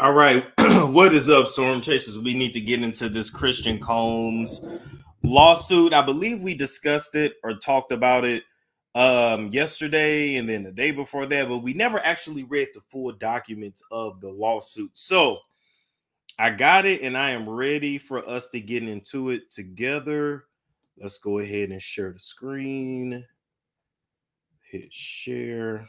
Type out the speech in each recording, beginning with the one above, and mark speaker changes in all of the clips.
Speaker 1: All right, what is up, Storm Chasers? We need to get into this Christian Combs lawsuit. I believe we discussed it or talked about it um yesterday and then the day before that, but we never actually read the full documents of the lawsuit. So I got it and I am ready for us to get into it together. Let's go ahead and share the screen. Hit share.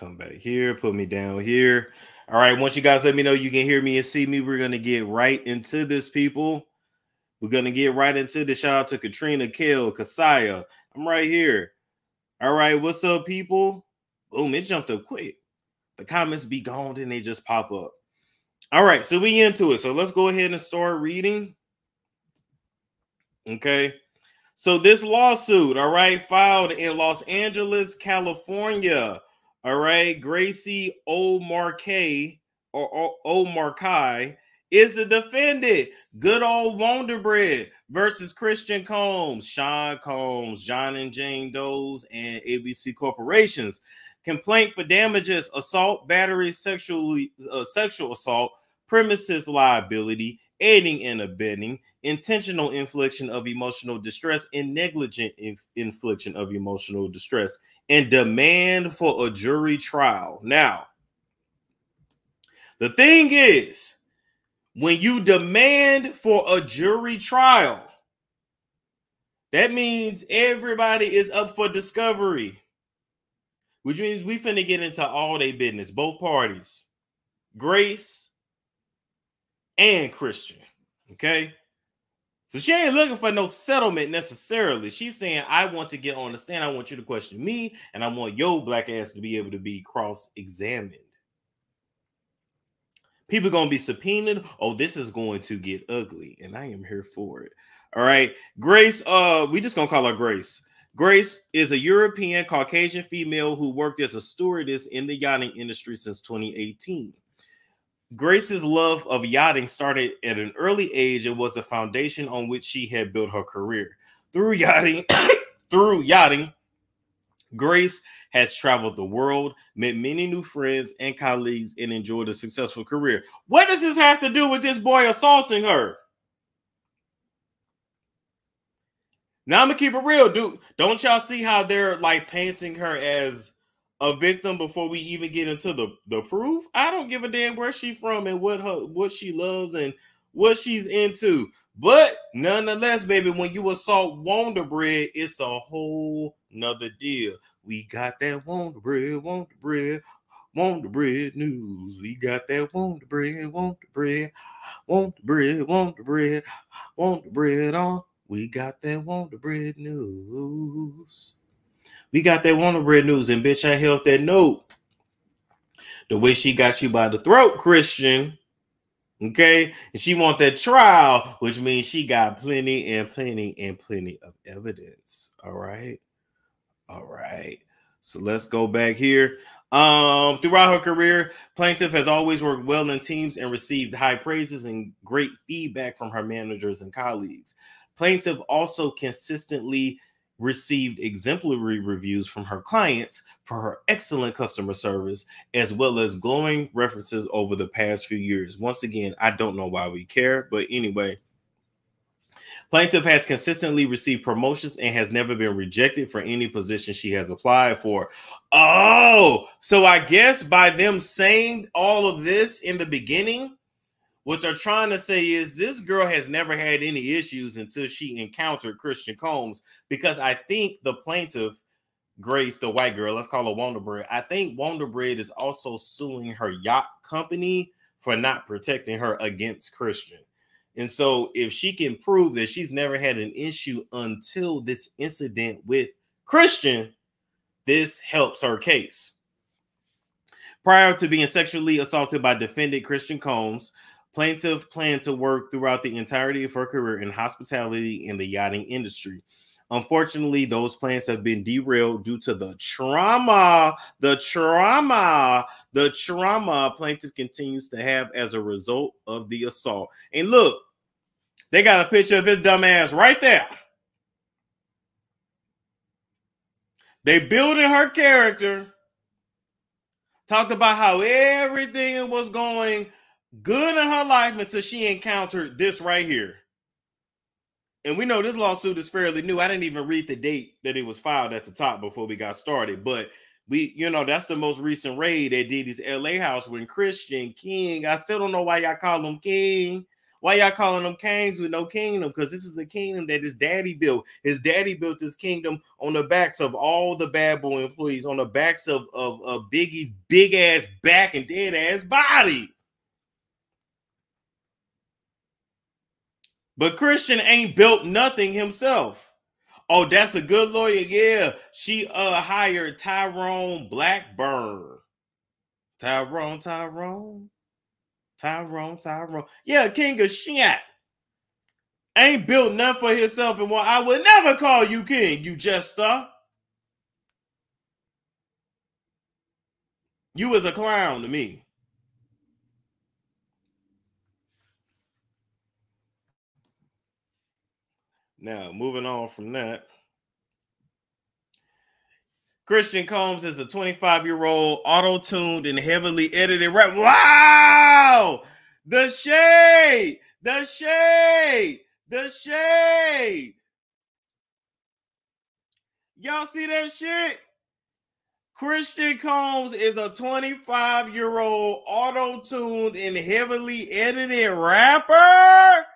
Speaker 1: Come back here, put me down here. All right, once you guys let me know you can hear me and see me, we're going to get right into this, people. We're going to get right into this. Shout out to Katrina, Kill, Kasaya. I'm right here. All right, what's up, people? Boom, it jumped up quick. The comments be gone and they just pop up. All right, so we into it. So let's go ahead and start reading. Okay. So this lawsuit, all right, filed in Los Angeles, California. All right, Gracie O'Marcaigh or O'Marcaigh is the defendant. Good old Wonder Bread versus Christian Combs, Sean Combs, John and Jane Does, and ABC Corporations. Complaint for damages, assault, battery, sexually uh, sexual assault, premises liability, aiding and abetting, intentional infliction of emotional distress, and negligent inf- infliction of emotional distress, and demand for a jury trial. Now, the thing is, when you demand for a jury trial, that means everybody is up for discovery, which means we finna get into all their business, both parties, Grace and Christian. Okay. So she ain't looking for no settlement necessarily. She's saying, I want to get on the stand. I want you to question me, and I want your black ass to be able to be cross-examined. People gonna be subpoenaed. Oh, this is going to get ugly, and I am here for it. All right, Grace. Uh, we just gonna call her Grace. Grace is a European Caucasian female who worked as a stewardess in the yachting industry since 2018. Grace's love of yachting started at an early age and was a foundation on which she had built her career. Through yachting, through yachting, Grace has traveled the world, met many new friends and colleagues, and enjoyed a successful career. What does this have to do with this boy assaulting her? Now I'm gonna keep it real, dude. Don't y'all see how they're like painting her as a victim before we even get into the the proof. I don't give a damn where she from and what her what she loves and what she's into. But nonetheless, baby, when you assault Wonder Bread, it's a whole nother deal. We got that Wonder Bread, Wonder Bread, Wonder Bread news. We got that Wonder Bread, Wonder Bread, Wonder Bread, Wonder Bread, Wonder Bread on. We got that Wonder Bread news. We got that Wonder Bread news, and bitch, I held that note. The way she got you by the throat, Christian. Okay, and she want that trial, which means she got plenty and plenty and plenty of evidence. All right, all right. So let's go back here. Um, throughout her career, plaintiff has always worked well in teams and received high praises and great feedback from her managers and colleagues. Plaintiff also consistently received exemplary reviews from her clients for her excellent customer service, as well as glowing references over the past few years. Once again, I don't know why we care, but anyway. Plaintiff has consistently received promotions and has never been rejected for any position she has applied for. Oh, so I guess by them saying all of this in the beginning, what they're trying to say is this girl has never had any issues until she encountered Christian Combs because I think the plaintiff, Grace, the white girl, let's call her Wonder Bread. I think Wonder Bread is also suing her yacht company for not protecting her against Christian. And so, if she can prove that she's never had an issue until this incident with Christian, this helps her case. Prior to being sexually assaulted by defendant Christian Combs, Plaintiff planned to work throughout the entirety of her career in hospitality in the yachting industry. Unfortunately, those plans have been derailed due to the trauma, the trauma, the trauma plaintiff continues to have as a result of the assault. And look, they got a picture of his dumb ass right there. They building her character talked about how everything was going good in her life until she encountered this right here. And we know this lawsuit is fairly new. I didn't even read the date that it was filed at the top before we got started, but we, you know, that's the most recent raid at Diddy's LA house when Christian King. I still don't know why y'all call him King. Why y'all calling them kings with no kingdom? Because this is a kingdom that his daddy built. His daddy built this kingdom on the backs of all the bad boy employees, on the backs of, of, of Biggie's big ass back and dead ass body. But Christian ain't built nothing himself. Oh, that's a good lawyer. Yeah, she uh hired Tyrone Blackburn. Tyrone, Tyrone, Tyrone, Tyrone. Yeah, king of shit. Ain't built nothing for himself and what I would never call you king, you jester. You was a clown to me. Now, moving on from that. Christian Combs is a 25 year old auto tuned and heavily edited rap. Wow! The shade, the shade, the shade. Y'all see that shit? Christian Combs is a 25 year old auto tuned and heavily edited rapper.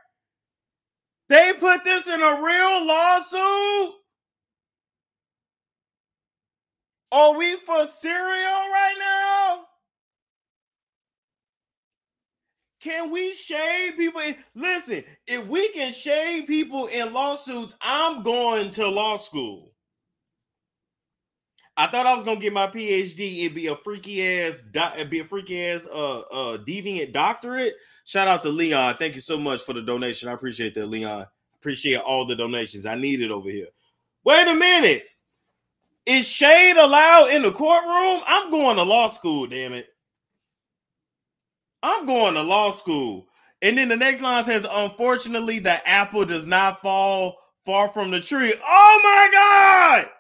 Speaker 1: They put this in a real lawsuit. Are we for cereal right now? Can we shade people? Listen, if we can shade people in lawsuits, I'm going to law school. I thought I was gonna get my PhD. It'd be a freaky ass, it'd be a freaky ass, uh, uh, deviant doctorate. Shout out to Leon. Thank you so much for the donation. I appreciate that, Leon. Appreciate all the donations. I need it over here. Wait a minute. Is shade allowed in the courtroom? I'm going to law school, damn it. I'm going to law school. And then the next line says, unfortunately, the apple does not fall far from the tree. Oh my God!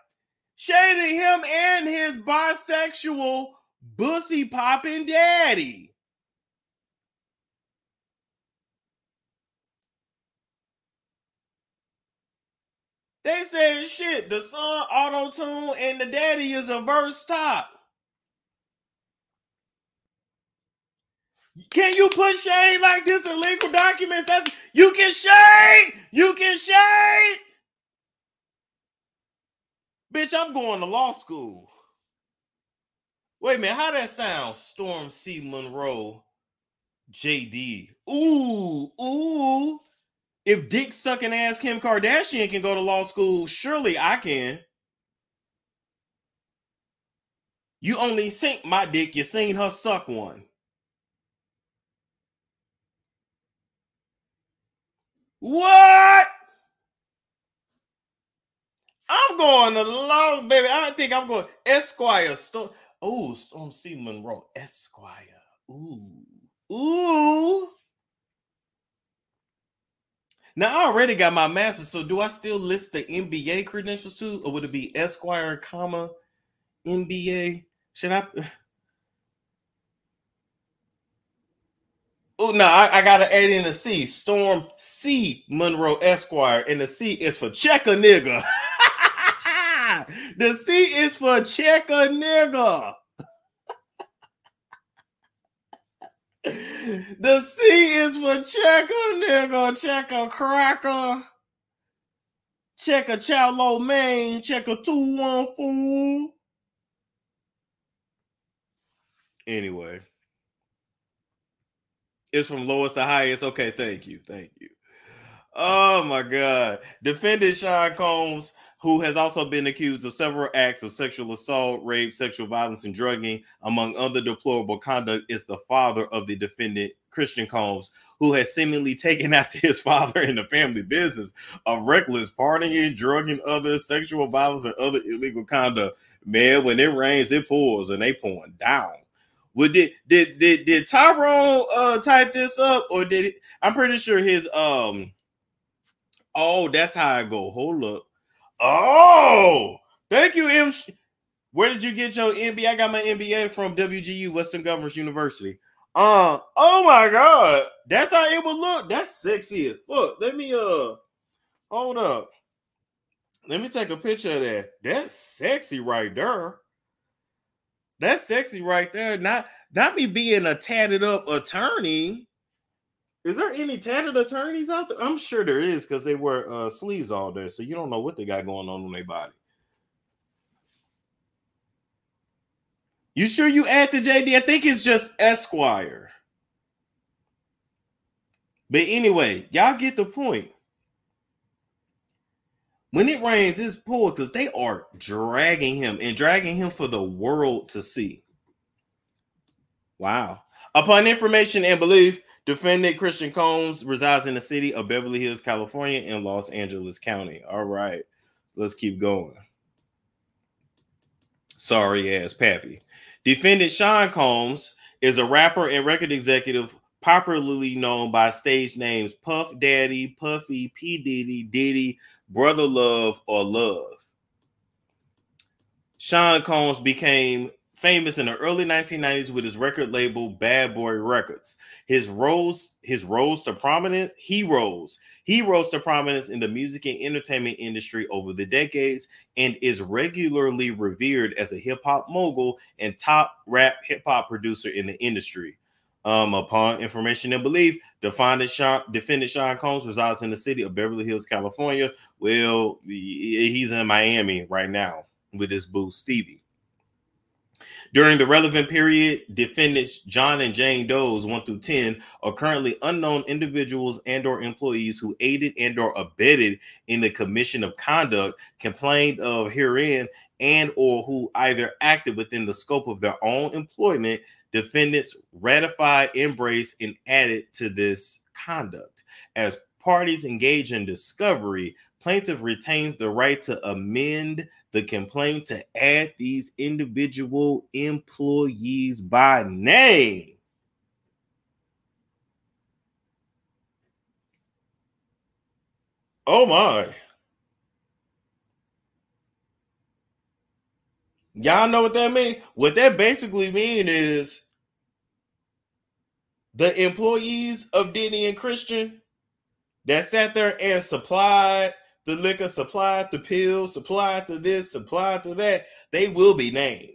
Speaker 1: Shading him and his bisexual bussy popping daddy. They said shit, the son auto tune and the daddy is a verse top. Can you put shade like this in legal documents? That's you can shade, you can shade. Bitch, I'm going to law school. Wait a minute, how that sound? Storm C. Monroe, JD. Ooh, ooh. If dick sucking ass Kim Kardashian can go to law school, surely I can. You only sink my dick, you seen her suck one. What? I'm going to law, baby. I think I'm going Esquire. Storm. Oh, Storm C. Monroe. Esquire. Ooh. Ooh. Now I already got my master's, so do I still list the MBA credentials too, or would it be Esquire, comma MBA? Should I? Oh no, I, I, gotta add in the C. Storm C Monroe Esquire, and the C is for check a nigga. the C is for check a nigga. The C is for checker, nigga. Checker cracker. Checker chow lo mein. Checker two one fool. Anyway. It's from lowest to highest. Okay, thank you. Thank you. Oh my God. Defendant Sean Combs who has also been accused of several acts of sexual assault, rape, sexual violence, and drugging, among other deplorable conduct, is the father of the defendant, Christian Combs, who has seemingly taken after his father in the family business of reckless partying, drugging others, sexual violence, and other illegal conduct. Man, when it rains, it pours, and they pouring down. Would did did did, did Tyrone uh type this up, or did it? I'm pretty sure his um. Oh, that's how I go. Hold up. Oh, thank you, M. Where did you get your MBA? I got my MBA from WGU, Western Governors University. Uh, oh my god, that's how it would look. That's sexy as fuck. Let me uh hold up. Let me take a picture of that. That's sexy right there. That's sexy right there. Not not me being a tatted up attorney. Is there any tatted attorneys out there? I'm sure there is because they wear uh, sleeves all day, so you don't know what they got going on on their body. You sure you add to JD? I think it's just Esquire. But anyway, y'all get the point. When it rains, it's poor because they are dragging him and dragging him for the world to see. Wow. Upon information and belief, defendant Christian Combs resides in the city of Beverly Hills, California, in Los Angeles County. All right, let's keep going. Sorry ass Pappy. Defendant Sean Combs is a rapper and record executive popularly known by stage names Puff Daddy, Puffy, P. Diddy, Diddy, Brother Love, or Love. Sean Combs became famous in the early 1990s with his record label Bad Boy Records. His rose, his rose to prominence, he rose he rose to prominence in the music and entertainment industry over the decades and is regularly revered as a hip hop mogul and top rap hip hop producer in the industry. Um, upon information and belief, defendant Sean, defendant Sean Combs resides in the city of Beverly Hills, California. Well, he's in Miami right now with his boo Stevie. During the relevant period, defendants John and Jane Doe's 1 through 10 are currently unknown individuals and or employees who aided and or abetted in the commission of conduct complained of herein and or who either acted within the scope of their own employment defendants ratified embrace and added to this conduct. As parties engage in discovery plaintiff retains the right to amend the complaint to add these individual employees by name. Oh my. Y'all know what that means? What that basically mean is the employees of Denny and Christian that sat there and supplied the liquor, supplied the pills, supplied to this, supplied to that, they will be named.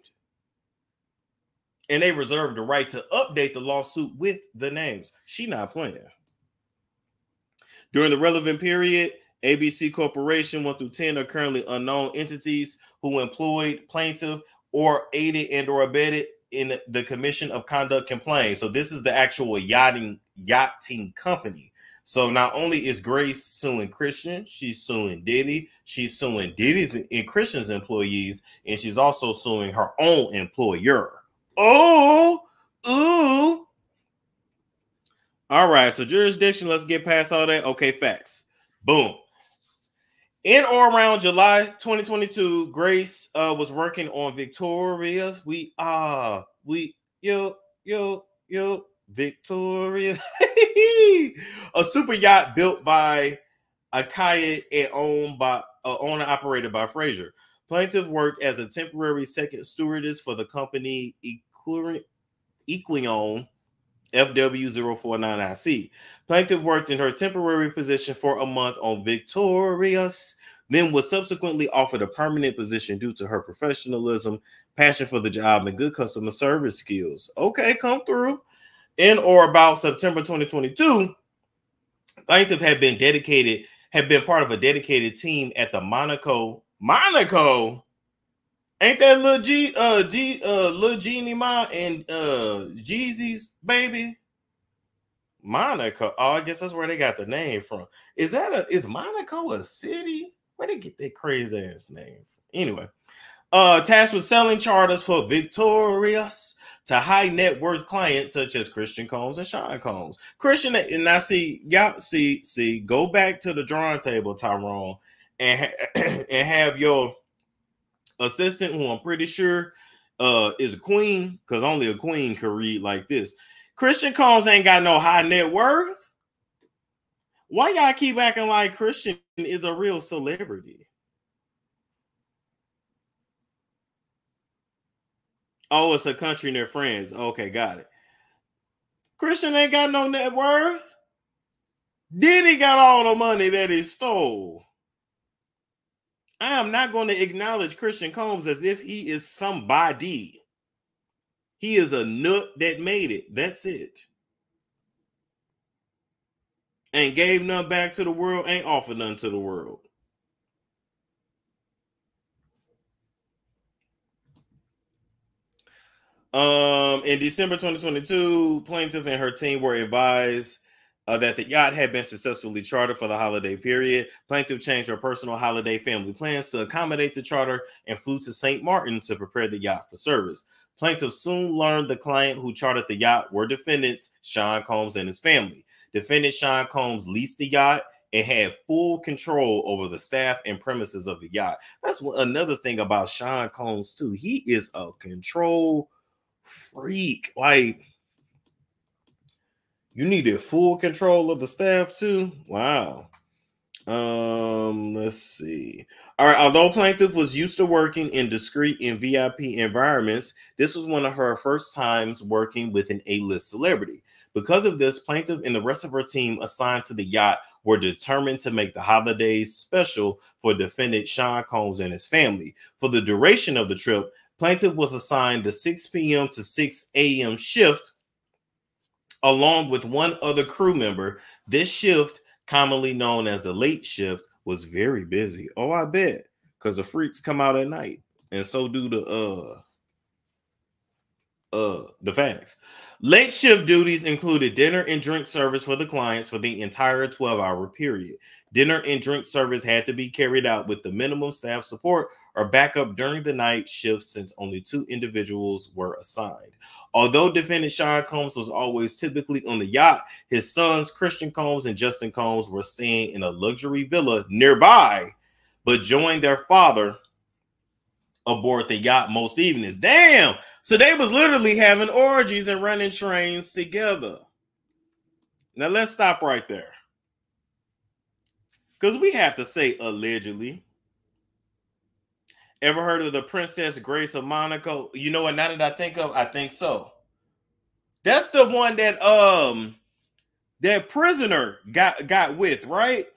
Speaker 1: And they reserve the right to update the lawsuit with the names. She not playing. During the relevant period, ABC Corporation 1 through 10 are currently unknown entities who employed plaintiff or aided and or abetted in the commission of conduct complaint. So this is the actual yachting yachting company so not only is Grace suing Christian, she's suing Diddy, she's suing Diddy's and Christian's employees, and she's also suing her own employer. Oh, ooh. All right, so jurisdiction, let's get past all that. Okay, facts. Boom. In or around July 2022, Grace uh, was working on Victoria's. We ah, uh, we yo, yo, yo, Victoria. a super yacht built by AKYacht and owned by uh, and operated by Fraser. Plaintiff worked as a temporary second stewardess for the company Equion FW049IC. Plaintiff worked in her temporary position for a month on Victorious, then was subsequently offered a permanent position due to her professionalism, passion for the job, and good customer service skills. Okay, come through. In or about September 2022, plaintiff had been dedicated, had been part of a dedicated team at the Monaco. Monaco, ain't that little G uh G uh little Jeannie Mai and uh Jeezy's baby? Monaco. Oh, I guess that's where they got the name from. Is that a is Monaco a city? Where they get that crazy ass name? Anyway, uh tasked with selling charters for Victorious to high net worth clients such as Christian Combs and Sean Combs. Christian, and I see y'all see see go back to the drawing table, Tyrone, and and have your assistant, who I'm pretty sure uh is a queen, because only a queen could read like this. Christian Combs ain't got no high net worth. Why y'all keep acting like Christian is a real celebrity? Oh, it's a country near France. Okay, got it. Christian ain't got no net worth. Diddy got all the money that he stole. I am not going to acknowledge Christian Combs as if he is somebody. He is a nut that made it. That's it. And gave none back to the world, ain't offered none to the world. Um, in December 2022, plaintiff and her team were advised uh, that the yacht had been successfully chartered for the holiday period. Plaintiff changed her personal holiday family plans to accommodate the charter and flew to St. Martin to prepare the yacht for service. Plaintiff soon learned the client who chartered the yacht were defendants Sean Combs and his family. Defendant Sean Combs leased the yacht and had full control over the staff and premises of the yacht. That's another thing about Sean Combs too. He is a control freak. Like you needed full control of the staff too. Wow. Um, let's see. All right, although plaintiff was used to working in discreet and VIP environments, this was one of her first times working with an A-list celebrity. Because of this, plaintiff and the rest of her team assigned to the yacht were determined to make the holidays special for defendant Sean Combs and his family. For the duration of the trip, Plaintiff was assigned the 6 p.m. to 6 a.m. shift along with one other crew member. This shift, commonly known as the late shift, was very busy. Oh, I bet. Because the freaks come out at night. And so do the uh uh the facts. Late shift duties included dinner and drink service for the clients for the entire 12-hour period. Dinner and drink service had to be carried out with the minimum staff support or backup during the night shift since only two individuals were assigned. Although defendant Sean Combs was always typically on the yacht, his sons Christian Combs and Justin Combs were staying in a luxury villa nearby, but joined their father aboard the yacht most evenings. Damn! So they was literally having orgies and running trains together. Now let's stop right there. Because we have to say allegedly Ever heard of the Princess Grace of Monaco? You know what? Now that I think of, I think so. That's the one that um that prisoner got got with, right?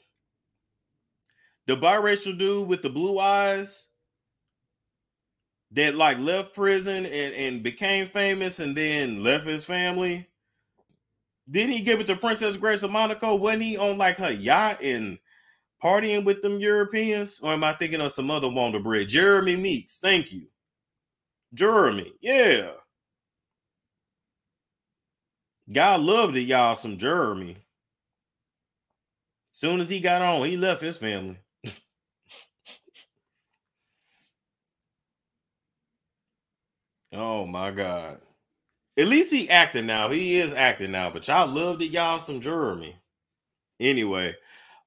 Speaker 1: The biracial dude with the blue eyes that like left prison and, and became famous and then left his family. Didn't he give it to Princess Grace of Monaco? Wasn't he on like her yacht and partying with them Europeans, or am I thinking of some other Wonder Bread? Jeremy Meeks, thank you. Jeremy, yeah. God loved it, y'all, some Jeremy. Soon as he got on, he left his family. oh my God. At least he acting now. He is acting now, but y'all loved it, y'all, some Jeremy. Anyway,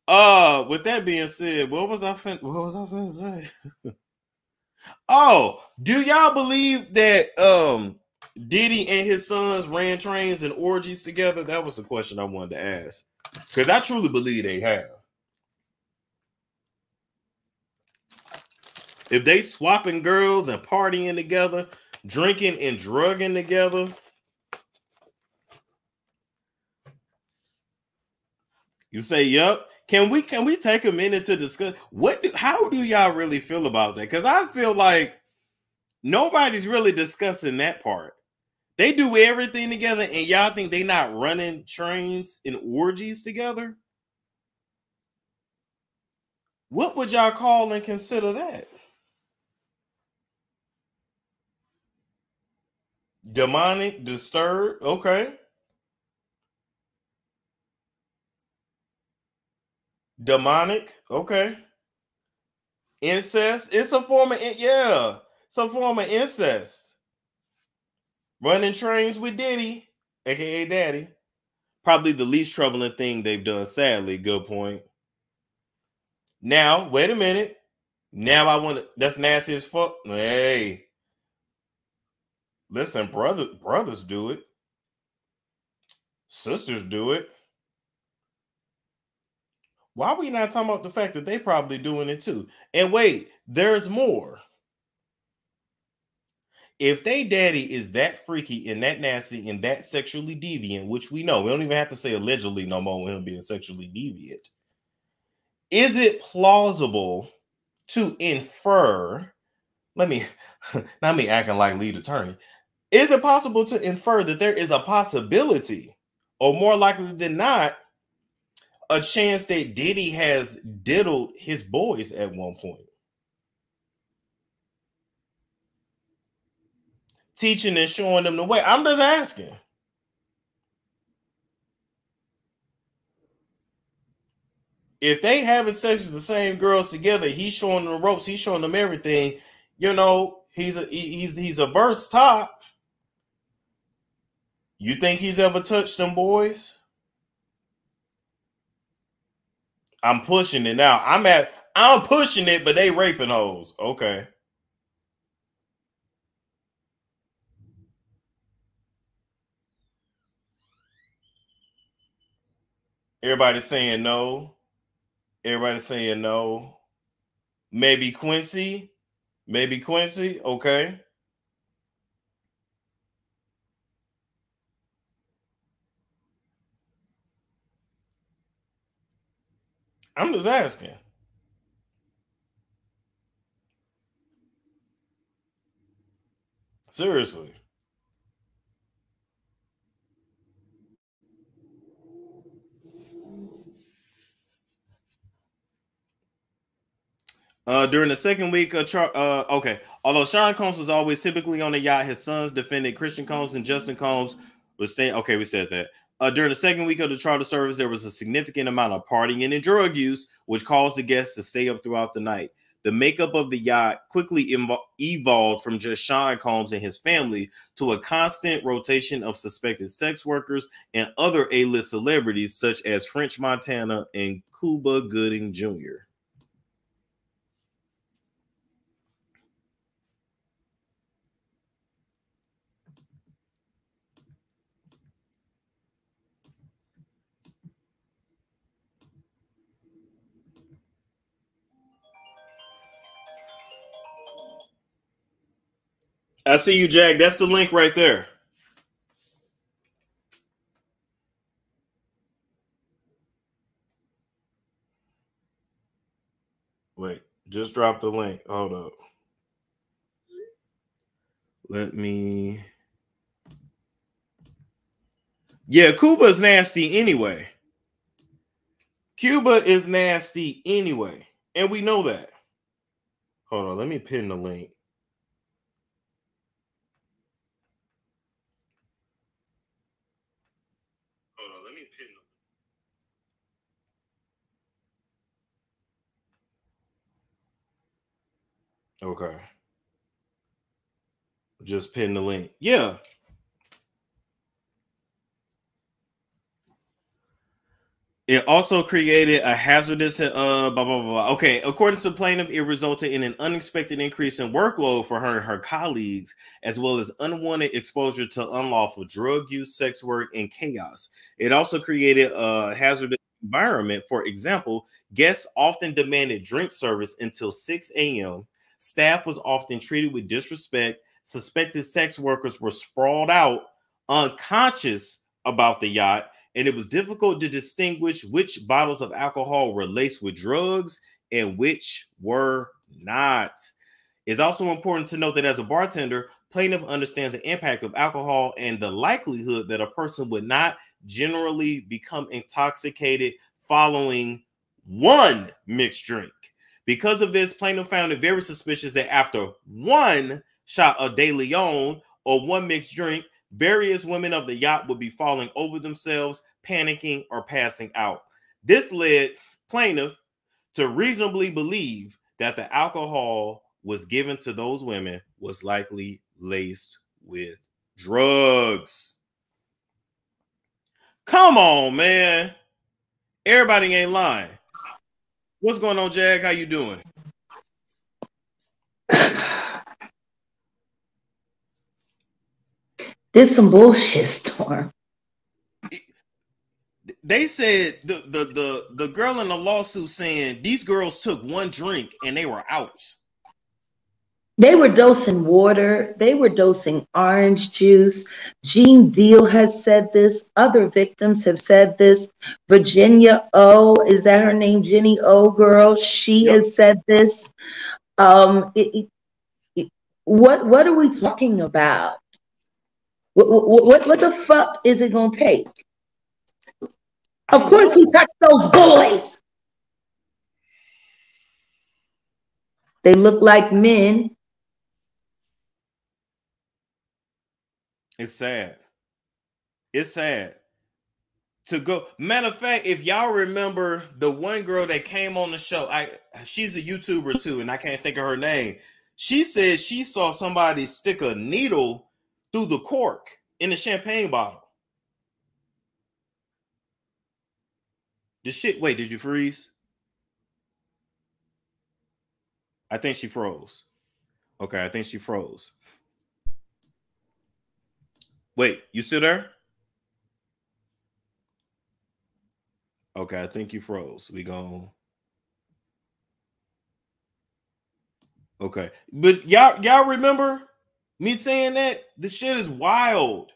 Speaker 1: uh, with that being said, what was I fin- what was I finna say? oh, do y'all believe that um Diddy and his sons ran trains and orgies together? That was the question I wanted to ask. Because I truly believe they have. If they swapping girls and partying together, drinking and drugging together, you say, "Yep." Can we can we take a minute to discuss what do, how do y'all really feel about that? Because I feel like nobody's really discussing that part. They do everything together, and y'all think they not running trains and orgies together? What would y'all call and consider that? Demonic, disturbed, okay. Demonic, okay. Incest, it's a form of yeah, it's a form of incest. Running trains with Diddy, aka Daddy. Probably the least troubling thing they've done, sadly. Good point. Now, wait a minute. Now I want to that's nasty as fuck. Hey. Listen, brother, brothers do it. Sisters do it. Why are we not talking about the fact that they probably doing it too? And wait, there's more. if they daddy is that freaky and that nasty and that sexually deviant, which we know, we don't even have to say allegedly no more with him being sexually deviant. Is it plausible to infer? Let me not me acting like lead attorney. Is it possible to infer that there is a possibility, or more likely than not, a chance that Diddy has diddled his boys at one point? Teaching and showing them the way. I'm just asking. If they having sex with the same girls together, he's showing them the ropes, he's showing them everything. You know, he's a he's he's a verse top. You think he's ever touched them boys? I'm pushing it now. I'm at I'm pushing it, but they raping hoes. Okay. Everybody saying no. Everybody saying no. Maybe Quincy. Maybe Quincy. Okay. I'm just asking. Seriously. Uh, during the second week of Char- uh, okay, although Sean Combs was always typically on the yacht, his sons defended Christian Combs and Justin Combs was staying. Okay, we said that. Uh, during the second week of the charter service, there was a significant amount of partying and drug use, which caused the guests to stay up throughout the night. The makeup of the yacht quickly invo- evolved from just Sean Combs and his family to a constant rotation of suspected sex workers and other A-list celebrities such as French Montana and Cuba Gooding Jr. I see you, Jag. That's the link right there. Wait, just drop the link. Hold up. Let me. Yeah, Cuba's nasty anyway. Cuba is nasty anyway. And we know that. Hold on, let me pin the link. Okay. Just pin the link. Yeah. It also created a hazardous uh blah blah blah. Okay, according to the plaintiff, it resulted in an unexpected increase in workload for her and her colleagues, as well as unwanted exposure to unlawful drug use, sex work, and chaos. It also created a hazardous environment. For example, guests often demanded drink service until 6 a.m. Staff was often treated with disrespect. Suspected sex workers were sprawled out, unconscious about the yacht, and it was difficult to distinguish which bottles of alcohol were laced with drugs and which were not. It's also important to note that as a bartender, plaintiff understands the impact of alcohol and the likelihood that a person would not generally become intoxicated following one mixed drink. Because of this, plaintiff found it very suspicious that after one shot of De Leon or one mixed drink, various women of the yacht would be falling over themselves, panicking, or passing out. This led plaintiff to reasonably believe that the alcohol was given to those women was likely laced with drugs. Come on, man. Everybody ain't lying. What's going on, Jag? How you doing?
Speaker 2: There's some bullshit, Storm.
Speaker 1: They said the, the the the girl in the lawsuit saying these girls took one drink and they were out.
Speaker 2: They were dosing water. They were dosing orange juice. Gene Deal has said this. Other victims have said this. Virginia O, is that her name? Jenny O girl. She yep. has said this. Um, it, it, what what are we talking about? What, what, what the fuck is it gonna take? Of course, he touched those boys. They look like men.
Speaker 1: It's sad. It's sad. To go, matter of fact, if y'all remember the one girl that came on the show, I she's a YouTuber too, and I can't think of her name. She said she saw somebody stick a needle through the cork in the champagne bottle. The shit. Wait, did you freeze? I think she froze. Okay, I think she froze. Wait, you still there? Okay, I think you froze. We go. Okay, but y'all y'all remember me saying that the shit is wild.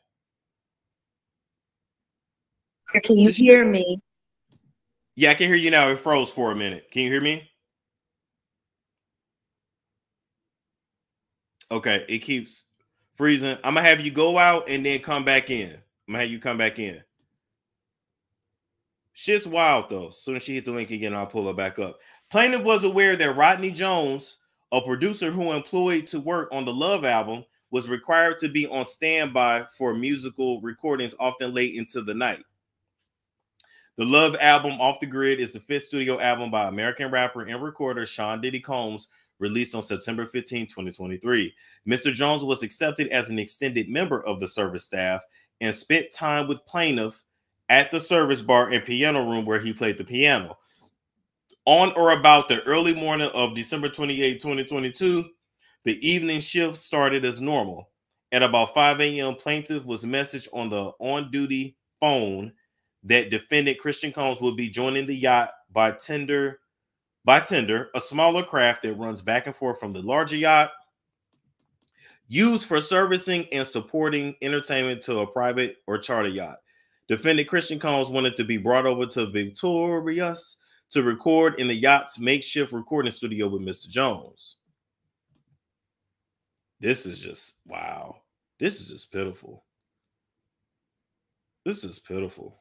Speaker 2: Can you hear me?
Speaker 1: Yeah, I can hear you now. It froze for a minute. Can you hear me? Okay, it keeps freezing. I'm gonna have you go out and then come back in. I'm gonna have you come back in. Shit's wild though. Soon as she hit the link again, I'll pull her back up. Plaintiff was aware that Rodney Jones, a producer who employed to work on the Love album, was required to be on standby for musical recordings often late into the night. The Love album, Off the Grid, is the fifth studio album by American rapper and recorder Sean Diddy Combs, released on September 15, 2023. Mr. Jones was accepted as an extended member of the service staff and spent time with plaintiff at the service bar and piano room where he played the piano. On or about the early morning of December 28, 2022, the evening shift started as normal. At about 5 a.m., plaintiff was messaged on the on-duty phone that defendant Christian Combs will be joining the yacht by tender by tender, a smaller craft that runs back and forth from the larger yacht, used for servicing and supporting entertainment to a private or charter yacht. Defendant Christian Combs wanted to be brought over to Victorious to record in the yacht's makeshift recording studio with Mr. Jones. This is just wow. This is just pitiful. This is pitiful.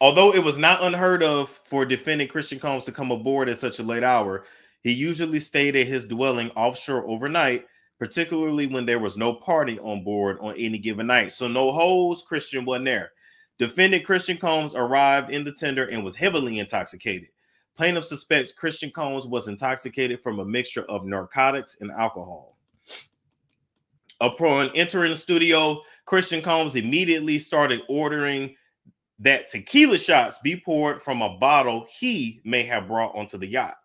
Speaker 1: Although it was not unheard of for defendant Christian Combs to come aboard at such a late hour, he usually stayed at his dwelling offshore overnight, particularly when there was no party on board on any given night. So no hoes, Christian wasn't there. Defendant Christian Combs arrived in the tender and was heavily intoxicated. Plaintiff suspects Christian Combs was intoxicated from a mixture of narcotics and alcohol. Upon entering the studio, Christian Combs immediately started ordering that tequila shots be poured from a bottle he may have brought onto the yacht.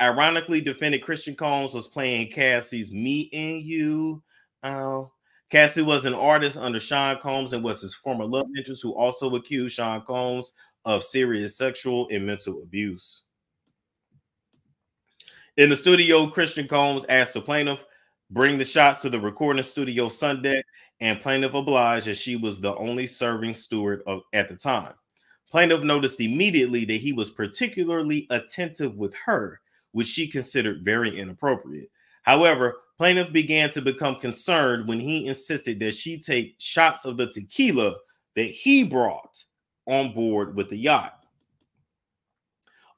Speaker 1: Ironically, defendant Christian Combs was playing Cassie's Me and You. Uh, Cassie was an artist under Sean Combs and was his former love interest who also accused Sean Combs of serious sexual and mental abuse. In the studio, Christian Combs asked the plaintiff, bring the shots to the recording studio Sunday and plaintiff obliged as she was the only serving steward of, at the time. Plaintiff noticed immediately that he was particularly attentive with her, which she considered very inappropriate. However, plaintiff began to become concerned when he insisted that she take shots of the tequila that he brought on board with the yacht.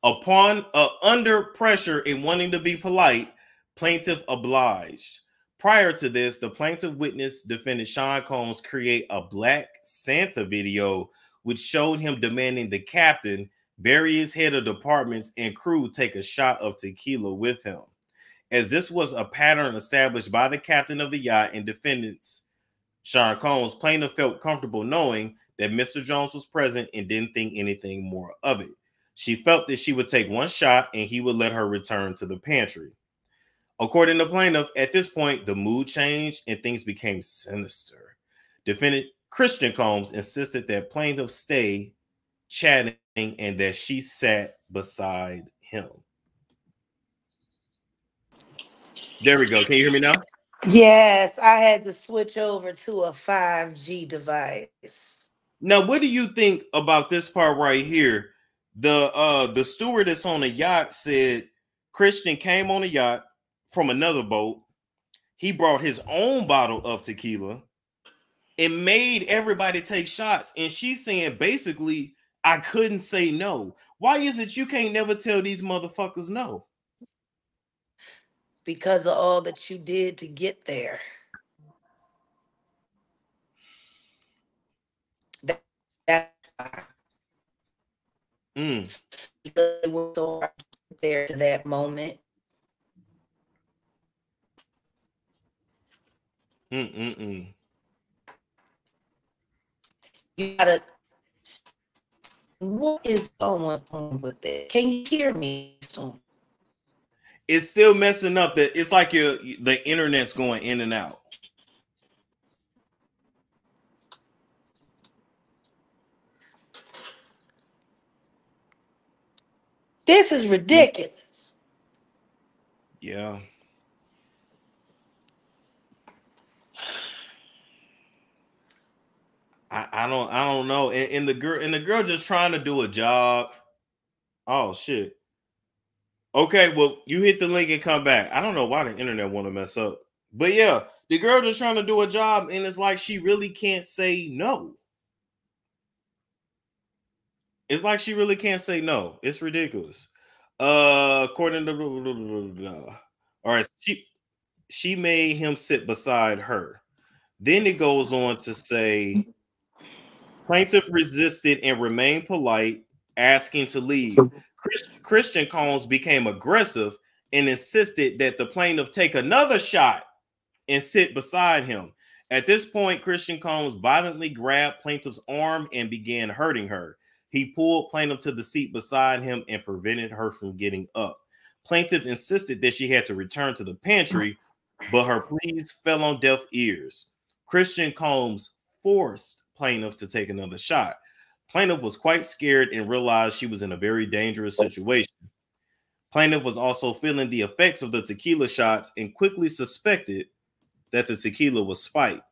Speaker 1: Upon uh, under pressure and wanting to be polite, plaintiff obliged. Prior to this, the plaintiff witness defendant Sean Combs create a Black Santa video, which showed him demanding the captain, various head of departments, and crew take a shot of tequila with him. As this was a pattern established by the captain of the yacht and defendants, Sean Combs, plaintiff felt comfortable knowing that Mr. Jones was present and didn't think anything more of it. She felt that she would take one shot and he would let her return to the pantry. According to plaintiff, at this point, the mood changed and things became sinister. Defendant Christian Combs insisted that plaintiff stay chatting and that she sat beside him. There we go. Can you hear me now?
Speaker 2: Yes, I had to switch over to a 5G device.
Speaker 1: Now, what do you think about this part right here? The uh the stewardess on the yacht said Christian came on a yacht from another boat. He brought his own bottle of tequila and made everybody take shots. And she's saying basically, I couldn't say no. Why is it you can't never tell these motherfuckers no?
Speaker 2: Because of all that you did to get there. That, that why.
Speaker 1: Mm.
Speaker 2: Because it was so hard to get there to that moment.
Speaker 1: Mm-mm-mm.
Speaker 2: You gotta. What is going on with it? Can you hear me? soon?
Speaker 1: It's still messing up. That it's like your the internet's going in and out.
Speaker 2: This is ridiculous.
Speaker 1: Yeah. I, I don't I don't know. And, and the girl and the girl just trying to do a job. Oh shit. Okay, well, you hit the link and come back. I don't know why the internet want to mess up. But yeah, the girl just trying to do a job, and it's like she really can't say no. It's like she really can't say no. It's ridiculous. Uh, according to all right, she she made him sit beside her. Then it goes on to say plaintiff resisted and remained polite, asking to leave. Chris, Christian Combs became aggressive and insisted that the plaintiff take another shot and sit beside him. At this point, Christian Combs violently grabbed plaintiff's arm and began hurting her. He pulled plaintiff to the seat beside him and prevented her from getting up. Plaintiff insisted that she had to return to the pantry, but her pleas fell on deaf ears. Christian Combs forced plaintiff to take another shot. Plaintiff was quite scared and realized she was in a very dangerous situation. Plaintiff was also feeling the effects of the tequila shots and quickly suspected that the tequila was spiked.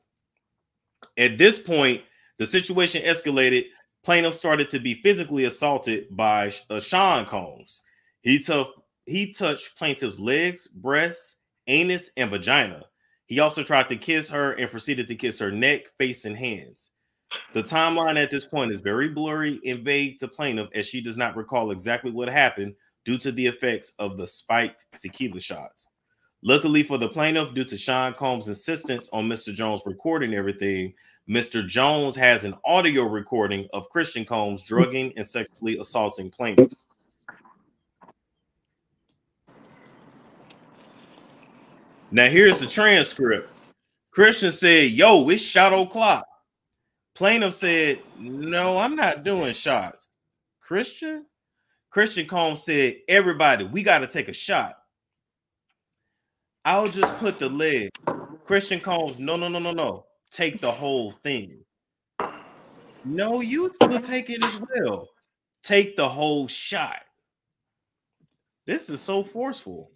Speaker 1: At this point, the situation escalated. Plaintiff started to be physically assaulted by uh, Sean Combs. He took he touched plaintiff's legs, breasts, anus, and vagina. He also tried to kiss her and proceeded to kiss her neck, face, and hands. The timeline at this point is very blurry and vague to plaintiff as she does not recall exactly what happened due to the effects of the spiked tequila shots. Luckily for the plaintiff, due to Sean Combs' insistence on Mr. Jones recording everything, Mr. Jones has an audio recording of Christian Combs drugging and sexually assaulting plaintiff. Now here's the transcript. Christian said, Yo, it's shot o'clock. Plaintiff said, No, I'm not doing shots. Christian? Christian Combs said, Everybody, we got to take a shot. I'll just put the leg. Christian Combs, no, no, no, no, no. Take the whole thing. No, you will take it as well. Take the whole shot. This is so forceful.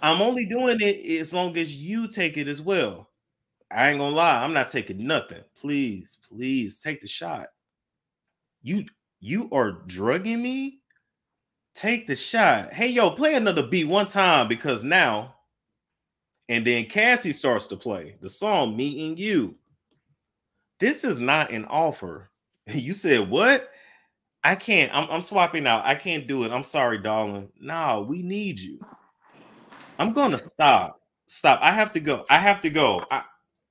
Speaker 1: I'm only doing it as long as you take it as well. I ain't gonna lie, I'm not taking nothing. Please, please take the shot. You you are drugging me. Take the shot. Hey, yo, play another beat one time because now, and then Cassie starts to play the song Me and You. This is not an offer. You said what? I can't. I'm, I'm swapping out. I can't do it. I'm sorry, darling. No, we need you. I'm gonna stop. Stop. I have to go. I have to go. I,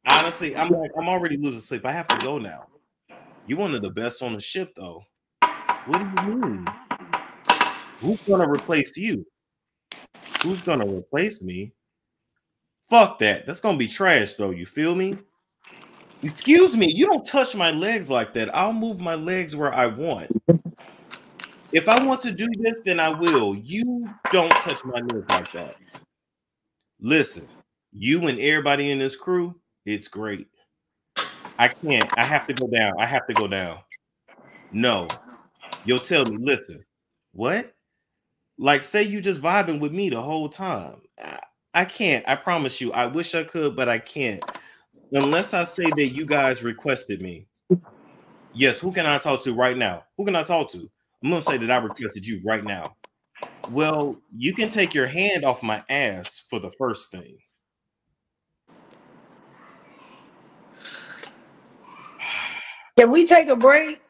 Speaker 1: honestly, I'm like, I'm already losing sleep. I have to go now. You one of the best on the ship, though. What do you mean? Who's gonna replace you? Who's gonna replace me? Fuck that. That's gonna be trash, though. You feel me? Excuse me, you don't touch my legs like that. I'll move my legs where I want. If I want to do this, then I will. You don't touch my legs like that. Listen, you and everybody in this crew, it's great. I can't. I have to go down. I have to go down. No. You'll tell me, listen, what? Like, say you just vibing with me the whole time. I, I can't. I promise you. I wish I could, but I can't. Unless I say that you guys requested me. Yes, who can I talk to right now? Who can I talk to? I'm gonna say that I requested you right now. Well, you can take your hand off my ass for the first thing.
Speaker 2: Can we take a break?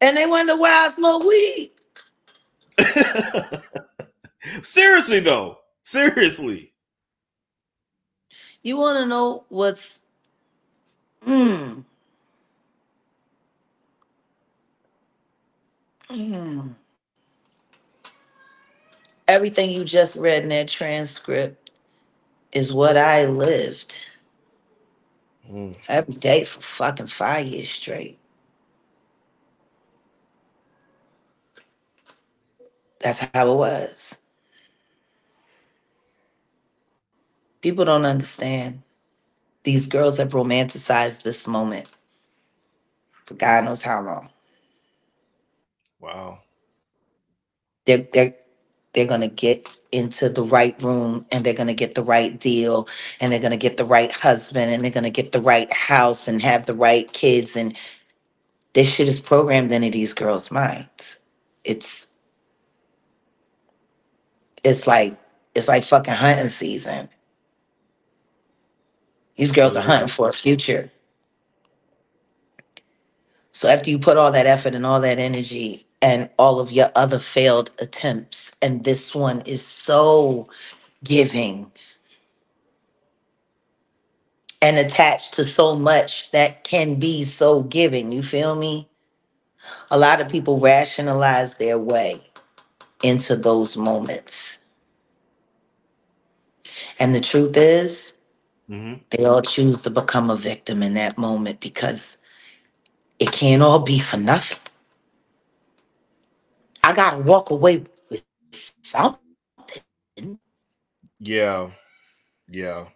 Speaker 2: And they wonder why I smoke weed.
Speaker 1: Seriously, though. Seriously.
Speaker 2: You want to know what's. Mm. Mm. Everything you just read in that transcript is what I lived
Speaker 1: Mm.
Speaker 2: every day for fucking five years straight. That's how it was. People don't understand. These girls have romanticized this moment for God knows how long.
Speaker 1: Wow.
Speaker 2: They're they're they're gonna get into the right room and they're gonna get the right deal and they're gonna get the right husband and they're gonna get the right house and have the right kids and this shit is programmed into these girls' minds. It's it's like it's like fucking hunting season. These girls are hunting for a future. So after you put all that effort and all that energy and all of your other failed attempts, and this one is so giving and attached to so much that can be so giving, you feel me? A lot of people rationalize their way into those moments. And the truth is,
Speaker 1: hmm
Speaker 2: they all choose to become a victim in that moment because it can't all be for nothing. I gotta walk away with something.
Speaker 1: Yeah. Yeah.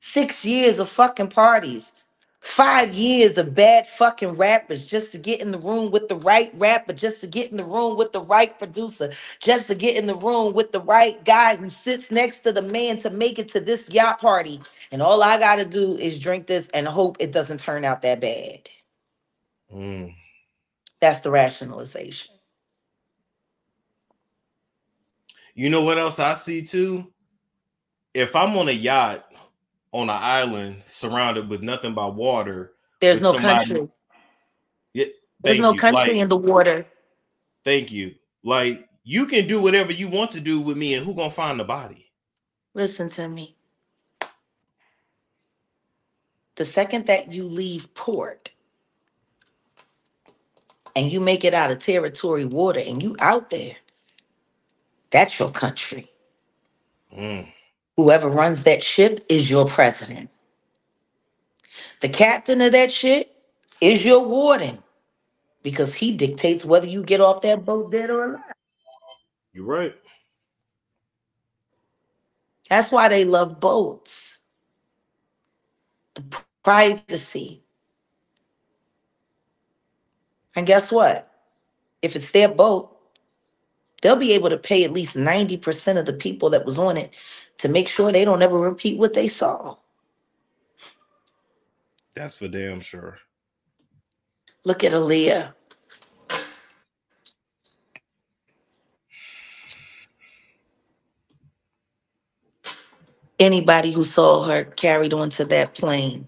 Speaker 2: Six years of fucking parties, five years of bad fucking rappers just to get in the room with the right rapper, just to get in the room with the right producer, just to get in the room with the right guy who sits next to the man to make it to this yacht party. And all I gotta do is drink this and hope it doesn't turn out that bad.
Speaker 1: Mm.
Speaker 2: That's the rationalization.
Speaker 1: You know what else I see too? If I'm on a yacht on an island surrounded with nothing but water,
Speaker 2: There's no
Speaker 1: somebody-
Speaker 2: country.
Speaker 1: yeah,
Speaker 2: There's no
Speaker 1: you.
Speaker 2: country
Speaker 1: Like,
Speaker 2: in the water.
Speaker 1: thank you. Like you can do whatever you want to do with me, and who gonna find the body?
Speaker 2: Listen to me. The second that you leave port and you make it out of territory water and you out there, that's your country.
Speaker 1: Mm.
Speaker 2: Whoever runs that ship is your president. The captain of that ship is your warden because he dictates whether you get off that boat dead or alive.
Speaker 1: You're right.
Speaker 2: That's why they love boats. The privacy. And guess what? If it's their boat, they'll be able to pay at least 90% of the people that was on it to make sure they don't ever repeat what they saw.
Speaker 1: That's for damn sure.
Speaker 2: Look at Aaliyah. Anybody who saw her carried onto that plane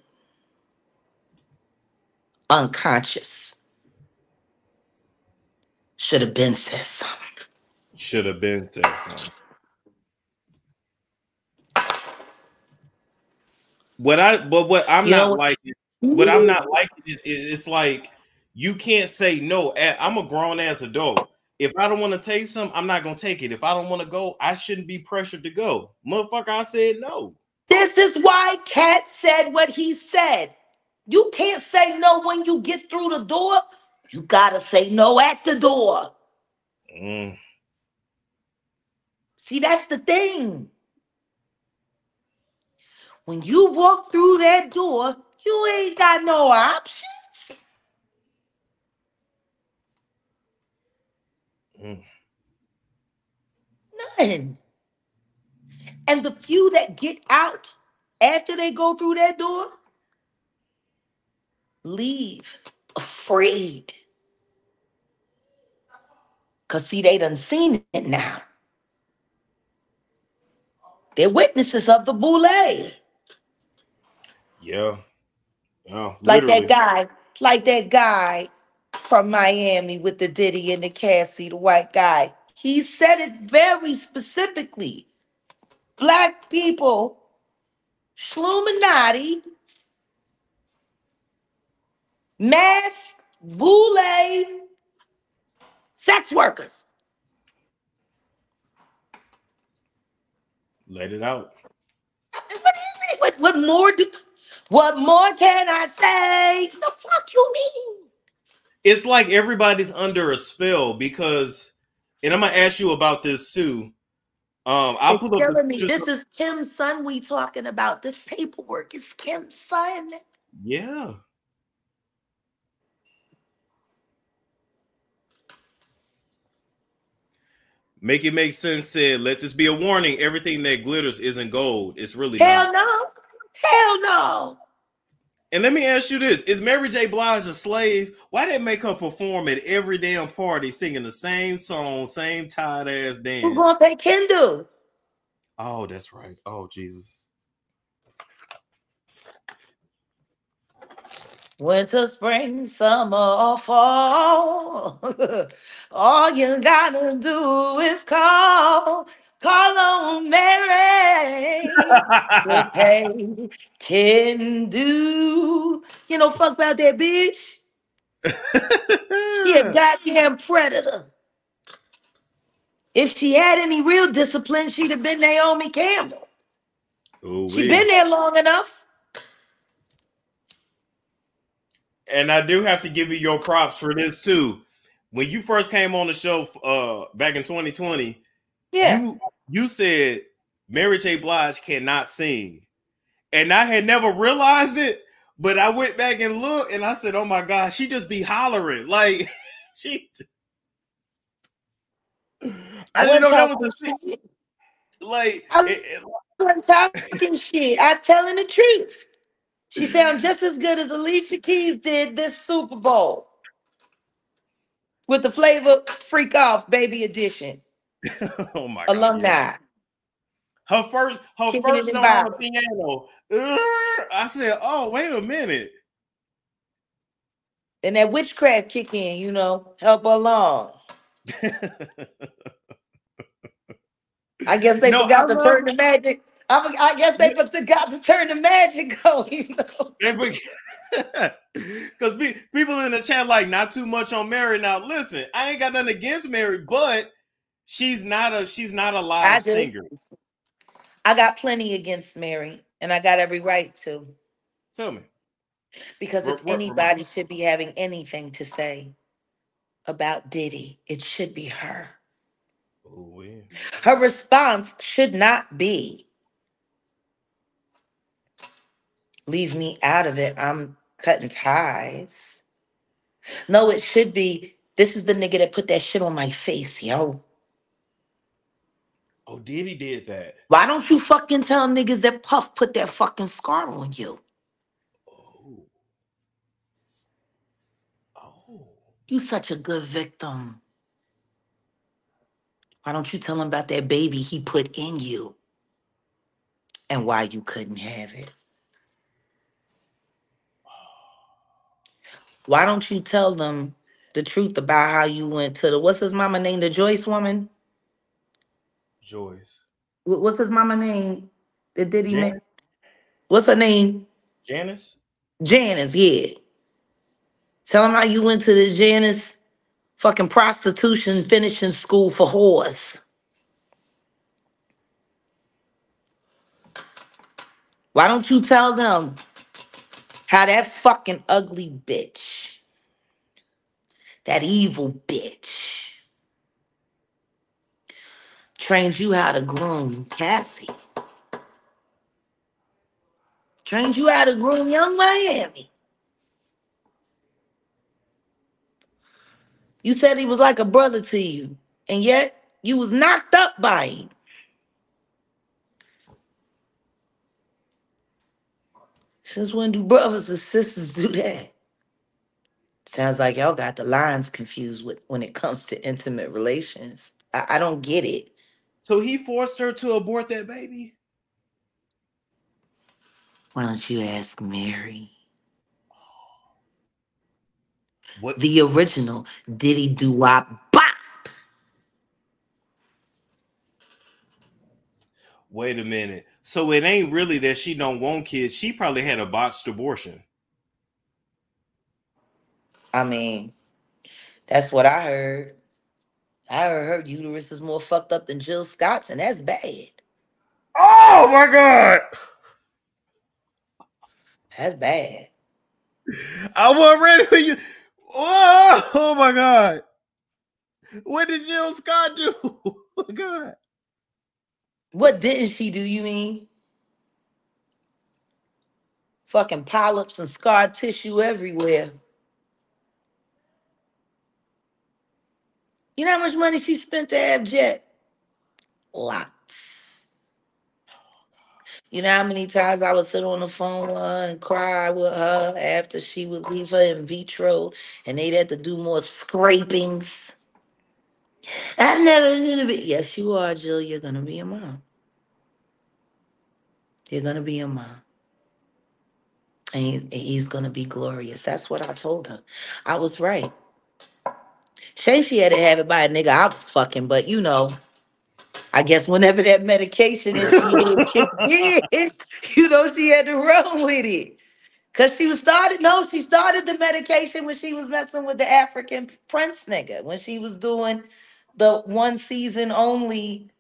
Speaker 2: unconscious should have been said something.
Speaker 1: Should have been said something. What I but what I'm
Speaker 2: You
Speaker 1: not
Speaker 2: what-
Speaker 1: liking, what I'm not liking is, is it's like you can't say no. I'm a grown ass adult. If I don't want to take some, I'm not gonna take it. If I don't want to go, I shouldn't be pressured to go. Motherfucker, I said no.
Speaker 2: This is why Katt said what he said. You can't say no when you get through the door. You gotta say no at the door.
Speaker 1: Mm,
Speaker 2: See, that's the thing. When you walk through that door, you ain't got no options. Mm. None. And the few that get out after they go through that door leave afraid. Because, see, they done seen it now. They're witnesses of the boule.
Speaker 1: Yeah. Yeah.
Speaker 2: Like that guy, like that guy from Miami with the Diddy and the Cassie, the white guy. He said it very specifically. Black people, Shluminati, mass boule, sex workers.
Speaker 1: Let it out.
Speaker 2: What is it? What, what more do what more can I say? The fuck you mean?
Speaker 1: It's like everybody's under a spell because, and I'm gonna ask you about this too. Um, I'll
Speaker 2: it's put up me. This is Kim's son we talking about. This paperwork is Kim's son.
Speaker 1: Yeah. Make it make sense. Said, let this be a warning. Everything that glitters isn't gold. It's really
Speaker 2: hell not. no, hell no.
Speaker 1: And let me ask you this: Is Mary J. Blige a slave? Why they make her perform at every damn party singing the same song, same tired ass dance?
Speaker 2: Who's gonna pay Kendall?
Speaker 1: Oh, that's right. Oh, Jesus.
Speaker 2: Winter, spring, summer, or fall. All you gotta do is call. Call on Mary. okay, can do. You know, fuck about that bitch. she a goddamn predator. If she had any real discipline, she'd have been Naomi Campbell. Ooh, she been there long enough.
Speaker 1: And I do have to give you your props for this too. When you first came on the show uh back in 2020,
Speaker 2: yeah,
Speaker 1: you, you said Mary J. Blige cannot sing. And I had never realized it, but I went back and looked and I said, Oh my god, she just be hollering. Like she I, didn't know that was a like I
Speaker 2: wasn't talking shit. I was telling the truth. She sounds just as good as Alicia Keys did this Super Bowl with the flavor freak off baby edition.
Speaker 1: oh my
Speaker 2: alumni.
Speaker 1: God, Her first her first song on the piano. I said, oh, wait a minute.
Speaker 2: And that witchcraft kick in, you know, help along. I guess they no, forgot to turn the magic. I, I guess they forgot to turn the magic on. You know?
Speaker 1: Because people in the chat like not too much on Mary. Now listen, I ain't got nothing against Mary, but she's not a she's not a live singer.
Speaker 2: I got plenty against Mary, and I got every right to.
Speaker 1: Tell me.
Speaker 2: Because if anybody should be having anything to say about Diddy, it should be her.
Speaker 1: Oh, yeah.
Speaker 2: Her response should not be, leave me out of it. I'm cutting ties. No, it should be, this is the nigga that put that shit on my face, yo.
Speaker 1: Oh, Diddy did that.
Speaker 2: Why don't you fucking tell niggas that Puff put that fucking scar on you? Oh. Oh. You such a good victim. Why don't you tell him about that baby he put in you and why you couldn't have it? Why don't you tell them the truth about how you went to the what's his mama name? The Joyce woman?
Speaker 1: Joyce.
Speaker 2: What's his mama name? The Diddy man? What's her name?
Speaker 1: Janice.
Speaker 2: Janice, yeah. Tell him how you went to the Janice fucking prostitution finishing school for whores. Why don't you tell them how that fucking ugly bitch, that evil bitch, trains you how to groom Cassie? Trains you how to groom young Miami. You said he was like a brother to you. and yet you was knocked up by him. Since when do brothers and sisters do that? Sounds like y'all got the lines confused with when it comes to intimate relations. I, I don't get it.
Speaker 1: So he forced her to abort that baby.
Speaker 2: Why don't you ask Mary?
Speaker 1: What?
Speaker 2: The original Diddy Doo Wop Bop.
Speaker 1: Wait a minute. So it ain't really that she don't want kids. She probably had a botched abortion.
Speaker 2: I mean, that's what I heard. I heard her uterus is more fucked up than Jill Scott's, and that's bad.
Speaker 1: Oh my god.
Speaker 2: That's bad.
Speaker 1: I wasn't ready for you. Oh, oh my god. What did Jill Scott do? Oh my god.
Speaker 2: What didn't she do, you mean? Fucking polyps and scar tissue everywhere. You know how much money she spent to have Jet? Lots. You know how many times I would sit on the phone and cry with her after she would leave her in vitro and they'd have to do more scrapings? I'm never gonna be. Yes, you are, Jill. You're gonna be a mom. You're gonna be a mom. And he- he's gonna be glorious. That's what I told her. I was right. Shame she had to have it by a nigga I was fucking, but you know, I guess whenever that medication is being kicked in, you know, she had to run with it. Cause she was started, no, she started the medication when she was messing with the African prince nigga, when she was doing the one season only,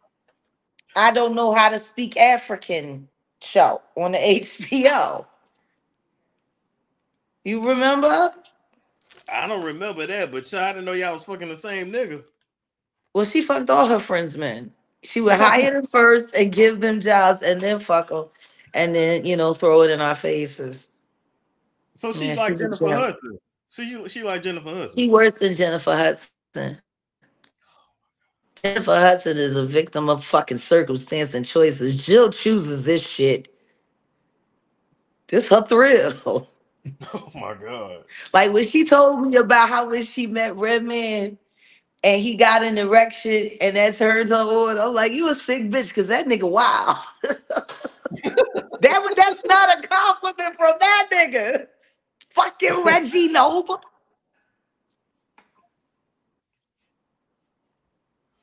Speaker 2: I don't know how to speak African show on the HBO. You remember?
Speaker 1: I don't remember that, but y'all, I didn't know y'all was fucking the same nigga.
Speaker 2: Well, she fucked all her friends' men. She would hire them first and give them jobs and then fuck them and then, you know, throw it in our faces.
Speaker 1: So she's
Speaker 2: Man,
Speaker 1: like
Speaker 2: she's
Speaker 1: Jennifer. Hudson. So she, she like Jennifer Hudson.
Speaker 2: She worse than Jennifer Hudson. Jennifer Hudson is a victim of fucking circumstance and choices. Jill chooses this shit. This her thrill.
Speaker 1: oh my god.
Speaker 2: Like when she told me about how when she met Redman and he got an erection and that's her her order, I'm like, you a sick bitch because that nigga wild. that was that's not a compliment from that nigga. Fucking Reggie Noble.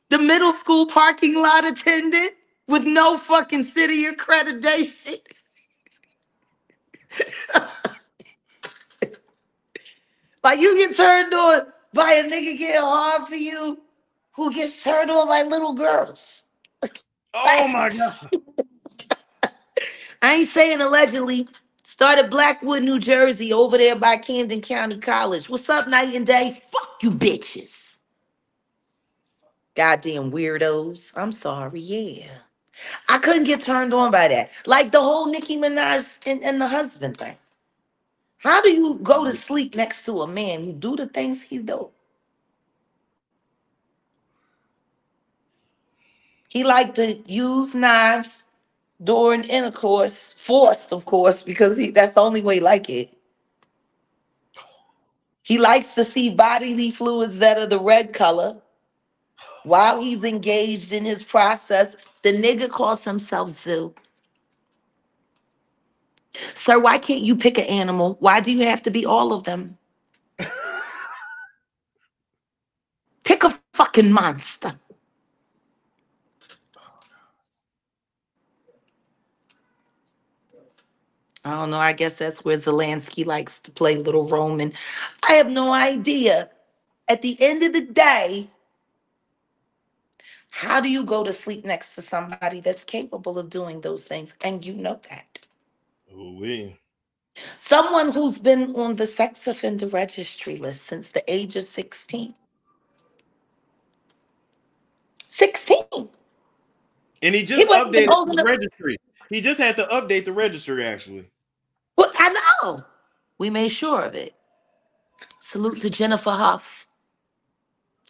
Speaker 2: The middle school parking lot attendant with no fucking city accreditation. like you get turned on by a nigga getting hard for you who gets turned on by little girls.
Speaker 1: Oh my god.
Speaker 2: I ain't saying allegedly. Started Blackwood, New Jersey, over there by Camden County College. What's up, night and day? Fuck you, bitches. Goddamn weirdos. I'm sorry, yeah. I couldn't get turned on by that. Like the whole Nicki Minaj and, and the husband thing. How do you go to sleep next to a man who do the things he do? He liked to use knives during intercourse, forced, of course, because he, that's the only way he like it. He likes to see bodily fluids that are the red color. While he's engaged in his process, the nigga calls himself Zoo. Sir, why can't you pick an animal? Why do you have to be all of them? Pick a fucking monster. I don't know. I guess that's where Zolanski likes to play little Roman. I have no idea. At the end of the day, how do you go to sleep next to somebody that's capable of doing those things? And you know that.
Speaker 1: Ooh, we.
Speaker 2: Someone who's been on the sex offender registry list since the age of 16. 16.
Speaker 1: And he just
Speaker 2: wasn't
Speaker 1: updated the registry. He just had to update the registry actually.
Speaker 2: Well, I know. We made sure of it. Salute to Jennifer Hough.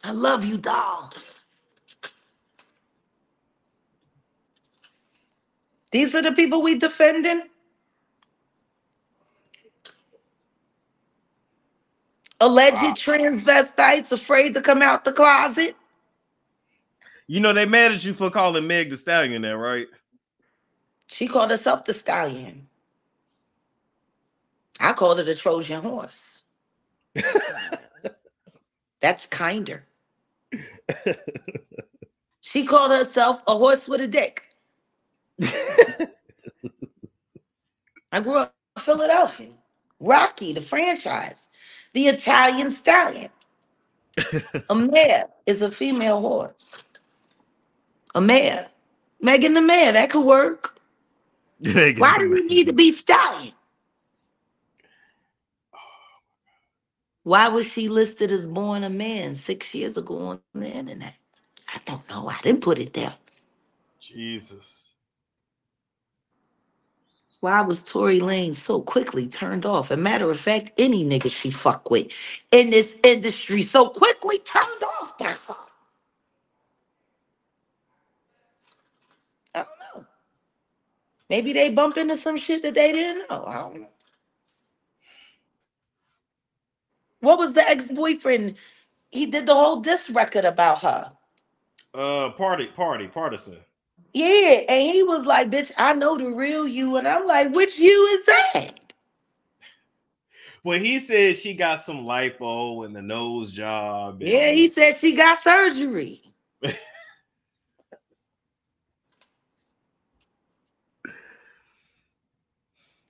Speaker 2: I love you, doll. These are the people we defending. Alleged
Speaker 1: Wow.
Speaker 2: transvestites afraid to come out the closet.
Speaker 1: You know they mad at you for calling Meg the Stallion there, right?
Speaker 2: She called herself the stallion. I called it a Trojan horse. That's kinder. She called herself a horse with a dick. I grew up in Philadelphia. Rocky, the franchise, the Italian stallion. a mare is a female horse. A mare. Megan the mare, that could work. Why do we need to be stallion? Why was she listed as born a man six years ago on the internet? I don't know. I didn't put it there.
Speaker 1: Jesus.
Speaker 2: Why was Tory Lane so quickly turned off? A matter of fact, any nigga she fuck with in this industry so quickly turned off by her. I don't know. Maybe they bump into some shit that they didn't know. I don't know. What was the ex-boyfriend? He did the whole diss record about her.
Speaker 1: Uh party, party, Pardison.
Speaker 2: Yeah, and he was like, "Bitch, I know the real you," and I'm like, "Which you is that?"
Speaker 1: Well, he said she got some lipo and the nose job. and-
Speaker 2: Yeah, he said she got surgery.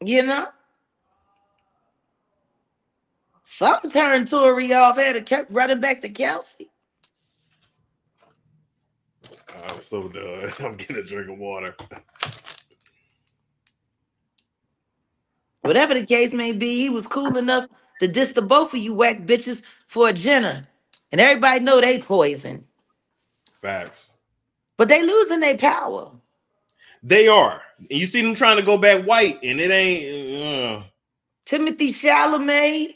Speaker 2: you know, some turned Tory off. Had to kept running back to Kelsey.
Speaker 1: I'm so done. I'm getting a drink of water.
Speaker 2: Whatever the case may be, he was cool enough to diss the both of you whack bitches for a Jenner, and everybody know they poison,
Speaker 1: Facts.
Speaker 2: but they losing their power.
Speaker 1: They are. And you see them trying to go back white, and it ain't. Uh,
Speaker 2: Timothée Chalamet.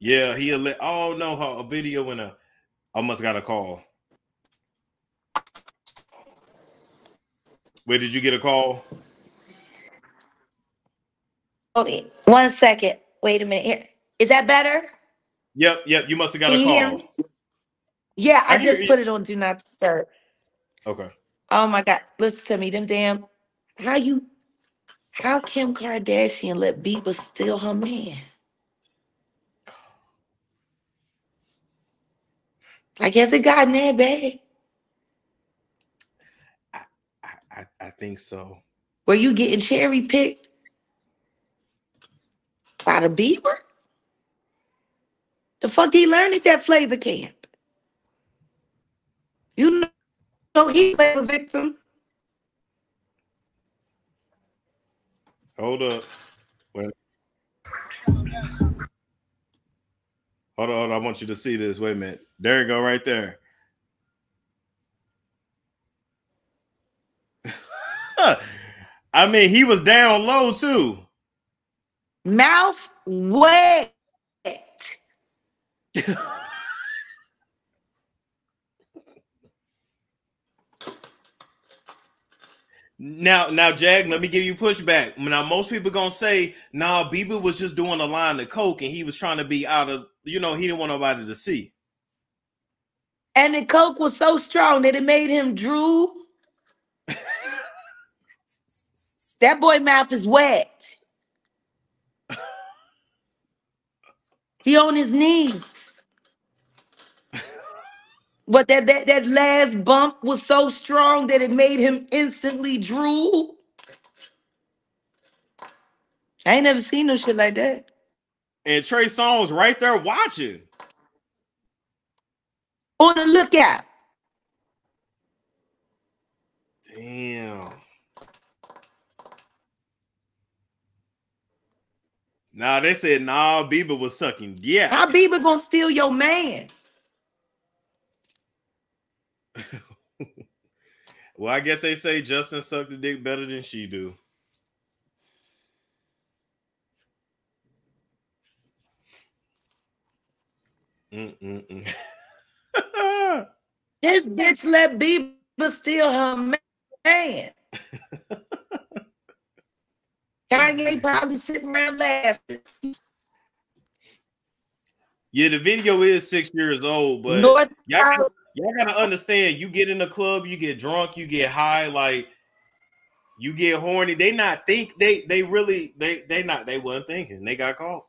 Speaker 1: yeah, he. ele- Oh no, a video in a. Almost got a call. Where did you get a call?
Speaker 2: Hold it. One second. Wait a minute. Here. Is that better?
Speaker 1: Yep, yep. You must have got
Speaker 2: Can
Speaker 1: a call.
Speaker 2: Yeah, I,
Speaker 1: I
Speaker 2: just
Speaker 1: you.
Speaker 2: put it on Do Not Disturb.
Speaker 1: Okay.
Speaker 2: Oh my God. Listen to me. Them damn. How you. How Kim Kardashian let Bieber steal her man? I guess it got in that bag.
Speaker 1: I, I, I think so.
Speaker 2: Were you getting cherry picked by the Bieber? The fuck he learned at that flavor camp? You know he a victim.
Speaker 1: Hold up. Wait. Hold on, hold on. I want you to see this. Wait a minute. There you go, right there. I mean, he was down low too.
Speaker 2: Mouth wet.
Speaker 1: Now, now, Jag, let me give you pushback. Now, most people gonna say, "Nah, Bieber was just doing a line of coke, and he was trying to be out of, you know, he didn't want nobody to see."
Speaker 2: And the coke was so strong that it made him drool. That boy mouth is wet. He on his knees. But that, that that last bump was so strong that it made him instantly drool. I ain't never seen no shit like that.
Speaker 1: And Trey Songz right there watching.
Speaker 2: On the lookout.
Speaker 1: Damn. Nah, they said nah, Bieber was sucking. Yeah.
Speaker 2: How Bieber gonna steal your man?
Speaker 1: Well, I guess they say Justin sucked the dick better than she do. Mm-mm-mm.
Speaker 2: This bitch let Bieber still her man. Kanye probably sitting around laughing.
Speaker 1: Yeah, the video is six years old, but North y'all, y'all gotta understand. You get in the club, you get drunk, you get high, like you get horny. They not think they they really they they not they weren't thinking. They got caught.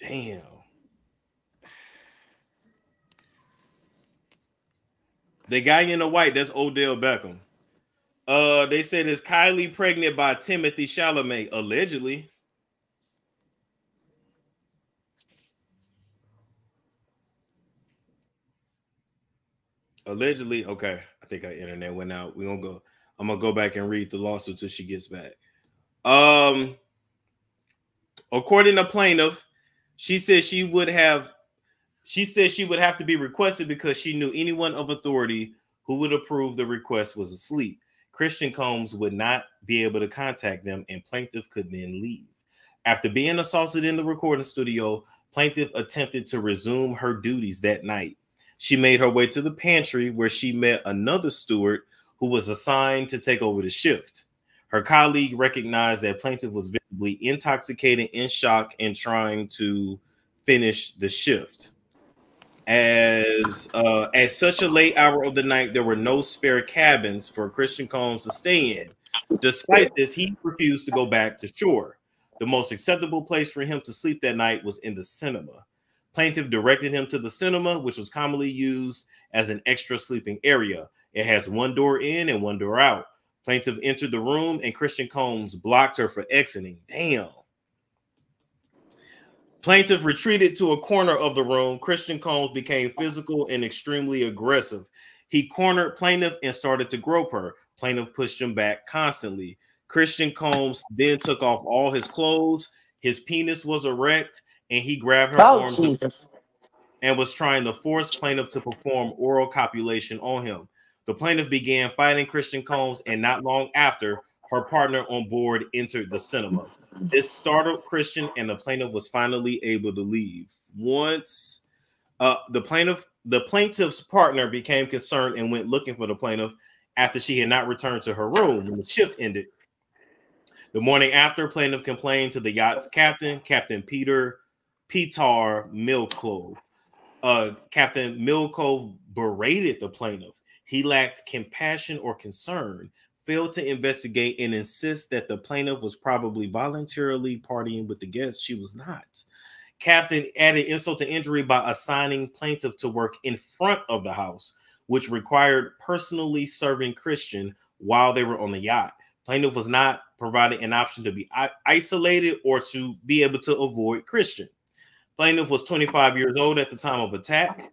Speaker 1: Damn. The guy in the white, that's Odell Beckham. Uh, they said is Kylie pregnant by Timothée Chalamet allegedly. Allegedly, okay. I think our internet went out. We're gonna go. I'm gonna go back and read the lawsuit till she gets back. Um, according to plaintiff, she said she would have she said she would have to be requested because she knew anyone of authority who would approve the request was asleep. Christian Combs would not be able to contact them, and plaintiff could then leave. After being assaulted in the recording studio, plaintiff attempted to resume her duties that night. She made her way to the pantry where she met another steward who was assigned to take over the shift. Her colleague recognized that plaintiff was visibly intoxicated, in shock, and trying to finish the shift. As uh, at such a late hour of the night, there were no spare cabins for Christian Combs to stay in. Despite this, he refused to go back to shore. The most acceptable place for him to sleep that night was in the cinema. Plaintiff directed him to the cinema, which was commonly used as an extra sleeping area. It has one door in and one door out. Plaintiff entered the room and Christian Combs blocked her for exiting. Damn. Plaintiff retreated to a corner of the room. Christian Combs became physical and extremely aggressive. He cornered plaintiff and started to grope her. Plaintiff pushed him back constantly. Christian Combs then took off all his clothes. His penis was erect, and he grabbed her oh, arms and was trying to force plaintiff to perform oral copulation on him. The plaintiff began fighting Christian Combs, and not long after, her partner on board entered the cinema. This startled Christian, and the plaintiff was finally able to leave. Once uh, the plaintiff, the plaintiff's partner became concerned and went looking for the plaintiff after she had not returned to her room when the shift ended. The morning after, plaintiff complained to the yacht's captain, Captain Peter Petar Milkov. Uh, Captain Milkov berated the plaintiff he lacked compassion or concern, failed to investigate, and insist that the plaintiff was probably voluntarily partying with the guests. She was not. Captain added insult to injury by assigning plaintiff to work in front of the house, which required personally serving Christian while they were on the yacht. Plaintiff was not provided an option to be isolated or to be able to avoid Christian. Plaintiff was 25 years old at the time of attack.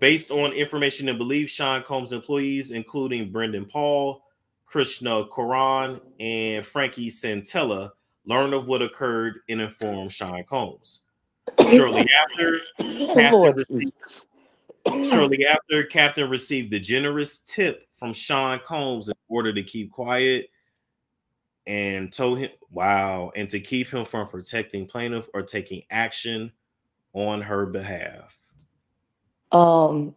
Speaker 1: Based on information and belief, Sean Combs' employees, including Brendan Paul, Kristina Khorram, and Frankie Santella, learned of what occurred and informed Sean Combs. Shortly after, Captain received, shortly after, Captain received the generous tip from Sean Combs in order to keep quiet and told him, wow, and to keep him from protecting plaintiff or taking action on her behalf.
Speaker 2: Um,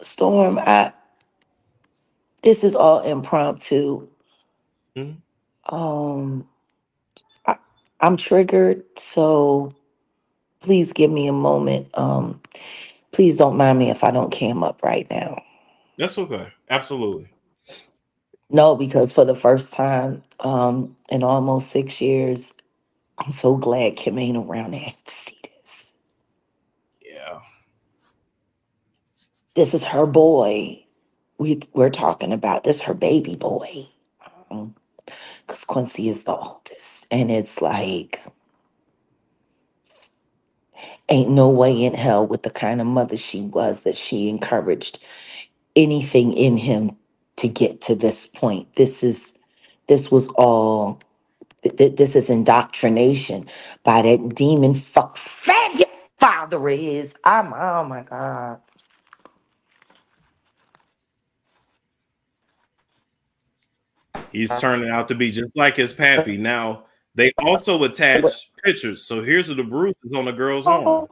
Speaker 2: Storm, I this is all impromptu. Mm-hmm. Um, I, I'm triggered, so please give me a moment. Um, please don't mind me if I don't cam up right now.
Speaker 1: That's okay. Absolutely.
Speaker 2: No, because for the first time um, in almost six years, I'm so glad Kim ain't around to see this Yeah. This is her boy. We we're talking about this her baby boy. Um, cuz Quincy is the oldest and it's like ain't no way in hell with the kind of mother she was that she encouraged anything in him to get to this point. This is this was all th- this is indoctrination by that demon fuck faggot father is. I'm oh my god.
Speaker 1: He's turning out to be just like his pappy. Now they also attach pictures. So here's the bruises on the girl's
Speaker 2: oh, arm.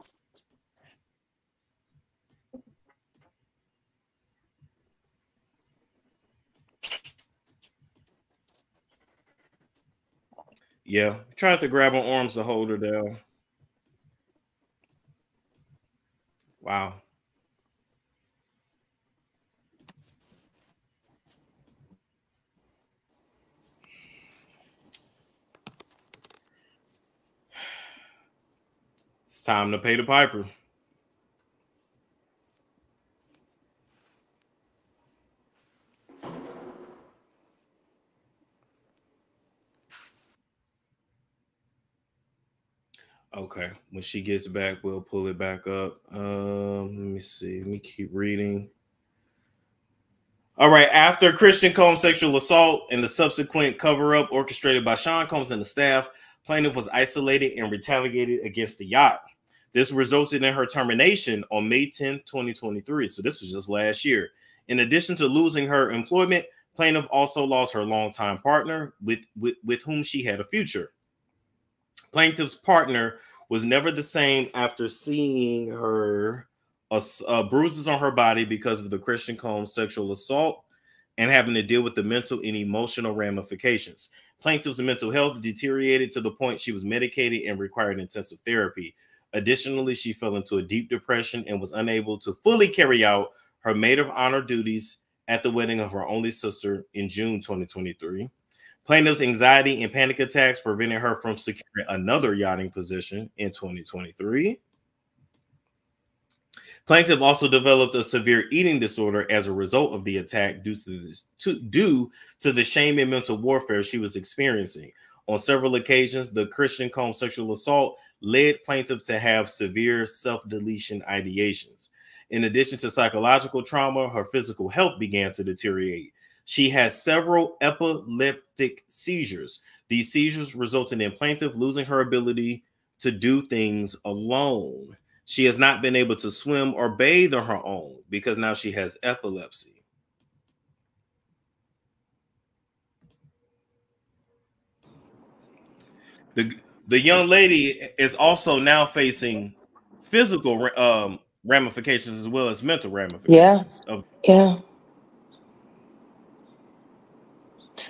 Speaker 1: Yeah, tried to grab her arms to hold her down. Wow. It's time to pay the piper. Okay, when she gets back, we'll pull it back up. Um, let me see. Let me keep reading. All right. After Christian Combs' sexual assault and the subsequent cover up orchestrated by Sean Combs and the staff, plaintiff was isolated and retaliated against the yacht. This resulted in her termination on May 10, 2023. So this was just last year. In addition to losing her employment, plaintiff also lost her longtime partner with, with, with whom she had a future. Plaintiff's partner was never the same after seeing her uh, uh, bruises on her body because of the Christian Combs sexual assault and having to deal with the mental and emotional ramifications. Plaintiff's mental health deteriorated to the point she was medicated and required intensive therapy. Additionally, she fell into a deep depression and was unable to fully carry out her maid of honor duties at the wedding of her only sister in June 2023. Plaintiff's anxiety and panic attacks prevented her from securing another yachting position in 2023. Plaintiff also developed a severe eating disorder as a result of the attack due to, this, to, due to the shame and mental warfare she was experiencing. On several occasions, the Christian Combs sexual assault led plaintiff to have severe self-deletion ideations. In addition to psychological trauma, her physical health began to deteriorate. She has several epileptic seizures. These seizures resulted in plaintiff losing her ability to do things alone. She has not been able to swim or bathe on her own because now she has epilepsy. The the young lady is also now facing physical um, ramifications as well as mental ramifications.
Speaker 2: Yeah. Of- yeah.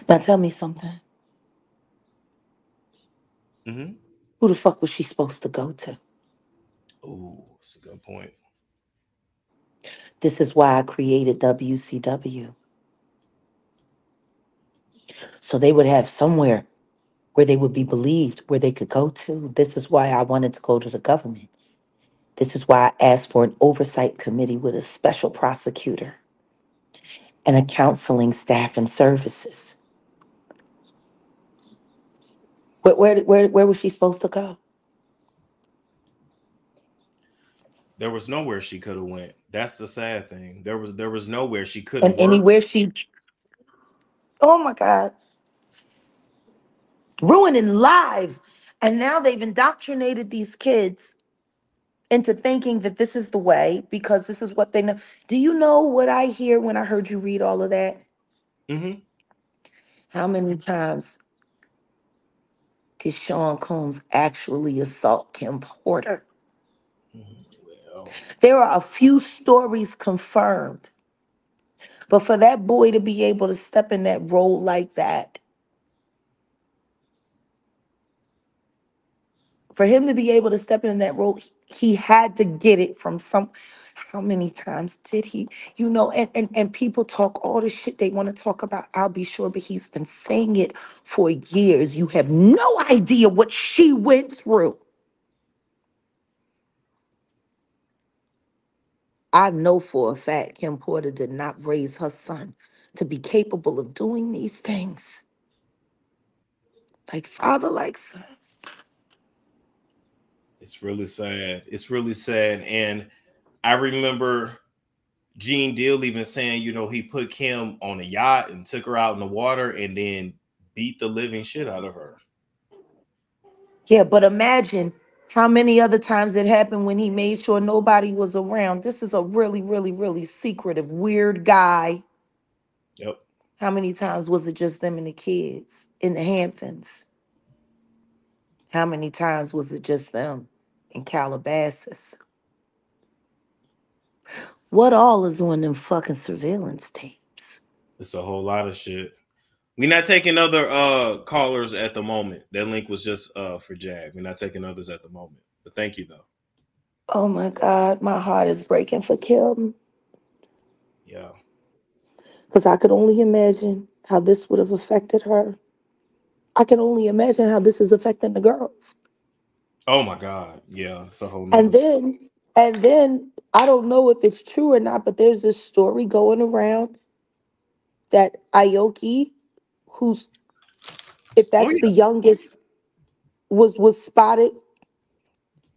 Speaker 2: Now tell me something.
Speaker 1: mm-hmm.
Speaker 2: Who the fuck was she supposed to go to?
Speaker 1: Oh, that's a good point.
Speaker 2: This is why I created WCW. So they would have somewhere where they would be believed, where they could go to. This is why I wanted to go to the government. This is why I asked for an oversight committee with a special prosecutor and a counseling staff and services. Where, where, where, where was she supposed to go?
Speaker 1: There was nowhere she could have went. That's the sad thing. There was there was nowhere she could
Speaker 2: And anywhere she, oh my God, ruining lives. And now they've indoctrinated these kids into thinking that this is the way because this is what they know. Do you know what I hear when I heard you read all of that?
Speaker 1: Mm-hmm.
Speaker 2: How many times did Sean Combs actually assault Kim Porter?
Speaker 1: Well,
Speaker 2: There are a few stories confirmed, but for that boy to be able to step in that role like that, for him to be able to step in that role, he he had to get it from some. How many times did he? You know, and, and, and people talk all the shit they want to talk about. I'll be sure, but he's been saying it for years. You have no idea what she went through. I know for a fact Kim Porter did not raise her son to be capable of doing these things. Like father, like son.
Speaker 1: it's really sad. It's really sad. And I remember Gene Deal even saying, you know, he put Kim on a yacht and took her out in the water and then beat the living shit out of her.
Speaker 2: Yeah, but imagine how many other times it happened when he made sure nobody was around. This is a really, really, really secretive, weird guy.
Speaker 1: Yep.
Speaker 2: How many times was it just them and the kids in the Hamptons? How many times was it just them in Calabasas? What all is on them fucking surveillance tapes?
Speaker 1: It's a whole lot of shit. We're not taking other uh callers at the moment. That link was just uh for Jag. We're not taking others at the moment. But thank you though.
Speaker 2: Oh my God, my heart is breaking for Kim.
Speaker 1: Yeah.
Speaker 2: Because I could only imagine how this would have affected her. I can only imagine how this is affecting the girls.
Speaker 1: Oh my God. Yeah. It's a whole
Speaker 2: And then, and then I don't know if it's true or not, but there's this story going around that Aoki, who's if oh, that's
Speaker 1: Oh, yeah.
Speaker 2: the youngest, was was spotted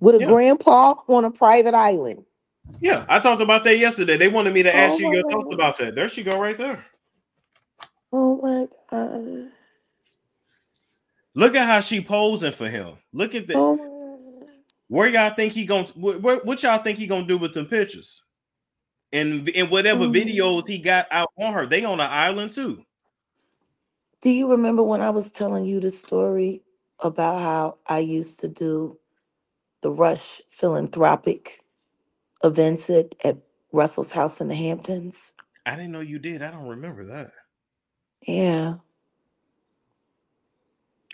Speaker 2: with a
Speaker 1: Yeah.
Speaker 2: grandpa on a private island.
Speaker 1: Yeah, I talked about that yesterday. They wanted me to ask
Speaker 2: Oh
Speaker 1: you
Speaker 2: my
Speaker 1: your thoughts
Speaker 2: God.
Speaker 1: about that. There she go right there.
Speaker 2: Oh my god!
Speaker 1: Look at how she posing for him. Look at that.
Speaker 2: Oh.
Speaker 1: Where y'all think he gonna what, what y'all think he gonna do with them pictures? And and whatever
Speaker 2: Mm.
Speaker 1: videos he got out on her, they on the island too.
Speaker 2: Do you remember when I was telling you the story about how I used to do the Rush philanthropic events at, at Russell's house in the Hamptons?
Speaker 1: I didn't know you did. I don't remember that.
Speaker 2: Yeah.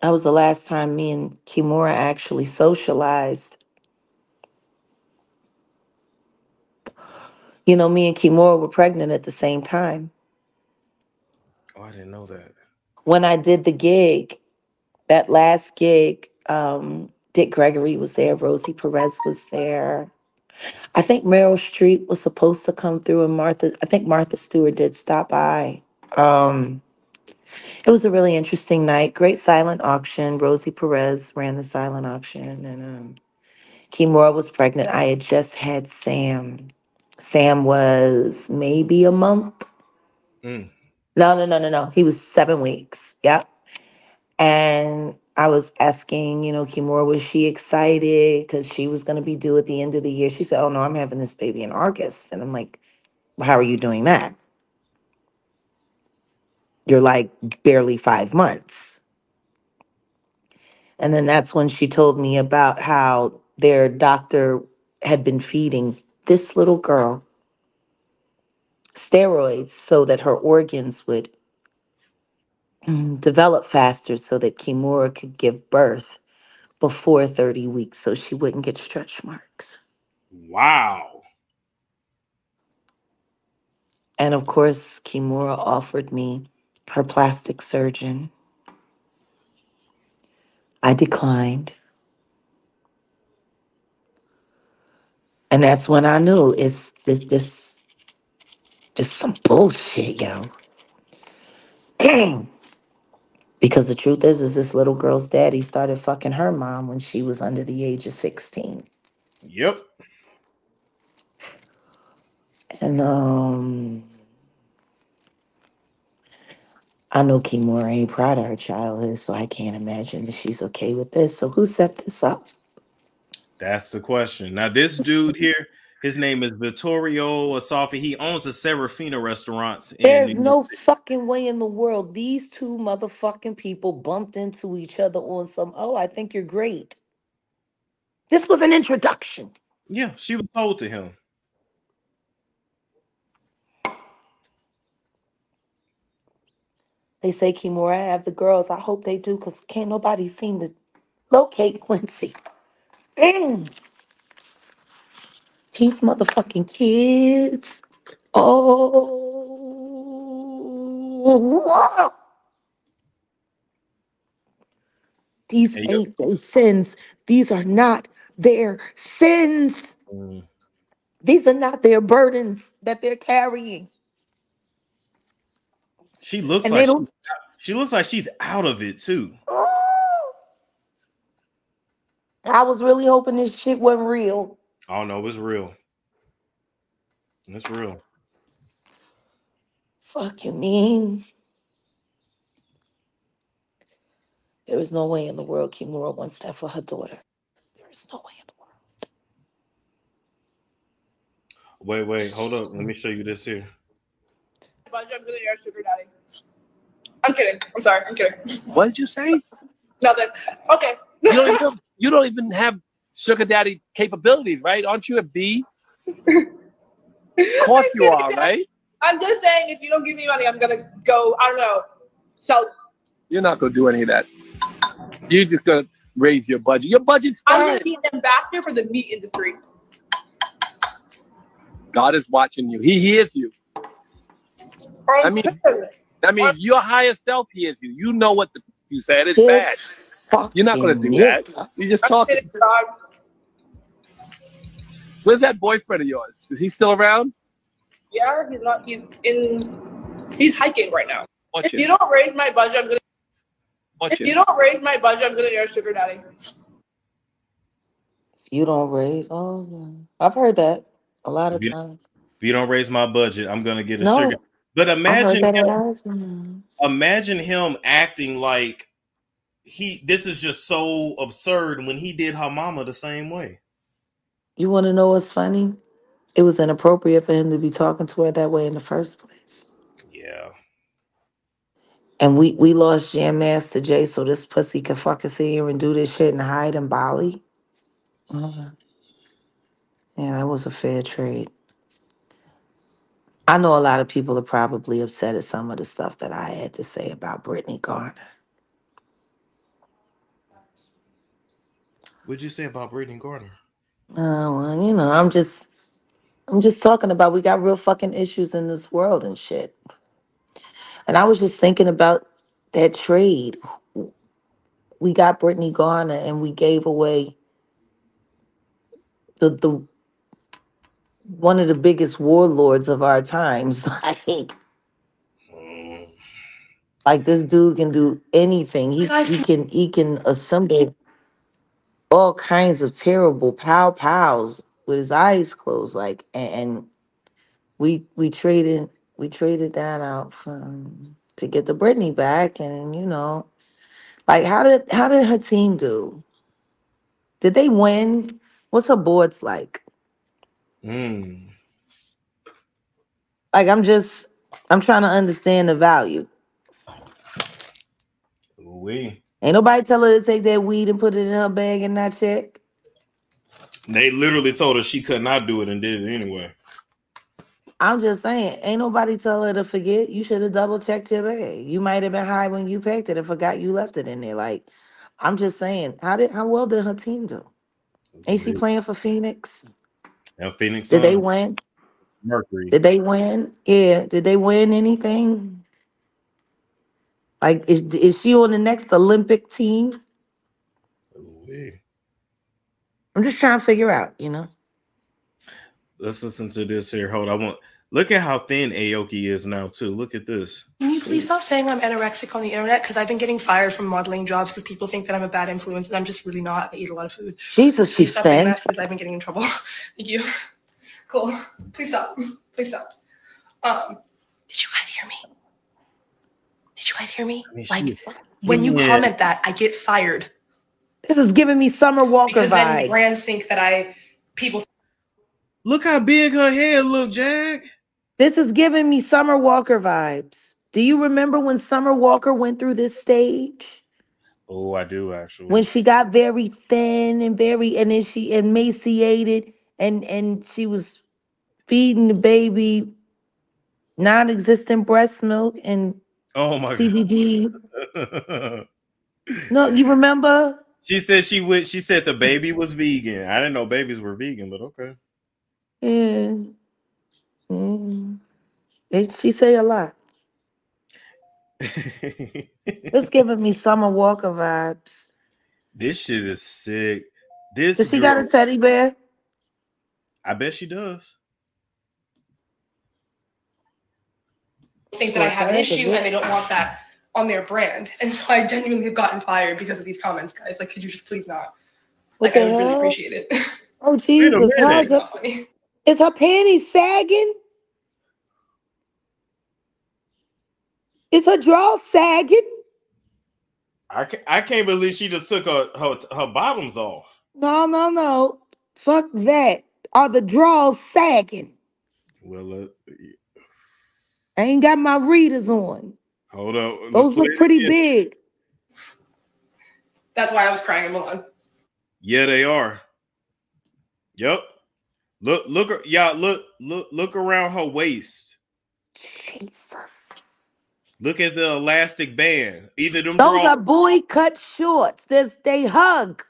Speaker 2: That was the last time me and Kimora actually socialized. You know, me and Kimora were pregnant at the same time.
Speaker 1: Oh, I didn't know that.
Speaker 2: When I did the gig, that last gig, um, Dick Gregory was there, Rosie Perez was there. I think Meryl Streep was supposed to come through, and Martha, I think Martha Stewart did stop by. Um, it was a really interesting night. Great silent auction. Rosie Perez ran the silent auction, and um, Kimora was pregnant. I had just had Sam. Sam was maybe a month.
Speaker 1: Mm.
Speaker 2: No, no, no, no, no. He was seven weeks. Yeah. And I was asking, you know, Kimora, was she excited because she was going to be due at the end of the year? She said, Oh, no, I'm having this baby in August. And I'm like, well, How are you doing that? You're like barely five months. And then that's when she told me about how their doctor had been feeding this little girl steroids so that her organs would mm, develop faster so that Kimora could give birth before 30 weeks so she wouldn't get stretch marks.
Speaker 1: Wow.
Speaker 2: And of course, Kimora offered me her plastic surgeon. I declined. And that's when I knew it's this this this some bullshit, yo. because the truth is, is this little girl's daddy started fucking her mom when she was under the age of 16.
Speaker 1: Yep.
Speaker 2: And um I know Kimora ain't proud of her childhood, so I can't imagine that she's okay with this. So who set this up?
Speaker 1: That's the question. Now, this dude here, his name is Vittorio Assaf. He owns the Serafina restaurants. in
Speaker 2: There's no
Speaker 1: City.
Speaker 2: fucking way in the world these two motherfucking people bumped into each other on some, oh, I think you're great. This was an introduction.
Speaker 1: Yeah, she was told to him.
Speaker 2: They say Kimora have the girls. I hope they do because can't nobody seem to locate Quincy. Mm. These motherfucking kids. Oh. These
Speaker 1: Hey, yo.
Speaker 2: ain't their sins. These are not their sins.
Speaker 1: Mm.
Speaker 2: These are not their burdens that they're carrying.
Speaker 1: She looks
Speaker 2: And
Speaker 1: like
Speaker 2: don't.
Speaker 1: she, she looks like she's out of it too.
Speaker 2: I was really hoping this shit wasn't real.
Speaker 1: Oh no, it's real. It's real.
Speaker 2: Fuck you mean? There is no way in the world Kimora wants that for her daughter. There is no way in the world.
Speaker 1: Wait, wait, hold up. Let me show you this here.
Speaker 3: bunch of billionaire sugar daddy. I'm kidding. I'm sorry. I'm kidding.
Speaker 4: What did you say?
Speaker 3: Nothing. Okay.
Speaker 4: You don't even you don't even have sugar daddy capabilities, right? Aren't you a B? Of course you are, right?
Speaker 3: I'm just saying, if you don't give me money, I'm gonna go. I don't know. So
Speaker 4: You're not gonna do any of that. You're just gonna raise your budget. Your budget's
Speaker 3: I'm
Speaker 4: fine.
Speaker 3: gonna be an ambassador for the meat industry.
Speaker 4: God is watching you. He hears you. I mean- That means your higher self hears you. You know what the, you said is bad.
Speaker 2: This
Speaker 4: You're not gonna do
Speaker 2: fucking
Speaker 4: that.
Speaker 2: nigga.
Speaker 4: You just talking. Where's that boyfriend of yours? Is he still around?
Speaker 3: Yeah, he's not. He's in. He's hiking right now.
Speaker 4: Watch
Speaker 3: If you don't raise my budget, I'm gonna.
Speaker 4: Watch
Speaker 3: If you don't raise my budget, I'm gonna get a sugar daddy.
Speaker 2: You don't raise. Oh, yeah. I've heard that a lot of
Speaker 1: You-
Speaker 2: times.
Speaker 1: If you don't raise my budget, I'm gonna get a
Speaker 2: No,
Speaker 1: sugar. But
Speaker 2: I've heard
Speaker 1: imagine
Speaker 2: that a
Speaker 1: him,
Speaker 2: lot of times.
Speaker 1: imagine him acting like he this is just so absurd when he did her mama the same way.
Speaker 2: You want to know what's funny? It was inappropriate for him to be talking to her that way in the first place.
Speaker 1: Yeah.
Speaker 2: And we we lost Jam Master Jay, so this pussy could fucking sit here and do this shit and hide in Bali. Uh, yeah, that was a fair trade. I know a lot of people are probably upset at some of the stuff that I had to say about Brittney Griner.
Speaker 1: What'd you say about Brittney Griner?
Speaker 2: Uh, well, you know, I'm just, I'm just talking about we got real fucking issues in this world and shit. And I was just thinking about that trade. We got Brittney Griner and we gave away the the one of the biggest warlords of our times. Like,
Speaker 1: Mm,
Speaker 2: like this dude can do anything. He he can he can assemble all kinds of terrible pow pows with his eyes closed. Like and, and we we traded we traded that out from to get the Brittney back, and you know, like how did how did her team do? Did they win? What's her boards like?
Speaker 1: mm.
Speaker 2: Like I'm just I'm trying to understand the value.
Speaker 1: We
Speaker 2: Ain't nobody tell her to take that weed and put it in her bag and not check.
Speaker 1: they literally told her she could not do it and did it anyway.
Speaker 2: I'm just saying, ain't nobody tell her to forget. You should have double checked your bag. You might have been high when you packed it and forgot you left it in there. Like, I'm just saying, how did how well did her team do? Ain't she playing for Phoenix?
Speaker 1: And Phoenix
Speaker 2: Did they
Speaker 1: um,
Speaker 2: win?
Speaker 1: Mercury.
Speaker 2: Did they win? Yeah. Did they win anything? Like, is is she on the next Olympic team?
Speaker 1: Ooh-wee.
Speaker 2: I'm just trying to figure out, you know.
Speaker 1: Let's listen to this here. Hold on. I want look at how thin Aoki is now, too. Look at this.
Speaker 5: Can you please stop saying I'm anorexic on the internet? Because I've been getting fired from modeling jobs because people think that I'm a bad influence, and I'm just really not. I eat a lot of food.
Speaker 2: Jesus,
Speaker 5: Please
Speaker 2: she's
Speaker 5: stop saying
Speaker 2: thin.
Speaker 5: that because I've been getting in trouble. Thank you. Cool. Please stop. Please stop. Um, did you guys hear me? Did you guys hear me?
Speaker 1: I mean,
Speaker 5: Like
Speaker 1: is-
Speaker 5: when you
Speaker 1: Yeah.
Speaker 5: comment that, I get fired
Speaker 2: This is giving me Summer Walker
Speaker 5: because then
Speaker 2: vibes.
Speaker 5: brands think that I people
Speaker 1: Look how big her head look, Jack.
Speaker 2: This is giving me Summer Walker vibes. Do you remember when Summer Walker went through this stage?
Speaker 1: Oh, I do actually.
Speaker 2: When she got very thin and very and then she emaciated and and she was feeding the baby non-existent breast milk and
Speaker 1: oh my
Speaker 2: CBD. No, you remember?
Speaker 1: she said she would she said the baby was vegan. I didn't know babies were vegan, but okay.
Speaker 2: Yeah. yeah. It- she say a lot. It's giving me Summer Walker vibes.
Speaker 1: this shit is sick. This
Speaker 2: Does she got a teddy bear?
Speaker 1: I bet she does.
Speaker 5: Think that I have an issue and they don't want that on their brand. And so I genuinely have gotten fired because of these comments, guys. Like, could you just please not? Like, I would really appreciate it.
Speaker 2: Oh Jesus!
Speaker 1: minute.
Speaker 2: Her, is her panties sagging? Is her drawers sagging?
Speaker 1: I can't, I can't believe she just took her, her her bottoms off.
Speaker 2: No, no, no. Fuck that. Are the drawers sagging?
Speaker 1: Well, uh,
Speaker 2: I ain't got my readers on.
Speaker 1: hold on. Let's
Speaker 2: Those look pretty
Speaker 1: again.
Speaker 2: big.
Speaker 5: That's why I was crying in Milan.
Speaker 1: Yeah, they are. Yep. Look, look, y'all, look, look, look around her waist.
Speaker 2: Jesus.
Speaker 1: Look at the elastic band. Either them
Speaker 2: Those
Speaker 1: draw-
Speaker 2: are boy cut shorts. This they hug.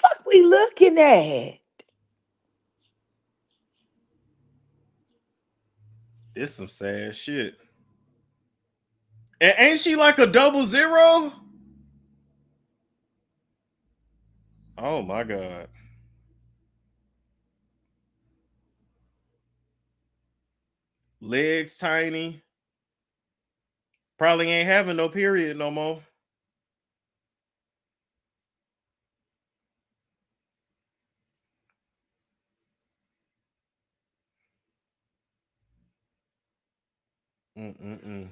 Speaker 2: Fuck we looking at?
Speaker 1: This some sad shit. And ain't she like a double zero? Oh my god. Legs tiny. Probably ain't having no period no more. Mm-mm-mm.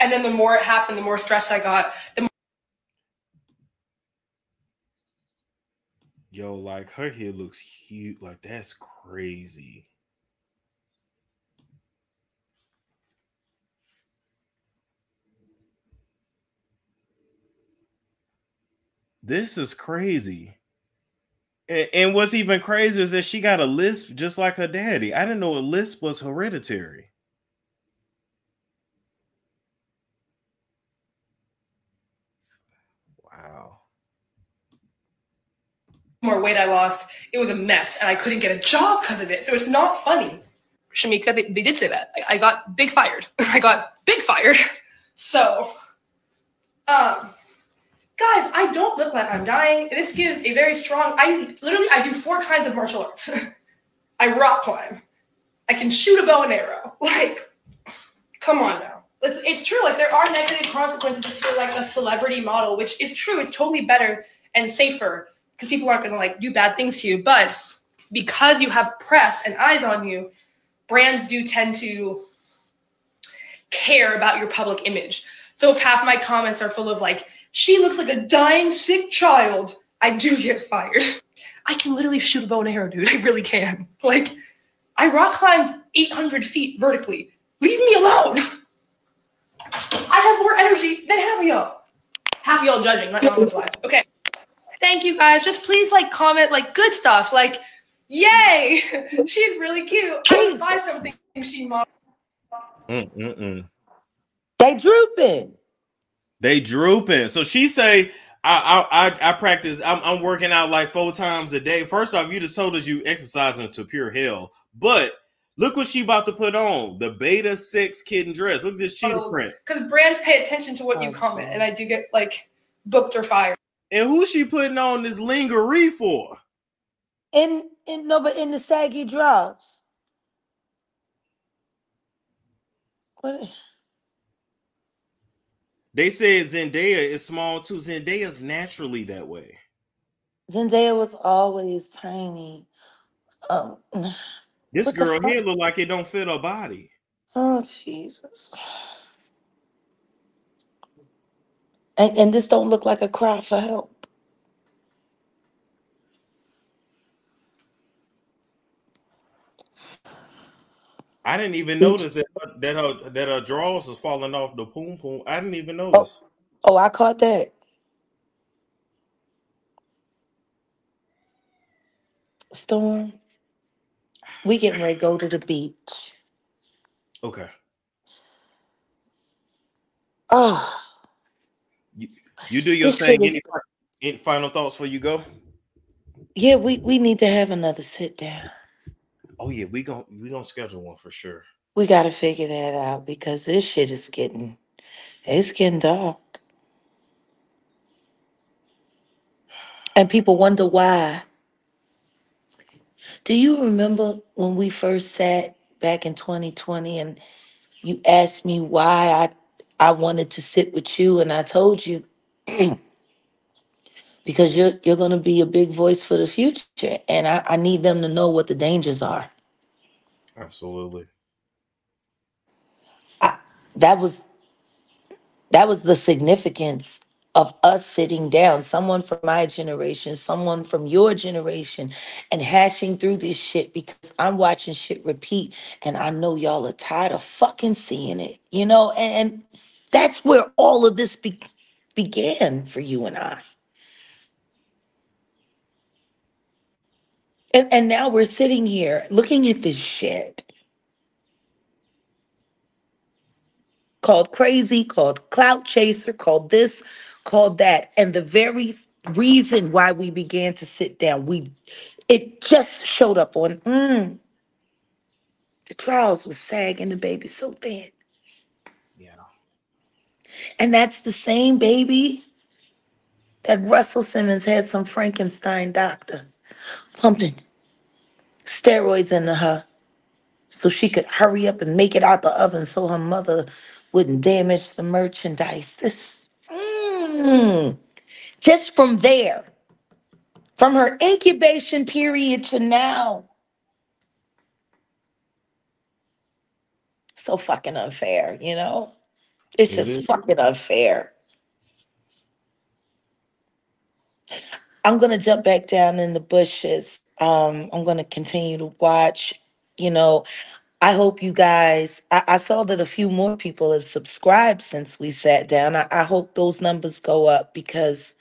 Speaker 5: And then the more it happened, the more stressed I got. The more
Speaker 1: Yo, like her hair looks huge. Like that's crazy. This is crazy. And, and what's even crazier is that she got a lisp just like her daddy. I didn't know a lisp was hereditary. Wow.
Speaker 5: more weight I lost, it was a mess, and I couldn't get a job because of it. So it's not funny. Shamika, they, they did say that. I, I got big fired. I got big fired. So, um, guys, I don't look like I'm dying. This gives a very strong. I literally I do four kinds of martial arts. I rock climb. I can shoot a bow and arrow. Like, come on now. It's, it's true. Like there are negative consequences to, like a celebrity model, which is true. It's totally better and safer because people aren't going to like do bad things to you. But because you have press and eyes on you, brands do tend to care about your public image. So if half my comments are full of like, she looks like a dying sick child, I do get fired. I can literally shoot a bow and arrow, dude. I really can. Like, I rock climbed 800 feet vertically. Leave me alone. I have more energy than half of y'all. Half of y'all judging, not knowing what's live. Okay. Thank you guys. Just please like comment like good stuff. Like, yay, she's really cute. I would buy something she modeled.
Speaker 1: Mm-mm-mm.
Speaker 2: They drooping.
Speaker 1: They drooping. So she say, I I I, I practice. I'm, I'm working out like four times a day. First off, you just told us you exercising to pure hell. But look what she about to put on the beta six kitten dress. Look at this cheetah
Speaker 5: Oh.
Speaker 1: print.
Speaker 5: Because brands pay attention to what you
Speaker 2: Oh,
Speaker 5: comment,
Speaker 2: sorry.
Speaker 5: and I do get like booked or fired.
Speaker 1: And who she putting on this lingerie for?
Speaker 2: In in no, but in the saggy drawers. What?
Speaker 1: They said Zendaya is small too. Zendaya's naturally that way.
Speaker 2: Zendaya was always tiny. Um,
Speaker 1: This girl here look like it don't fit her body.
Speaker 2: oh Jesus. And and this don't look like a cry for help.
Speaker 1: I didn't even notice that that her that her drawers was falling off the poom poom. I didn't even oh, notice.
Speaker 2: Oh, I caught that. Storm. We getting ready to go to the beach.
Speaker 1: Okay.
Speaker 2: Oh,
Speaker 1: You do your
Speaker 2: This
Speaker 1: thing. Any, any final thoughts before you go?
Speaker 2: yeah, we, we need to have another sit down.
Speaker 1: Oh yeah, we gon' we gonna schedule one for sure.
Speaker 2: We got to figure that out because this shit is getting, it's getting dark. And people wonder why. Do you remember when we first sat back in 2020 and you asked me why I I wanted to sit with you and I told you because you're you're gonna be a big voice for the future and I, I need them to know what the dangers are.
Speaker 1: Absolutely.
Speaker 2: that was that was the significance of us sitting down, someone from my generation, someone from your generation, and hashing through this shit because I'm watching shit repeat and I know y'all are tired of fucking seeing it, you know? And, and that's where all of this be- began for you and I. And, and now we're sitting here looking at this shit called crazy, called clout chaser, called this, called that. And the very reason why we began to sit down, we it just showed up on mm, the trials was sagging the baby so thin.
Speaker 1: Yeah.
Speaker 2: And that's the same baby that Russell Simmons had some Frankenstein doctor pumping steroids into her so she could hurry up and make it out the oven so her mother wouldn't damage the merchandise. This, mm, just from there, from her incubation period to now. So fucking unfair, you know? It's
Speaker 1: It
Speaker 2: just
Speaker 1: is.
Speaker 2: fucking unfair. I'm gonna jump back down in the bushes. Um, I'm gonna continue to watch. You know, I hope you guys. I, I saw that a few more people have subscribed since we sat down. I, I hope those numbers go up because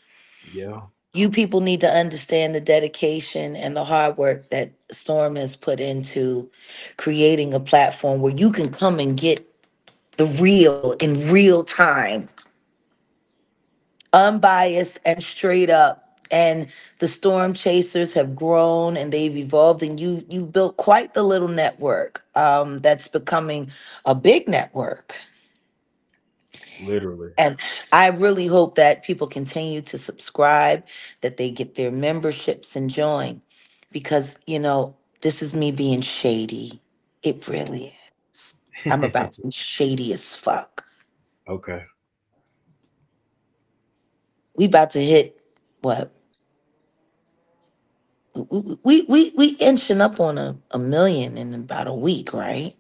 Speaker 1: Yeah.
Speaker 2: you people need to understand the dedication and the hard work that Storm has put into creating a platform where you can come and get the real in real time, unbiased and straight up. And the storm chasers have grown and they've evolved, and you've you've built quite the little network um, that's becoming a big network.
Speaker 1: Literally.
Speaker 2: And I really hope that people continue to subscribe, that they get their memberships and join, because you know this is me being shady. It really is. I'm about to be shady as fuck.
Speaker 1: okay.
Speaker 2: We about to hit what? We we we, inching up on a, a million in about a week, right?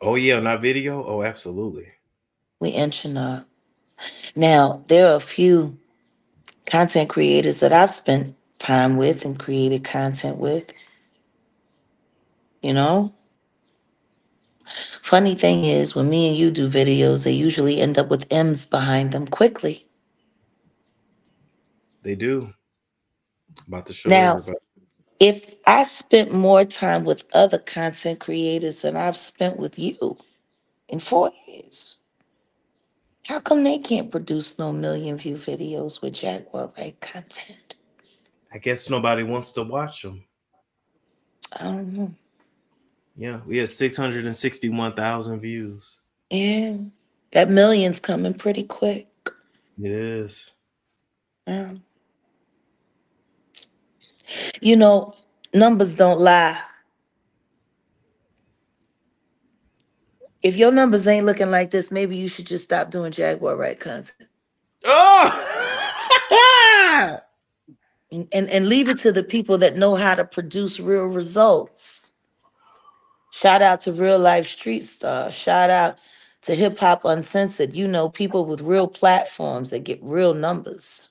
Speaker 1: Oh yeah, on that video. Oh, absolutely.
Speaker 2: We inching up. Now there are a few content creators that I've spent time with and created content with. You know, funny thing is when me and you do videos, they usually end up with M's behind them quickly.
Speaker 1: They do. About to show
Speaker 2: Now,
Speaker 1: everybody.
Speaker 2: if I spent more time with other content creators than I've spent with you in four years, how come they can't produce no million view videos with Jaguar Wright content?
Speaker 1: I guess nobody wants to watch them.
Speaker 2: I don't know.
Speaker 1: Yeah, we had six hundred and sixty-one thousand views.
Speaker 2: Yeah, that million's coming pretty quick.
Speaker 1: It is.
Speaker 2: Yeah. You know, numbers don't lie. If your numbers ain't looking like this, maybe you should just stop doing Jaguar Wright content
Speaker 1: Oh!
Speaker 2: and, and, and leave it to the people that know how to produce real results. Shout out to real life street stars. Shout out to Hip Hop Uncensored. You know, people with real platforms that get real numbers.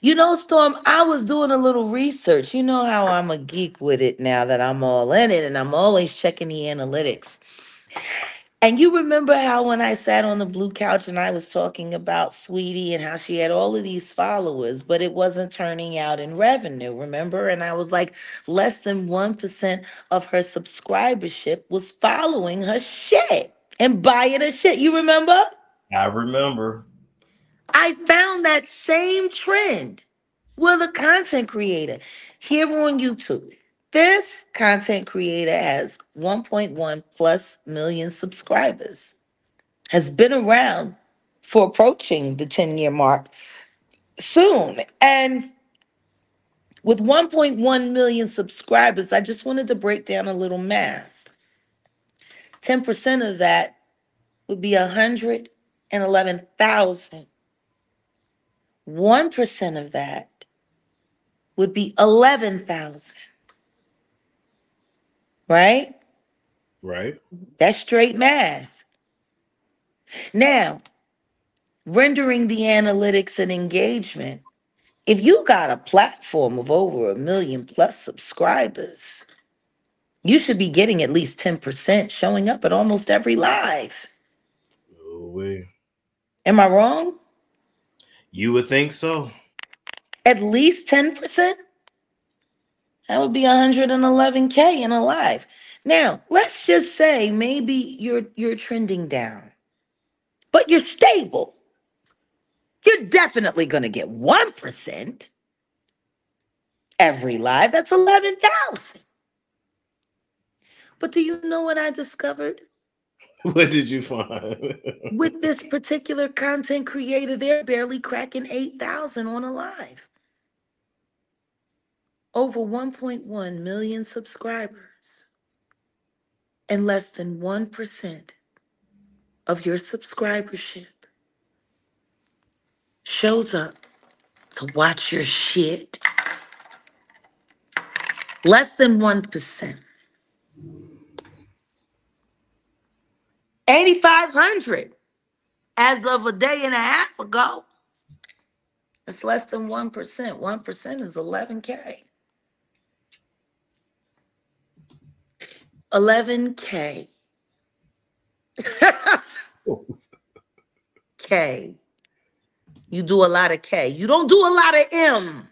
Speaker 2: You know, Storm, I was doing a little research. You know how I'm a geek with it now that I'm all in it and I'm always checking the analytics. And you remember how when I sat on the blue couch and I was talking about Sweetie and how she had all of these followers, but it wasn't turning out in revenue, remember? And I was like, less than 1% of her subscribership was following her shit and buying her shit. You remember?
Speaker 1: I remember.
Speaker 2: I found that same trend with a content creator here on YouTube. This content creator has 1.1 plus million subscribers, has been around for approaching the 10 year mark soon. And with 1.1 million subscribers, I just wanted to break down a little math. 10% of that would be 111,000. 1% of that would be 11,000. Right?
Speaker 1: Right.
Speaker 2: That's straight math. Now, rendering the analytics and engagement. If you got a platform of over a million plus subscribers, you should be getting at least 10% showing up at almost every live.
Speaker 1: Ooh-wee.
Speaker 2: Am I wrong?
Speaker 1: You would think so.
Speaker 2: At least 10%? That would be 111k in a live. Now, let's just say maybe you're you're trending down, but you're stable. You're definitely going to get 1% every live. That's 11,000. But do you know what I discovered?
Speaker 1: What did you find?
Speaker 2: With this particular content creator, they're barely cracking 8,000 on a live. Over 1.1 million subscribers. And less than 1% of your subscribership shows up to watch your shit. Less than 1%. 8,500 as of a day and a half ago. It's less than 1%. 1% is 11K. 11K. K. You do a lot of K. You don't do a lot of M.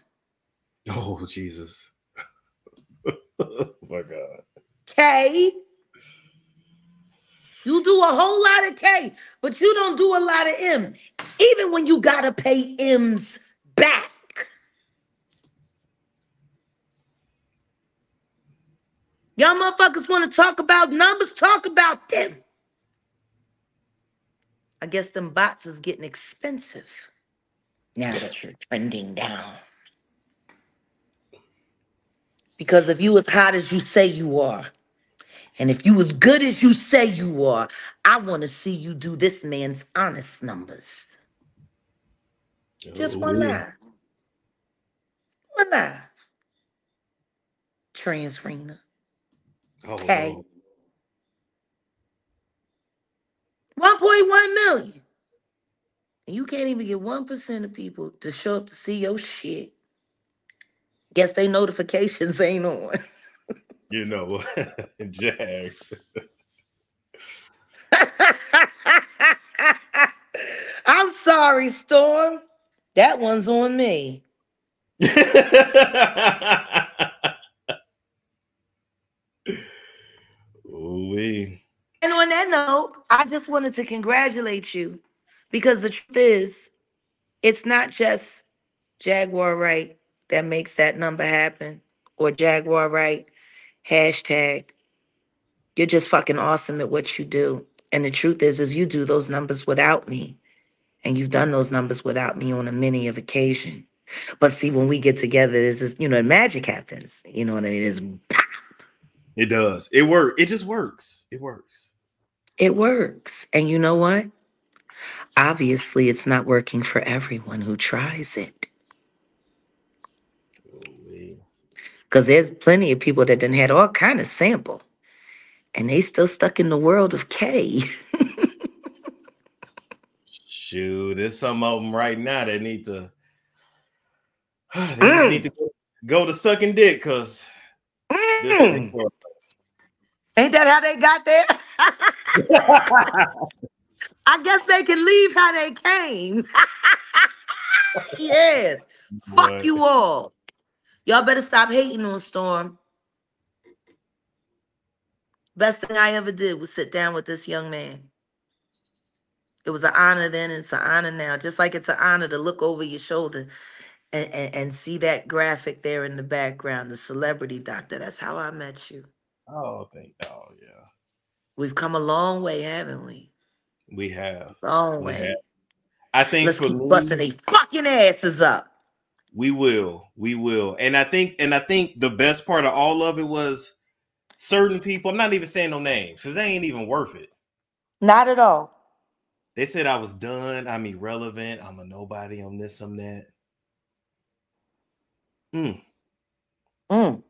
Speaker 1: oh Jesus. oh my God.
Speaker 2: K. You do a whole lot of K, but you don't do a lot of M. Even when you gotta pay M's back. Y'all motherfuckers want to talk about numbers? Talk about them. I guess them bots is getting expensive now that you're trending down. Because if you as hot as you say you are, and if you as good as you say you are, I want to see you do this man's honest numbers. Just one
Speaker 1: Ooh-wee.
Speaker 2: One live. Trans Rena.
Speaker 1: Oh,
Speaker 2: Okay.
Speaker 1: no.
Speaker 2: 1.1 million. And you can't even get 1% of people to show up to see your shit. Guess they notifications ain't on.
Speaker 1: You know what? Jag.
Speaker 2: I'm sorry, Storm. That one's on me.
Speaker 1: Ooh-wee.
Speaker 2: And on that note, I just wanted to congratulate you because the truth is, it's not just Jaguar Wright that makes that number happen or Jaguar Wright hashtag. You're just fucking awesome at what you do. And the truth is, is you do those numbers without me. And you've done those numbers without me on a many of occasion. But see, when we get together, this is, you know, magic happens. You know what I mean? It's
Speaker 1: It does. It work. It just works. It works.
Speaker 2: It works. And you know what? Obviously, it's not working for everyone who tries it.
Speaker 1: Ooh-wee.
Speaker 2: Because there's plenty of people that done had all kind of sample. And they still stuck in the world of K.
Speaker 1: Shoot, there's some of them right now that need to. They
Speaker 2: Mm.
Speaker 1: need to go- go to sucking dick because
Speaker 2: Mm. Ain't that how they got there? I guess they can leave how they came. yes. Fuck you all. Y'all better stop hating on Storm. Best thing I ever did was sit down with this young man. It was an honor then, and it's an honor now. Just like it's an honor to look over your shoulder and, and, and see that graphic there in the background, the celebrity doctor. That's how I met you.
Speaker 1: Oh, thank oh yeah.
Speaker 2: We've come a long way, haven't we?
Speaker 1: We have.
Speaker 2: Long
Speaker 1: We
Speaker 2: way.
Speaker 1: have. I think
Speaker 2: Let's
Speaker 1: for
Speaker 2: keep
Speaker 1: me,
Speaker 2: busting they fucking asses up.
Speaker 1: We will. We will. And I think and I think the best part of all of it was certain people, I'm not even saying no names, because they ain't even worth it.
Speaker 2: Not at all.
Speaker 1: They said I was done. I'm irrelevant. I'm a nobody. I'm this, I'm that. Mm,
Speaker 2: Mm.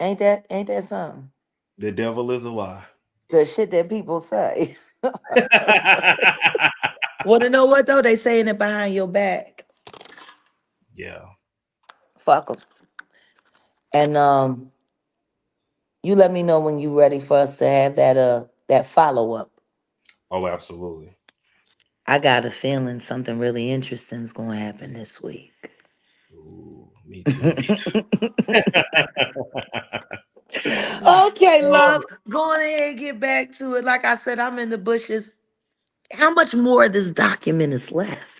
Speaker 2: Ain't that ain't that something?
Speaker 1: the devil is a lie.
Speaker 2: The shit that people say. Want to know what though? They saying it behind your back.
Speaker 1: Yeah.
Speaker 2: Fuck them. And um, you let me know when you're ready for us to have that uh that follow up.
Speaker 1: Oh, absolutely.
Speaker 2: I got a feeling something really interesting is going to happen this week.
Speaker 1: Ooh, me too.
Speaker 2: okay, love. Going ahead and get back to it. Like I said, I'm in the bushes. How much more of this document is left?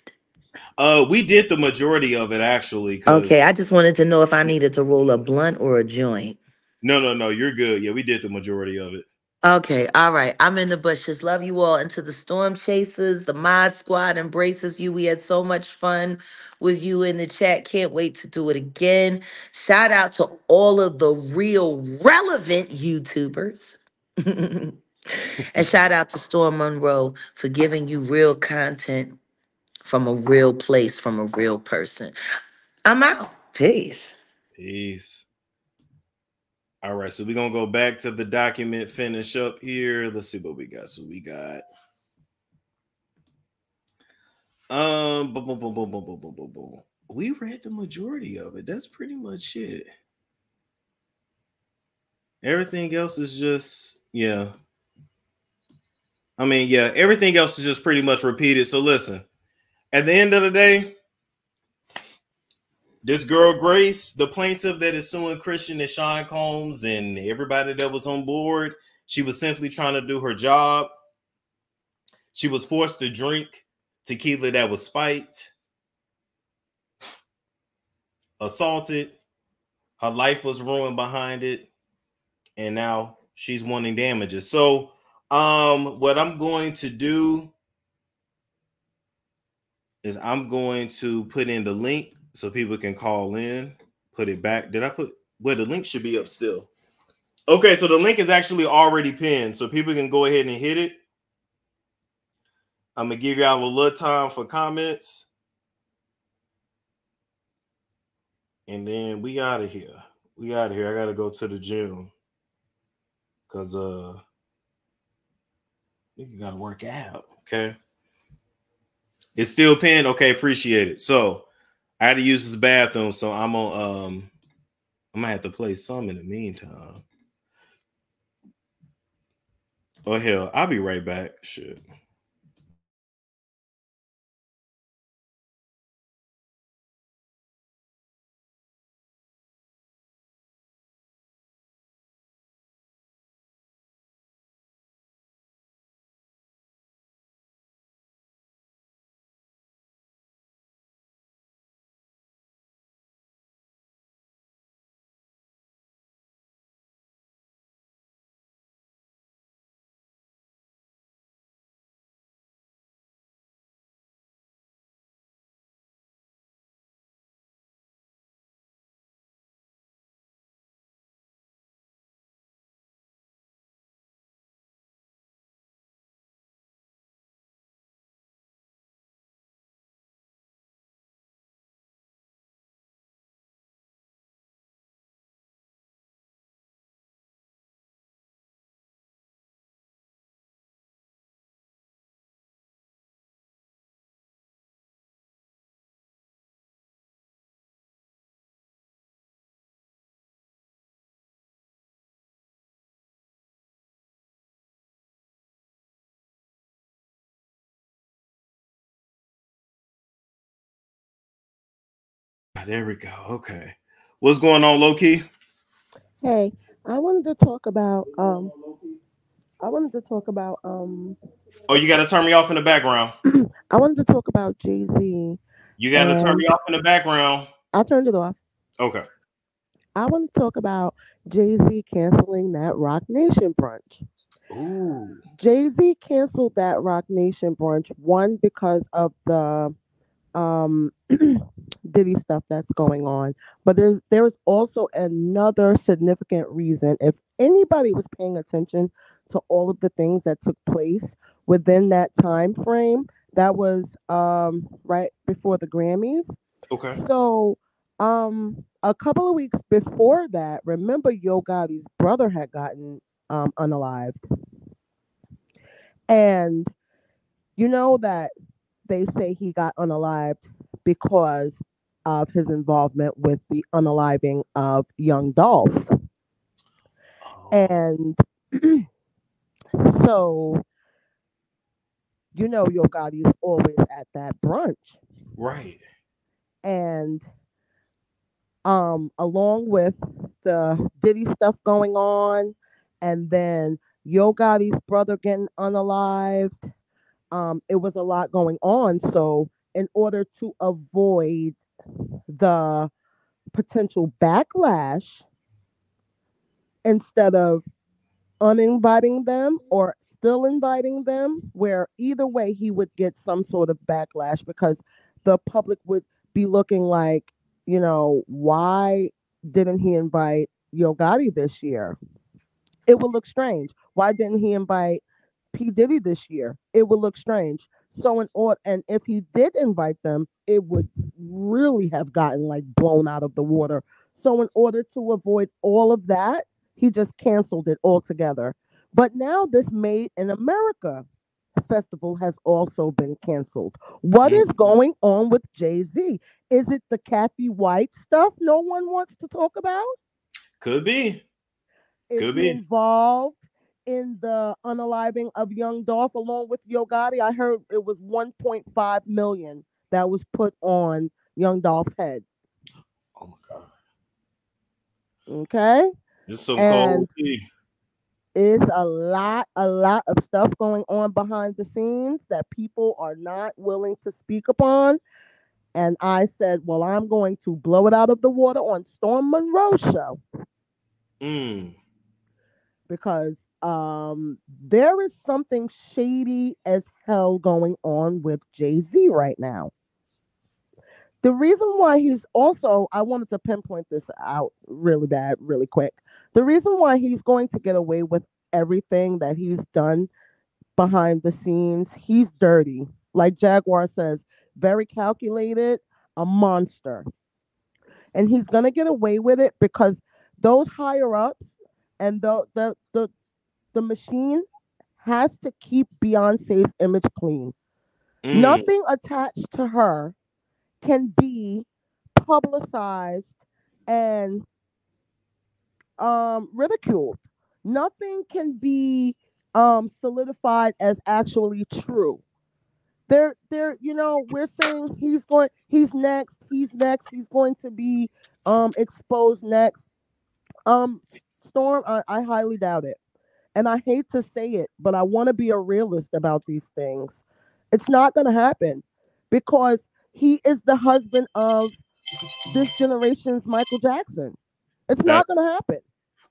Speaker 1: Uh, we did the majority of it actually.
Speaker 2: Okay, I just wanted to know if I needed to roll a blunt or a joint.
Speaker 1: No, no, no. You're good. Yeah, we did the majority of it.
Speaker 2: Okay, all right. I'm in the bushes. Love you all. Into the storm chasers, the mod squad embraces you. We had so much fun with you in the chat. Can't wait to do it again. Shout out to all of the real relevant YouTubers. and shout out to Storm Monroe for giving you real content from a real place, from a real person. I'm out. Peace.
Speaker 1: Peace. All right, so we're gonna go back to the document, finish up here. Let's see what we got. So we got um boom, boom, boom, boom, boom, boom, boom, boom, boom. We read the majority of it. That's pretty much it. Everything else is just yeah. I mean, yeah, everything else is just pretty much repeated. So listen, at the end of the day, this girl Grace, the plaintiff that is suing Christian and Sean Combs and everybody that was on board, she was simply trying to do her job. She was forced to drink tequila that was spiked, assaulted. Her life was ruined behind it, and now she's wanting damages. So, um, what I'm going to do is I'm going to put in the link so people can call in, put it back. Did I put well the link should be up still? Okay, so the link is actually already pinned, so people can go ahead and hit it. I'm gonna give y'all a little time for comments. And then we out of here. We out of here. I gotta go to the gym. Cause uh you gotta work out. Okay. It's still pinned. Okay, appreciate it. So I had to use this bathroom, so I'm on um I'm gonna have to play some in the meantime. Oh hell, I'll be right back. Shit. There we go. Okay. What's going on, Loki?
Speaker 6: Hey, I wanted to talk about um I wanted to talk about um
Speaker 1: Oh, you gotta turn me off in the background.
Speaker 6: I wanted to talk about Jay-Z.
Speaker 1: You gotta turn me off in the background.
Speaker 6: I turned it off.
Speaker 1: Okay.
Speaker 6: I want to talk about Jay-Z canceling that Roc Nation brunch.
Speaker 1: Ooh.
Speaker 6: Jay-Z canceled that Roc Nation brunch one because of the um Diddy stuff that's going on. But there's there is also another significant reason. If anybody was paying attention to all of the things that took place within that time frame, that was um right before the Grammys.
Speaker 1: Okay.
Speaker 6: So um a couple of weeks before that, remember Yo Gotti's brother had gotten um unalived. And you know that they say he got unalived because of his involvement with the unaliving of young Dolph.
Speaker 1: Oh,
Speaker 6: And so, you know, Yo Gotti's always at that brunch.
Speaker 1: right.
Speaker 6: And um, along with the Diddy stuff going on, and then Yo Gotti's brother getting unalived, um, it was a lot going on. So, in order to avoid the potential backlash, instead of uninviting them or still inviting them, where either way he would get some sort of backlash because the public would be looking like, you know, why didn't he invite Yo Gotti this year? It would look strange. Why didn't he invite P. Diddy this year? It would look strange. So in order, and if he did invite them, it would really have gotten like blown out of the water. So in order to avoid all of that, he just canceled it altogether. But now this Made in America festival has also been canceled. What is mm-hmm. going on with Jay Z? Is it the Kathy White stuff no one wants to talk about?
Speaker 1: Could be.
Speaker 6: Is
Speaker 1: Could be.
Speaker 6: involved in the unaliving of Young Dolph along with Yo Gotti? I heard it was 1.5 million that was put on Young Dolph's head.
Speaker 1: Oh my god.
Speaker 6: Okay.
Speaker 1: Just some
Speaker 6: And-
Speaker 1: cold tea.
Speaker 6: It's a lot, a lot of stuff going on behind the scenes that people are not willing to speak upon. And I said, well, I'm going to blow it out of the water on Storm Monroe show
Speaker 1: Mm.
Speaker 6: because um there is something shady as hell going on with Jay-Z right now. The reason why he's also I wanted to pinpoint this out really bad, really quick. The reason why he's going to get away with everything that he's done behind the scenes, he's dirty. Like Jaguar says, very calculated, a monster. And he's going to get away with it because those higher ups and the the the the machine has to keep Beyonce's image clean.
Speaker 1: Mm.
Speaker 6: Nothing attached to her can be publicized and um ridiculed. Nothing can be um solidified as actually true. They're they're you know, we're saying he's going he's next, he's next, he's going to be um exposed next. Um Storm, I, I highly doubt it. And I hate to say it, but I want to be a realist about these things. It's not going to happen because he is the husband of this generation's Michael Jackson. It's not going to happen.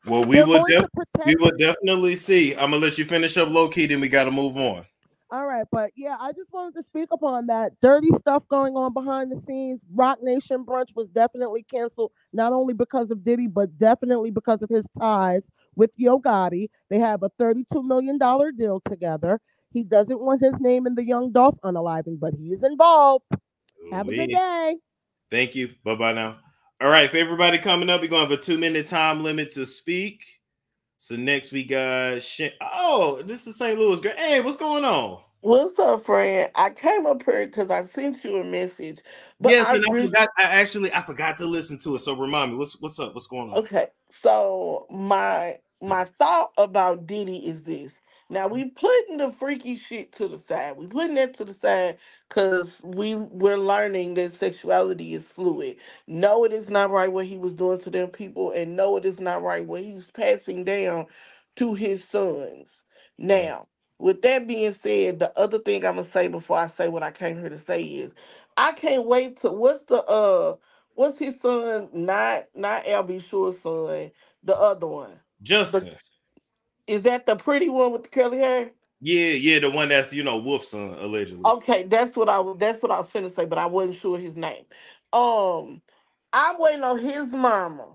Speaker 1: Well, we
Speaker 6: They're
Speaker 1: will def- we will definitely see. I'm gonna let you finish up low key, then we gotta move on.
Speaker 6: All right, but yeah, I just wanted to speak upon that dirty stuff going on behind the scenes. Roc Nation brunch was definitely canceled, not only because of Diddy, but definitely because of his ties with Yo Gotti. They have a $32 million deal together. He doesn't want his name in the Young Dolph unaliving, but he is involved. Have a good day.
Speaker 1: Thank you. Bye bye now. All right, for everybody coming up, we're gonna have a two minute time limit to speak. So next we got oh, this is St. Louis girl. Hey, what's going on?
Speaker 7: What's up, friend? I came up here because I sent you a message. But
Speaker 1: yes,
Speaker 7: I
Speaker 1: and I
Speaker 7: really-
Speaker 1: forgot. I actually I forgot to listen to it. So remind me, what's what's up? What's going on?
Speaker 7: Okay, so my my thought about Diddy is this. Now we putting the freaky shit to the side. We putting that to the side because we we're learning that sexuality is fluid. No, it is not right what he was doing to them people, and no, it is not right what he's passing down to his sons. Now, with that being said, the other thing I'm gonna say before I say what I came here to say is, I can't wait to what's the uh what's his son? Not not Al B. Sure's son, the other one.
Speaker 1: Justin.
Speaker 7: Is that the pretty one with the curly hair?
Speaker 1: Yeah, yeah, the one that's you know Wolf's son allegedly.
Speaker 7: Okay, that's what I was. That's what I was finna say, but I wasn't sure his name. Um, I'm waiting on his mama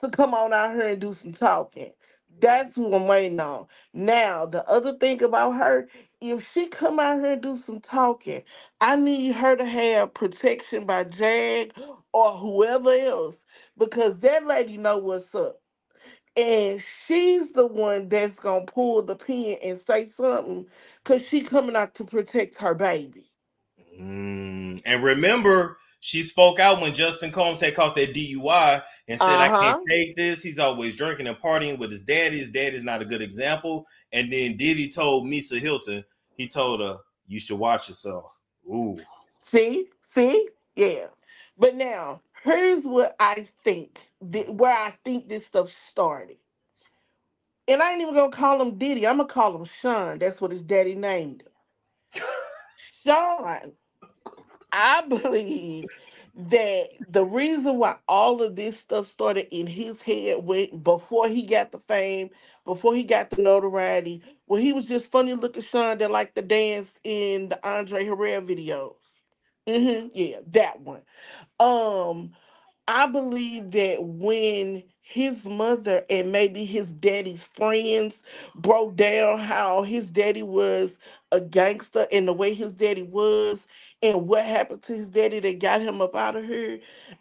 Speaker 7: to come on out here and do some talking. That's who I'm waiting on. Now, the other thing about her, if she come out here and do some talking, I need her to have protection by Jag or whoever else because that lady know what's up. And she's the one that's gonna pull the pin and say something because she coming out to protect her baby.
Speaker 1: Mm, and remember, she spoke out when Justin Combs had caught that DUI and said, "I
Speaker 7: Uh-huh.
Speaker 1: can't take this. He's always drinking and partying with his daddy. His daddy's not a good example." And then Diddy told Misa Hilton, he told her, "You should watch yourself." Ooh,
Speaker 7: See, see, yeah. But now here's what I think, th- where I think this stuff started. And I ain't even gonna call him Diddy. I'm gonna call him Sean. That's what his daddy named him. Sean, I believe that the reason why all of this stuff started in his head when before he got the fame, before he got the notoriety, when he was just funny looking Sean that liked to dance in the Andre Harrell videos. hmm yeah, that one. Um, I believe that when his mother and maybe his daddy's friends broke down how his daddy was a gangster and the way his daddy was and what happened to his daddy that got him up out of here,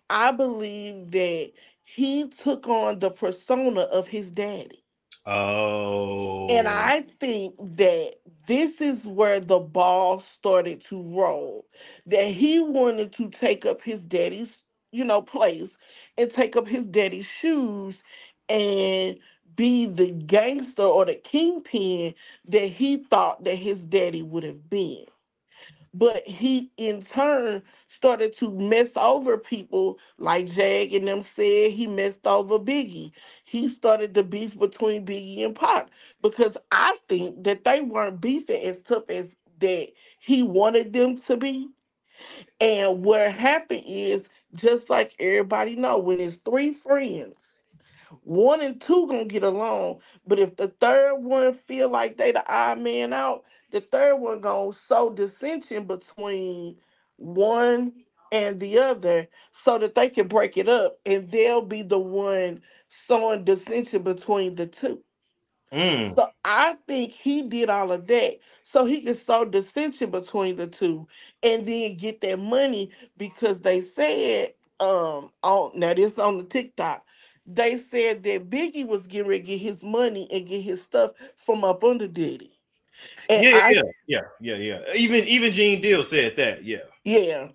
Speaker 7: I believe that he took on the persona of his daddy.
Speaker 1: oh,
Speaker 7: And I think that this is where the ball started to roll. That he wanted to take up his daddy's, you know, place and take up his daddy's shoes and be the gangster or the kingpin that he thought that his daddy would have been but he in turn started to mess over people like Jag and them said he messed over Biggie. He started the beef between Biggie and Pac because I think that they weren't beefing as tough as that he wanted them to be. And what happened is just like everybody know when it's three friends, one and two gonna get along, but if the third one feel like they the odd man out, the third one gonna sow dissension between one and the other so that they can break it up and they'll be the one sowing dissension between the two.
Speaker 1: Mm,
Speaker 7: So I think he did all of that so he could sow dissension between the two and then get that money because they said um on now this on the TikTok. They said that Biggie was getting ready to get his money and get his stuff from up under Diddy. And
Speaker 1: yeah,
Speaker 7: I
Speaker 1: yeah, yeah, yeah, yeah. Even even Gene Deal said that. Yeah.
Speaker 7: yeah.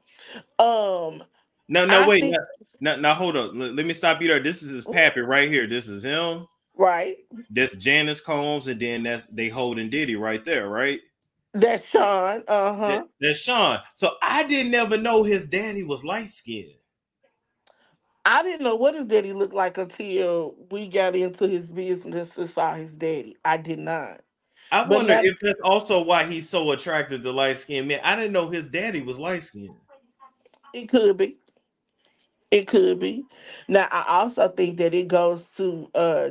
Speaker 7: Um
Speaker 1: No, no,
Speaker 7: I
Speaker 1: wait.
Speaker 7: think
Speaker 1: Now, now, hold up. Let, let me stop you there. This is his pappy right here. This is him.
Speaker 7: Right.
Speaker 1: That's Janice Combs, and then that's they holding Diddy right there, right?
Speaker 7: That's Sean. Uh-huh.
Speaker 1: That- that's Sean. So I didn't ever know his daddy was light skinned.
Speaker 7: I didn't know what his daddy looked like until we got into his business and saw his daddy. I did not.
Speaker 1: I
Speaker 7: But
Speaker 1: wonder
Speaker 7: now-
Speaker 1: if that's also why he's so attracted to light skinned men. I didn't know his daddy was light skinned.
Speaker 7: It could be. It could be. Now I also think that it goes to uh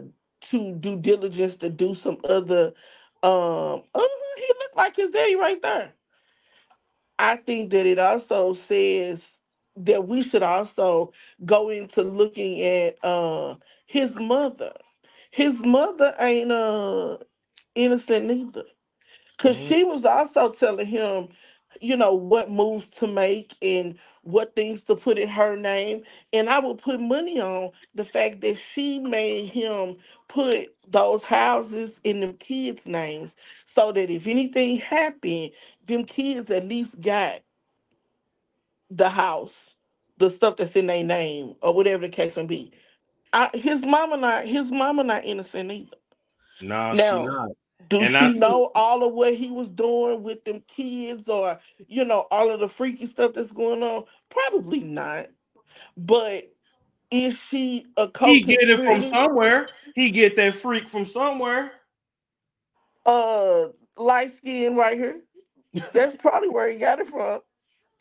Speaker 7: to due diligence to do some other um uh, he looked like his daddy right there. I think that it also says that we should also go into looking at uh his mother. His mother ain't uh innocent neither. Cause
Speaker 1: Mhm.
Speaker 7: she was also telling him, you know, what moves to make and what things to put in her name. And I would put money on the fact that she made him put those houses in them kids' names so that if anything happened, them kids at least got the house, the stuff that's in their name, or whatever the case may be. I, his mama not his mama not innocent either.
Speaker 1: Nah, she not.
Speaker 7: Do
Speaker 1: And
Speaker 7: she
Speaker 1: I-
Speaker 7: know all of what he was doing with them kids or, you know, all of the freaky stuff that's going on? Probably not. But is she a
Speaker 1: He get it from somewhere. He get that freak from somewhere.
Speaker 7: Uh, light skin right here. That's probably where he got it from.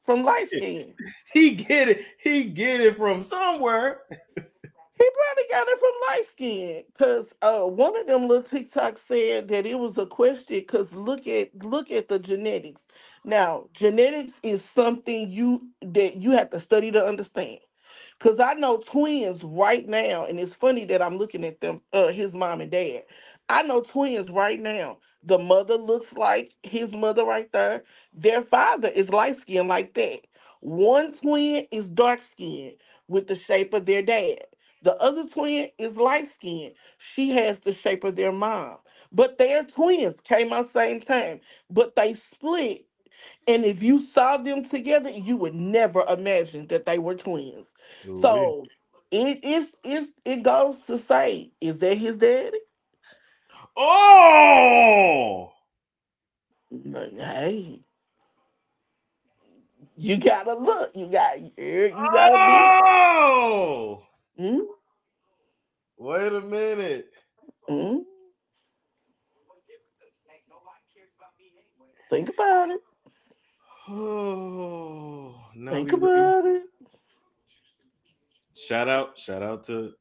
Speaker 7: From light skin.
Speaker 1: He get it. He get it from somewhere.
Speaker 7: He probably got it from light skin. Cause uh one of them little TikTok said that it was a question because look at look at the genetics. Now, genetics is something you that you have to study to understand. Cause I know twins right now, and it's funny that I'm looking at them, uh his mom and dad. I know twins right now. The mother looks like his mother right there. Their father is light skinned like that. One twin is dark skinned with the shape of their dad. The other twin is light skinned. She has the shape of their mom. But they're twins, came out same time. But they split. And if you saw them together, you would never imagine that they were twins.
Speaker 1: Ooh-wee.
Speaker 7: So it is it, it goes to say, is that his daddy?
Speaker 1: oh,
Speaker 7: Hey, you gotta look. You got you gotta
Speaker 1: oh,
Speaker 7: be. Mm,
Speaker 1: wait a minute.
Speaker 7: mm. Think about it.
Speaker 1: Oh, now
Speaker 7: Think about it.
Speaker 1: Shout out, shout out to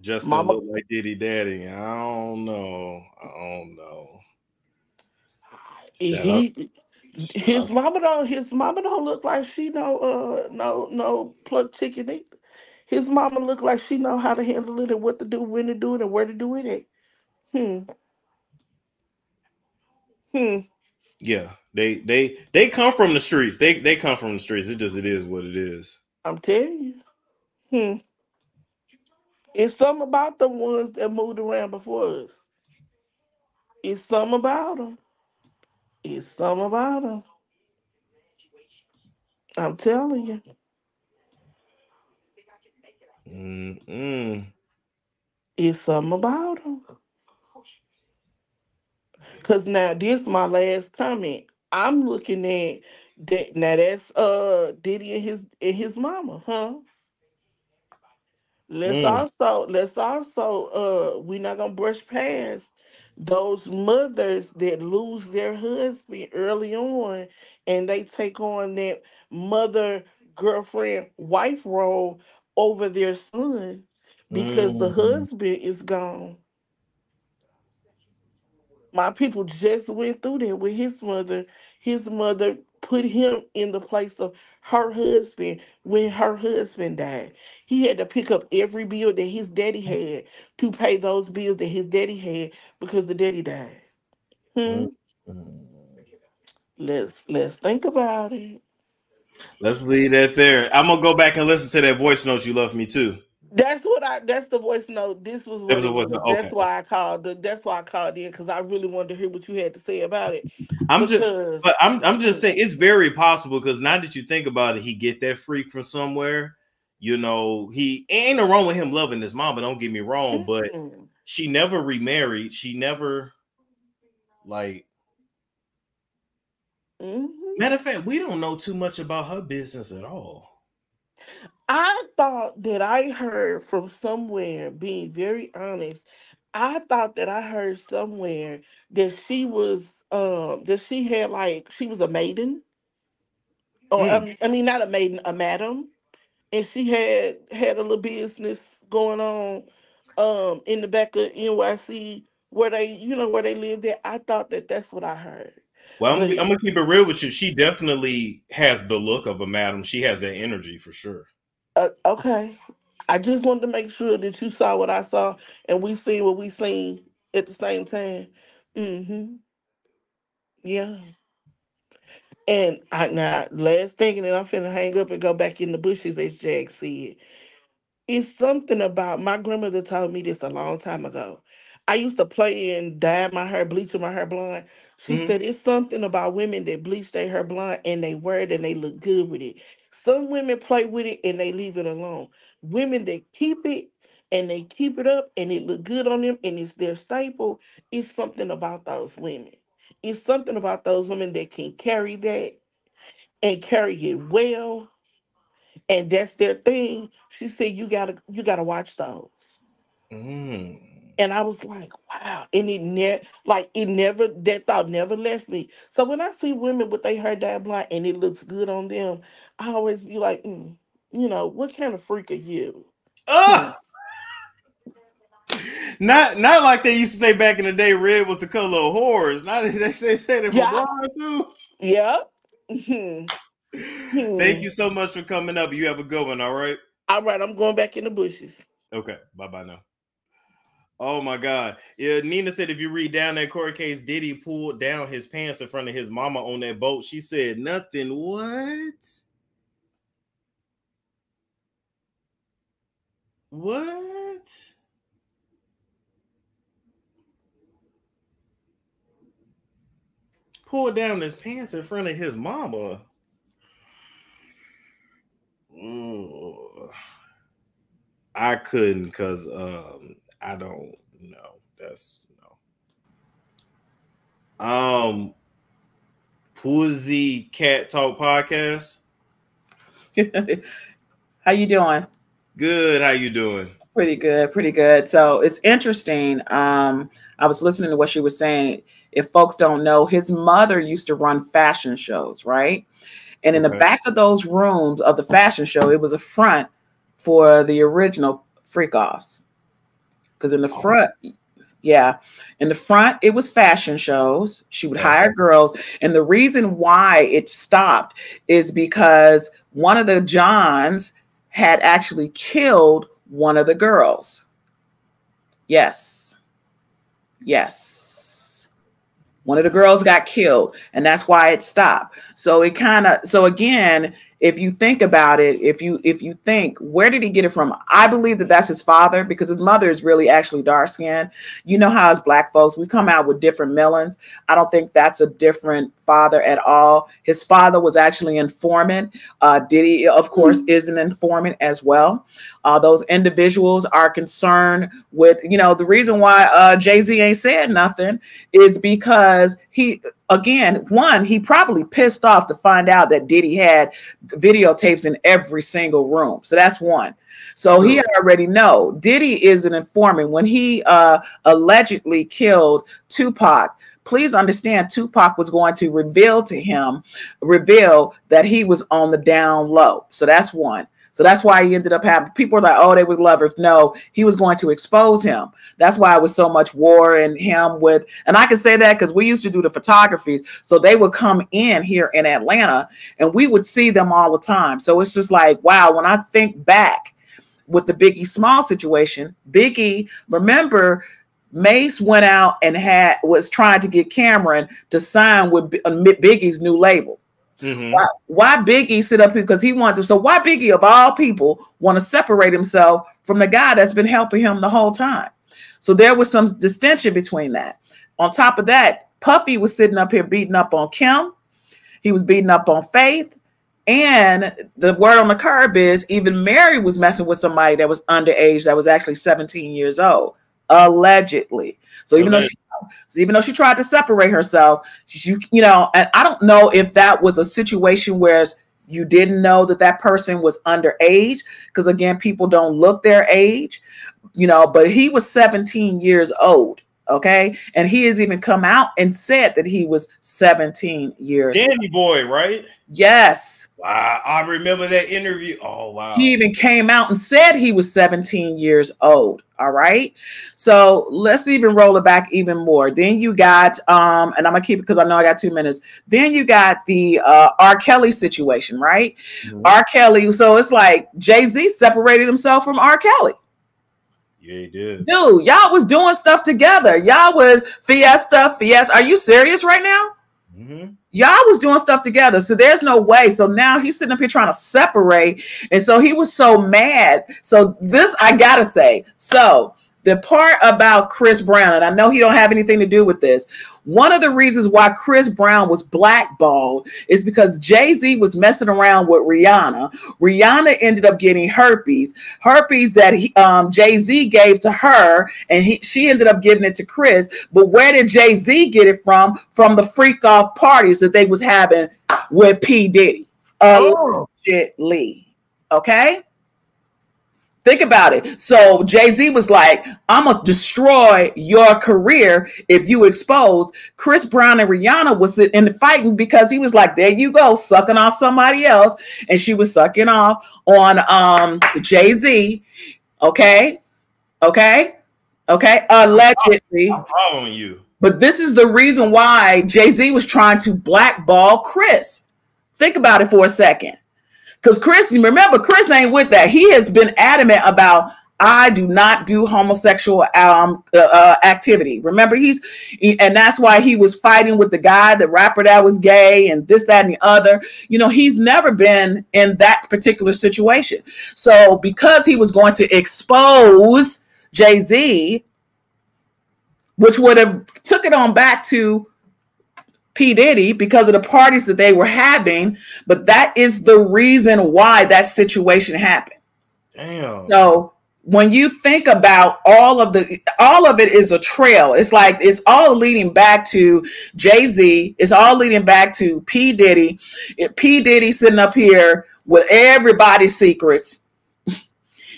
Speaker 1: Justin
Speaker 7: Mama-
Speaker 1: look like Diddy Daddy. I don't know. I don't know. Shout
Speaker 7: He his mama don't his mama don't look like she no uh no no plucked chicken. His mama look like she know how to handle it and what to do, when to do it, and where to do it at. Hmm. Hmm.
Speaker 1: Yeah, they they they come from the streets. They they come from the streets. It just it is what it is.
Speaker 7: I'm telling you. Hmm. It's something about the ones that moved around before us. It's something about them. It's something about them. I'm telling you.
Speaker 1: Mm-mm.
Speaker 7: It's something about them. Cause now this my last comment. I'm looking at that. Now that's uh Diddy and his and his mama, huh? Let's
Speaker 1: Mm.
Speaker 7: also let's also uh we're not gonna brush past those mothers that lose their husband early on and they take on that mother girlfriend wife role over their son because the
Speaker 1: Mm.
Speaker 7: husband is gone. My people just went through that with his mother. His mother put him in the place of her husband when her husband died. He had to pick up every bill that his daddy had to pay those bills that his daddy had because the daddy died. Hmm?
Speaker 1: Mm.
Speaker 7: Let's let's think about it.
Speaker 1: Let's leave that there. I'm gonna go back and listen to that voice note you left me too.
Speaker 7: That's what I. That's the voice note. This was what
Speaker 1: was
Speaker 7: it
Speaker 1: voice
Speaker 7: was.
Speaker 1: note,
Speaker 7: That's why I called. The, that's why I called in because I really wanted to hear what you had to say about it.
Speaker 1: I'm just
Speaker 7: Because-
Speaker 1: but I'm I'm just saying it's very possible because now that you think about it, he get that freak from somewhere. You know, he ain't no wrong with him loving his mom, but don't get me wrong, but
Speaker 7: Mm.
Speaker 1: she never remarried. She never like
Speaker 7: Mhm.
Speaker 1: Matter of fact, we don't know too much about her business at all.
Speaker 7: I thought that I heard from somewhere, being very honest, I thought that I heard somewhere that she was um that she had like she was a maiden. Or
Speaker 1: Mm.
Speaker 7: um, I mean not a maiden, a madam. And she had had a little business going on um in the back of NYC where they you know where they lived there. I thought that that's what I heard.
Speaker 1: Well, I'm,
Speaker 7: But
Speaker 1: gonna- I'm gonna keep it real with you. She definitely has the look of a madam. She has that energy for sure.
Speaker 7: Uh, okay. I just wanted to make sure that you saw what I saw and we seen what we seen at the same time. Mm-hmm. Yeah. And I now last thing, and then I'm finna hang up and go back in the bushes, as Jack said. It's something about my grandmother told me this a long time ago. I used to play and dye my hair, bleaching my hair blonde. She
Speaker 1: Mhm.
Speaker 7: said it's something about women that bleach their hair blonde and they wear it and they look good with it. Some women play with it and they leave it alone. Women that keep it and they keep it up and it look good on them and it's their staple. It's something about those women. It's something about those women that can carry that and carry it well and that's their thing. She said you gotta you gotta watch those.
Speaker 1: Mm.
Speaker 7: And I was like, wow. And it never like it never that thought never left me. So when I see women with their hair dyed blonde and it looks good on them, I always be like, mm, you know, what kind of freak are you?
Speaker 1: Ah! Not not like they used to say back in the day, red was the color of whores. Now they say, say that for
Speaker 7: Yeah.
Speaker 1: blonde too.
Speaker 7: Yep. Mhm.
Speaker 1: Thank you so much for coming up. You have a good one, all right?
Speaker 7: All right, I'm going back in the bushes.
Speaker 1: Okay, bye bye now. Oh my God. Yeah, Nina said if you read down that court case, Diddy pulled down his pants in front of his mama on that boat. She said nothing. What? What? Pulled down his pants in front of his mama. Ooh. I couldn't because um I don't know. That's no. Um Pussy Cat Talk Podcast.
Speaker 8: How you doing?
Speaker 1: Good. How you doing?
Speaker 8: Pretty good, pretty good. So it's interesting. Um, I was listening to what she was saying. If folks don't know, his mother used to run fashion shows, right? And in the back of those rooms of the fashion show, it was a front for the original freak offs. Because in the oh. front, yeah, in the front, it was fashion shows. She would hire girls. And the reason why it stopped is because one of the Johns had actually killed one of the girls. Yes. Yes. One of the girls got killed, and that's why it stopped. So it kind of so again, if you think about it, if you if you think where did he get it from? I believe that that's his father because his mother is really actually dark skinned. You know how as black folks we come out with different melons. I don't think that's a different father at all. His father was actually informant. Uh, Diddy, of course, is an informant as well. Uh, those individuals are concerned with, you know, the reason why uh, Jay Z ain't said nothing is because he, again, one, he probably pissed off to find out that Diddy had videotapes in every single room. So that's one. So he already know Diddy is an informant. When he uh, allegedly killed Tupac, please understand Tupac was going to reveal to him, reveal that he was on the down low. So that's one. So that's why he ended up having people were like, oh, they were lovers. No, he was going to expose him. That's why it was so much war in him with, and I can say that because we used to do the photographies. So they would come in here in Atlanta and we would see them all the time. So it's just like, wow, when I think back with the Biggie Small situation, Biggie, remember Mase went out and had was trying to get Cam'ron to sign with uh, Biggie's new label.
Speaker 1: Mhm.
Speaker 8: Why, why Biggie sit up here because he wants to? So why Biggie of all people want to separate himself from the guy that's been helping him the whole time? So there was some distinction between that. On top of that, Puffy was sitting up here beating up on Kim. He was beating up on Faith. And the word on the curb is even Mary was messing with somebody that was underage that was actually 17 years old, allegedly. So even though she, so even though she tried to separate herself, you you know, and I don't know if that was a situation where you didn't know that that person was underage because again, people don't look their age, you know. But he was 17 years old, okay, and he has even come out and said that he was 17 years.
Speaker 1: Danny Boy, right?
Speaker 8: Yes.
Speaker 1: Wow, I remember that interview. Oh wow.
Speaker 8: He even came out and said he was 17 years old. All right. So let's even roll it back even more. Then you got, um, and I'm gonna keep it because I know I got two minutes. Then you got the uh R. Kelly situation, right?
Speaker 1: Mhm.
Speaker 8: R. Kelly. So it's like Jay-Z separated himself from R. Kelly.
Speaker 1: Yeah, he did.
Speaker 8: Dude, y'all was doing stuff together. Y'all was Fiesta, Fiesta. Are you serious right now?
Speaker 1: Mhm.
Speaker 8: Y'all was doing stuff together so there's no way. So now he's sitting up here trying to separate and so he was so mad. So this i gotta say. So the part about chris brown and i know he don't have anything to do with this one of the reasons why chris brown was blackballed is because jay-z was messing around with rihanna. Rihanna ended up getting herpes herpes that he, um, jay-z gave to her and he, she ended up giving it to chris. But where did jay-z get it from? From the freak off parties that they was having with p. Diddy.
Speaker 1: Oh.
Speaker 8: allegedly. Okay Think about it. So Jay Z was like, I'm gonna destroy your career if you expose Chris Brown and Rihanna was in the fighting because he was like, there you go, sucking off somebody else, and she was sucking off on um Jay Z. Okay, okay, okay. Allegedly,
Speaker 1: I'm following you.
Speaker 8: but this is the reason why Jay Z was trying to blackball Chris. Think about it for a second. Because Chris, you remember, Chris ain't with that. He has been adamant about, I do not do homosexual um, uh, uh, activity. Remember, he's, and that's why he was fighting with the guy, the rapper that was gay, and this, that, and the other. You know, he's never been in that particular situation. So, because he was going to expose Jay Z, which would have took it on back to P. Diddy because of the parties that they were having, but that is the reason why that situation happened.
Speaker 1: Damn.
Speaker 8: So when you think about all of the all of it is a trail. It's like it's all leading back to Jay-Z, it's all leading back to P. Diddy. P. Diddy sitting up here with everybody's secrets.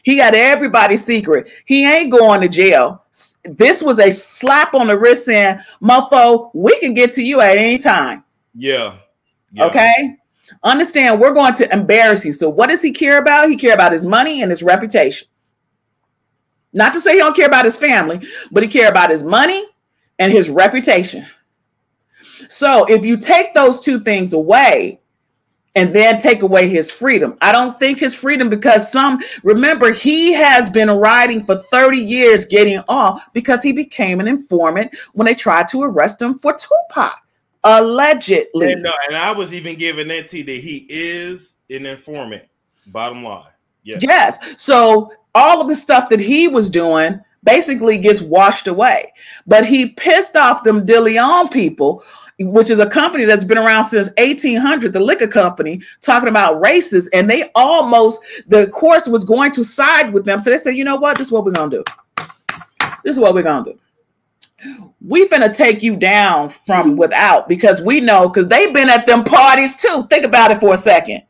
Speaker 8: He got everybody's secret. He ain't going to jail. This was a slap on the wrist saying, mofo, we can get to you at any time.
Speaker 1: Yeah. yeah.
Speaker 8: Okay. Understand, we're going to embarrass you. So what does he care about? He care about his money and his reputation. Not to say he don't care about his family, but he care about his money and his reputation. So if you take those two things away, and then take away his freedom. I don't think his freedom because some remember he has been riding for 30 years getting off because he became an informant when they tried to arrest him for Tupac. Allegedly.
Speaker 1: And, uh, and I was even giving that to that he is an informant. Bottom line.
Speaker 8: Yes. Yes. So all of the stuff that he was doing basically gets washed away. But he pissed off them DeLeon people which is a company that's been around since 1800, the liquor company, talking about races, and they almost the course was going to side with them. So they said, you know what, this is what we're gonna do. This is what we're gonna do. We finna take you down from without because we know because they've been at them parties too. Think about it for a second.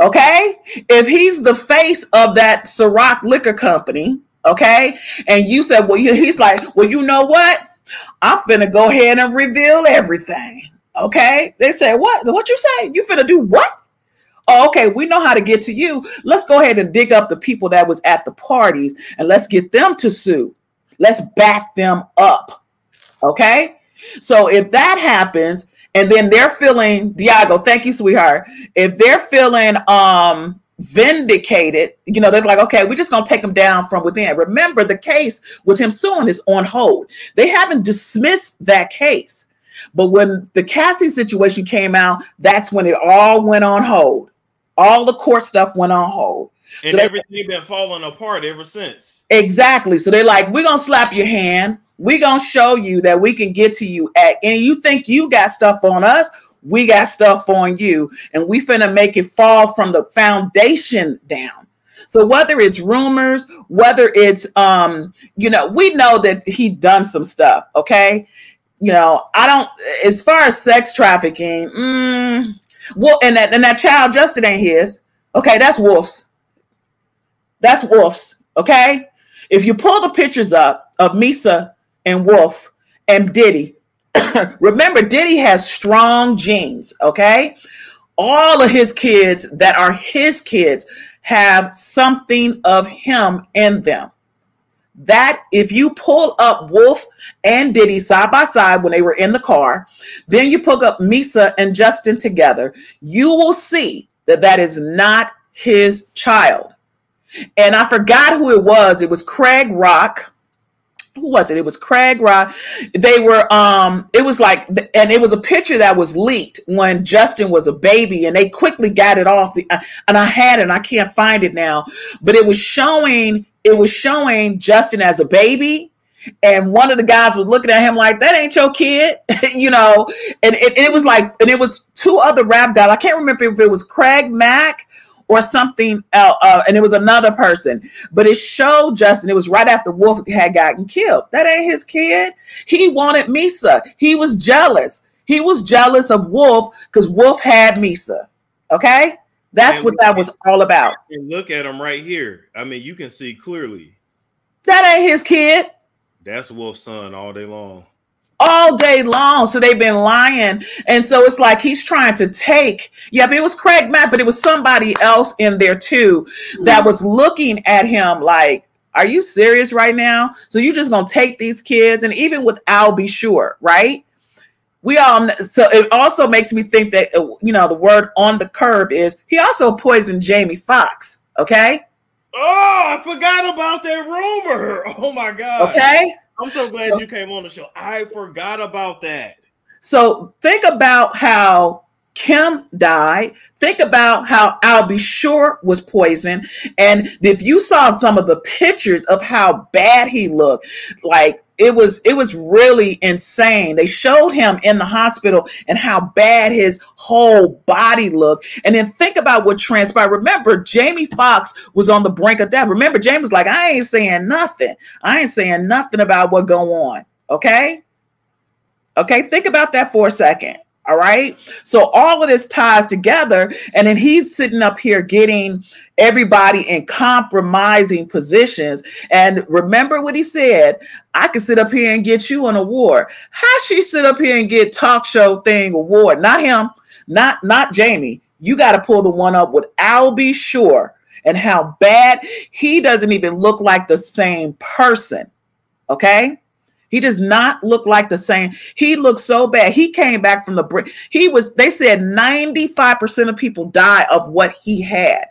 Speaker 8: Okay, if he's the face of that Ciroc liquor company, okay, and you said, well, he's like, well, you know what? I'm finna go ahead and reveal everything. Okay. They said, What? What you say? You finna do what? Oh, okay, we know how to get to you. Let's go ahead and dig up the people that was at the parties and let's get them to sue. Let's back them up. Okay. So if that happens, and then they're feeling Diageo, thank you, sweetheart. If they're feeling um vindicated, you know, they're like, okay, we're just going to take him down from within. Remember, the case with him suing is on hold. They haven't dismissed that case. But when the Cassie situation came out, that's when it all went on hold. All the court stuff went on hold.
Speaker 1: And so everything been falling apart ever since.
Speaker 8: Exactly. So they're like, we're gonna slap your hand. We're gonna show you that we can get to you at and you think you got stuff on us we got stuff on you and we finna make it fall from the foundation down. So whether it's rumors whether it's um you know we know that he done some stuff okay? You know i don't as far as sex trafficking mm, well and that and that child justin ain't his okay? That's wolf's that's wolf's okay? If you pull the pictures up of misa and wolf and diddy remember, Diddy has strong genes, okay? All of his kids that are his kids have something of him in them. That if you pull up Wolf and Diddy side by side when they were in the car, then you pull up Misa and Justin together, you will see that that is not his child. And I forgot who it was. It was Craig Rock who was it? It was Craig Rock. They were um it was like and it was a picture that was leaked when Justin was a baby and they quickly got it off the uh, and I had it and I can't find it now, but it was showing it was showing Justin as a baby and one of the guys was looking at him like that ain't your kid you know and it, it was like and it was two other rap guys i can't remember if it was craig mack or something else, uh, and it was another person. But it showed Justin, it was right after Wolf had gotten killed. That ain't his kid. He wanted Misa. He was jealous. He was jealous of Wolf because Wolf had Misa. Okay? That's and what that was all about.
Speaker 1: look at him right here. I mean, you can see clearly.
Speaker 8: That ain't his kid.
Speaker 1: That's Wolf's son all day long
Speaker 8: all day long. So they've been lying. And so it's like he's trying to take, yep, it was Craig Mack, but it was somebody else in there too that was looking at him like, are you serious right now? So you're just gonna take these kids, and even with Al B. Sure, right? We all so it also makes me think that uh, you know the word on the curb is he also poisoned Jamie Foxx. Okay.
Speaker 1: Oh, I forgot about that rumor. Oh my god.
Speaker 8: Okay.
Speaker 1: I'm so glad you came on the show. I forgot about that.
Speaker 8: So think about how Kim died. Think about how Al B. Sure was poisoned. And if you saw some of the pictures of how bad he looked, like it was it was really insane. They showed him in the hospital and how bad his whole body looked. And then think about what transpired. Remember, Jamie Foxx was on the brink of death. Remember, Jamie was like, I ain't saying nothing. I ain't saying nothing about what go on. Okay. Okay, think about that for a second. All right. So all of this ties together. And then he's sitting up here getting everybody in compromising positions. And remember what he said I could sit up here and get you an award. How she sit up here and get talk show thing award? Not him, not not Jamie. You got to pull the one up with Al B. Sure and how bad he doesn't even look like the same person. Okay. He does not look like the same. He looks so bad. He came back from the break. He was, they said 95% of people die of what he had.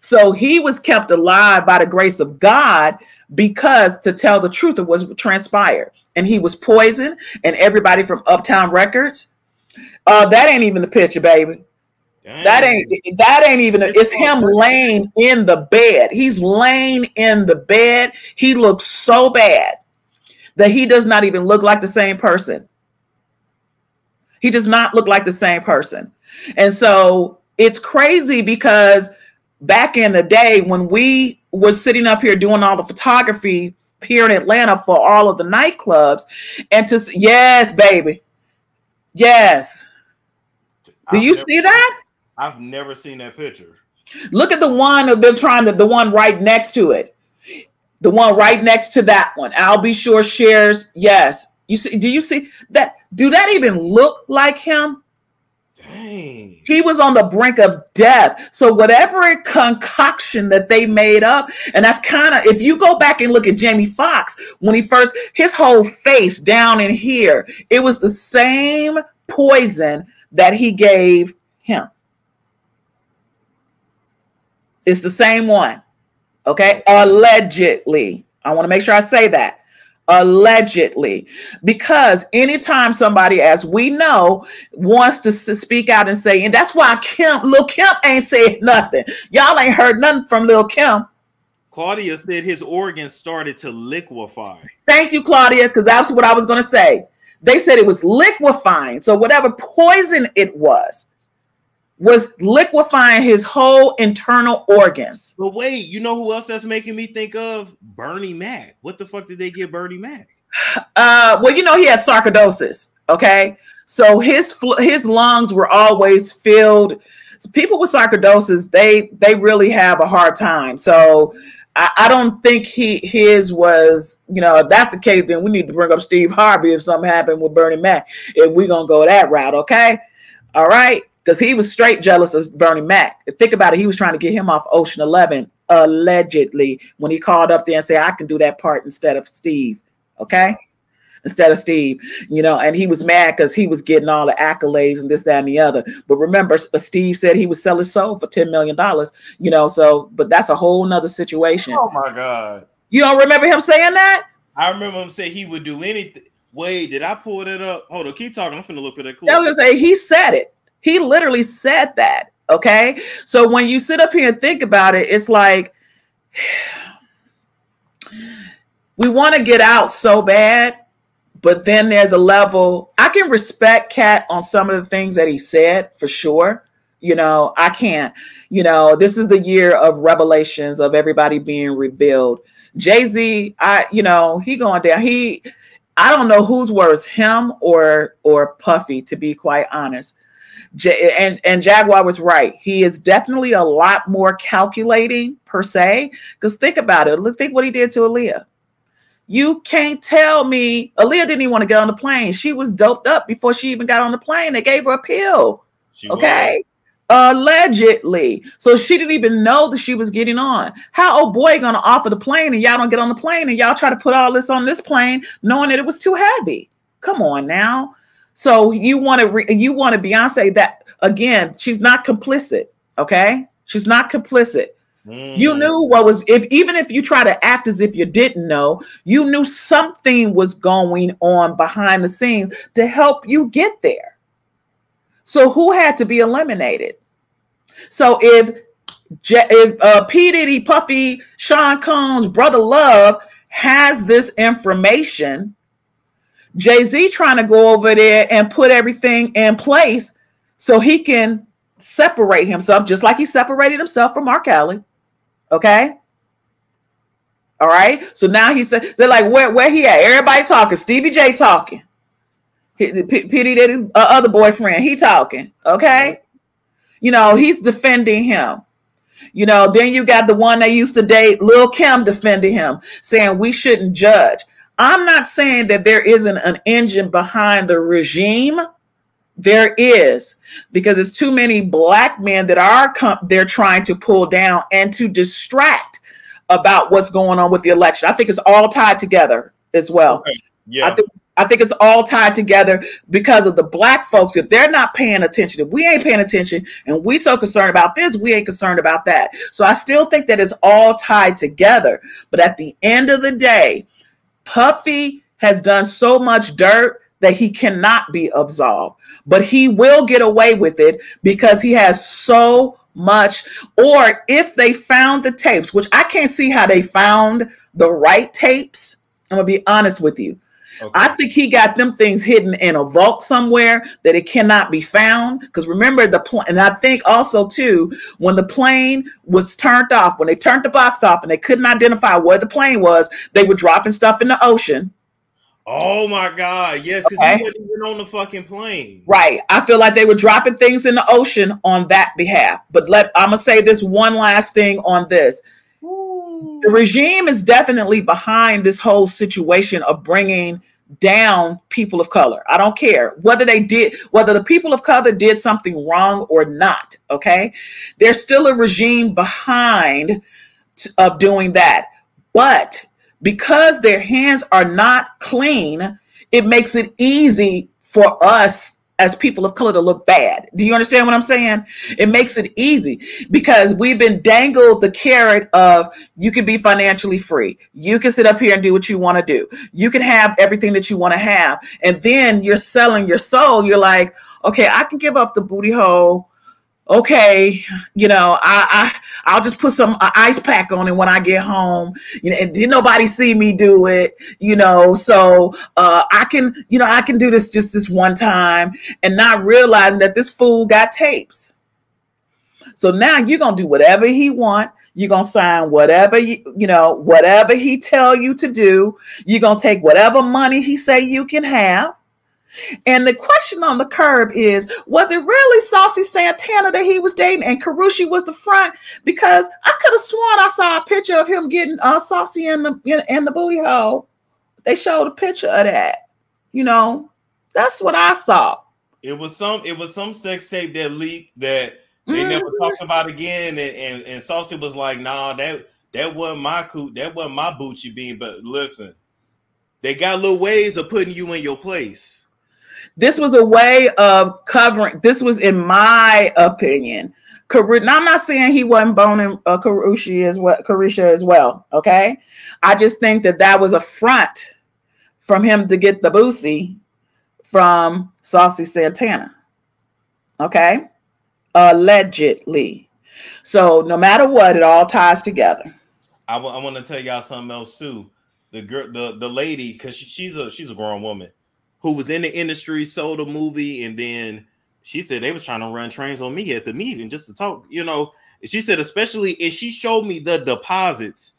Speaker 8: So he was kept alive by the grace of God because to tell the truth it was transpired. And he was poisoned, and everybody from Uptown Records. Uh, that ain't even the picture, baby. Dang. That ain't that ain't even it's him laying in the bed. He's laying in the bed. He looks so bad that he does not even look like the same person. He does not look like the same person. And so it's crazy because back in the day when we were sitting up here doing all the photography here in Atlanta for all of the nightclubs, and to yes, baby, yes. Do I've you never, see that?
Speaker 1: I've never seen that picture.
Speaker 8: Look at the one of them trying to the one right next to it the one right next to that one. Al B. Sure shares. Yes. You see, do you see that? Do that even look like him?
Speaker 1: Dang.
Speaker 8: He was on the brink of death. So whatever concoction that they made up, and that's kind of if you go back and look at Jamie Foxx when he first his whole face down in here, it was the same poison that he gave him. It's the same one. Okay. Allegedly. I want to make sure I say that. Allegedly. Because anytime somebody, as we know, wants to speak out and say, and that's why Kim, Lil Kim ain't said nothing. Y'all ain't heard nothing from Lil Kim.
Speaker 1: Claudia said his organs started to liquefy.
Speaker 8: Thank you, Claudia, because that's what I was going to say. They said it was liquefying. So whatever poison it was, was liquefying his whole internal organs.
Speaker 1: But wait, you know who else that's making me think of? Bernie Mac. What the fuck did they give Bernie Mac?
Speaker 8: Uh, well, you know he had sarcoidosis. Okay, so his his lungs were always filled. So people with sarcoidosis, they they really have a hard time. So I, I, don't think he his was, you know, if that's the case, then we need to bring up Steve Harvey if something happened with Bernie Mac. If we're gonna go that route, okay? All right because he was straight jealous of Bernie Mac. Think about it. He was trying to get him off Ocean 11 allegedly when he called up there and said, I can do that part instead of Steve. Okay. Instead of Steve, you know, and he was mad because he was getting all the accolades and this, that, and the other. But remember, Steve said he would sell his soul for $10 million, you know, so, but that's a whole nother situation.
Speaker 1: Oh my God.
Speaker 8: You don't remember him saying that?
Speaker 1: I remember him saying he would do anything. Wait, did I pull it up? Hold on, keep talking. I'm gonna look for that
Speaker 8: clip. I was gonna say he said it. He literally said that. Okay. So when you sit up here and think about it, it's like we want to get out so bad, but then there's a level I can respect Katt on some of the things that he said for sure. You know, I can't. You know, this is the year of revelations of everybody being revealed. Jay Z, I, you know, he going down. He, I don't know whose words, him or or Puffy, to be quite honest and and Jaguar was right. He is definitely a lot more calculating per se. Because think about it. Look, think what he did to Aaliyah. You can't tell me Aaliyah didn't even want to get on the plane. She was doped up before she even got on the plane. They gave her a pill. She okay. Was. Allegedly. So she didn't even know that she was getting on. How old boy gonna offer the plane and y'all don't get on the plane and y'all try to put all this on this plane knowing that it was too heavy? Come on now. So you want to re- you want to Beyonce that again? She's not complicit. Okay, she's not complicit. You
Speaker 1: Mhm.
Speaker 8: knew what was if even if you try to act as if you didn't know, you knew something was going on behind the scenes to help you get there. So who had to be eliminated? So if if uh, P Diddy, Puffy, Sean Combs, Brother Love has this information, Jay Z trying to go over there and put everything in place so he can separate himself, just like he separated himself from R. Kelly. Okay. All right. So now he said they're like, where where he at? Everybody talking. Stevie J talking. Pity the P- P Diddy, uh, other boyfriend, he talking. Okay. You know he's defending him. You know, then you got the one that used to date Lil Kim defending him, saying we shouldn't judge. I'm not saying that there isn't an engine behind the regime. There is, because there's too many black men that are com- they're trying to pull down and to distract about what's going on with the election. I think it's all tied together as well.
Speaker 1: Okay. Yeah.
Speaker 8: I think I think it's all tied together because of the black folks. If they're not paying attention, if we ain't paying attention, and we so concerned about this, we ain't concerned about that. So I still think that it's all tied together. But at the end of the day, Puffy has done so much dirt that he cannot be absolved, but he will get away with it because he has so much. Or if they found the tapes, which I can't see how they found the right tapes. I'm gonna be honest with you.
Speaker 1: Okay.
Speaker 8: I think he got them things hidden in a vault somewhere that it cannot be found. Because remember the plane, and I think also too, when the plane was turned off, when they turned the box off and they couldn't identify where the plane was, they were dropping stuff in the ocean.
Speaker 1: oh my God. Yes, because
Speaker 8: Okay.
Speaker 1: he wasn't even on the fucking plane.
Speaker 8: Right. I feel like they were dropping things in the ocean on that behalf. But let I'm gonna say this one last thing on this. The regime is definitely behind this whole situation of bringing down people of color. I don't care whether they did, whether the people of color did something wrong or not. Okay, there's still a regime behind t- of doing that, but because their hands are not clean, it makes it easy for us as people of color to look bad. Do you understand what I'm saying? It makes it easy because we've been dangled the carrot of you can be financially free. You can sit up here and do what you want to do. You can have everything that you want to have. And then you're selling your soul. You're like, okay, I can give up the booty hole. Okay, you know, I, I I'll just put some uh, ice pack on it when I get home. You know, and did nobody see me do it? You know, so uh, I can, you know, I can do this just this one time, and not realizing that this fool got tapes. So now you're gonna do whatever he want. You're gonna sign whatever you, you know, whatever he tell you to do. You're gonna take whatever money he say you can have. And the question on the curb is, was it really Saucy Santana that he was dating and Caresha was the front? Because I could have sworn I saw a picture of him getting uh, Saucy in the in, in the booty hole. They showed a picture of that. You know, that's what I saw.
Speaker 1: It was some it was some sex tape that leaked that they never
Speaker 8: Mhm.
Speaker 1: talked about again. And and, and Saucy was like, nah, that that wasn't my coot, that wasn't my Bucci bean. But listen, they got little ways of putting you in your place.
Speaker 8: This was a way of covering. This was, in my opinion, Karu- now, I'm not saying he wasn't boning uh, Caresha as well, Caresha as well. Okay, I just think that that was a front from him to get the boosie from Saucy Santana. Okay, allegedly. So no matter what, it all ties together.
Speaker 1: I want to tell y'all something else too. The girl, the the lady, because she, she's a she's a grown woman who was in the industry, sold a movie, and then she said they was trying to run trains on me at the meeting just to talk. You know, she said especially if she showed me the deposits.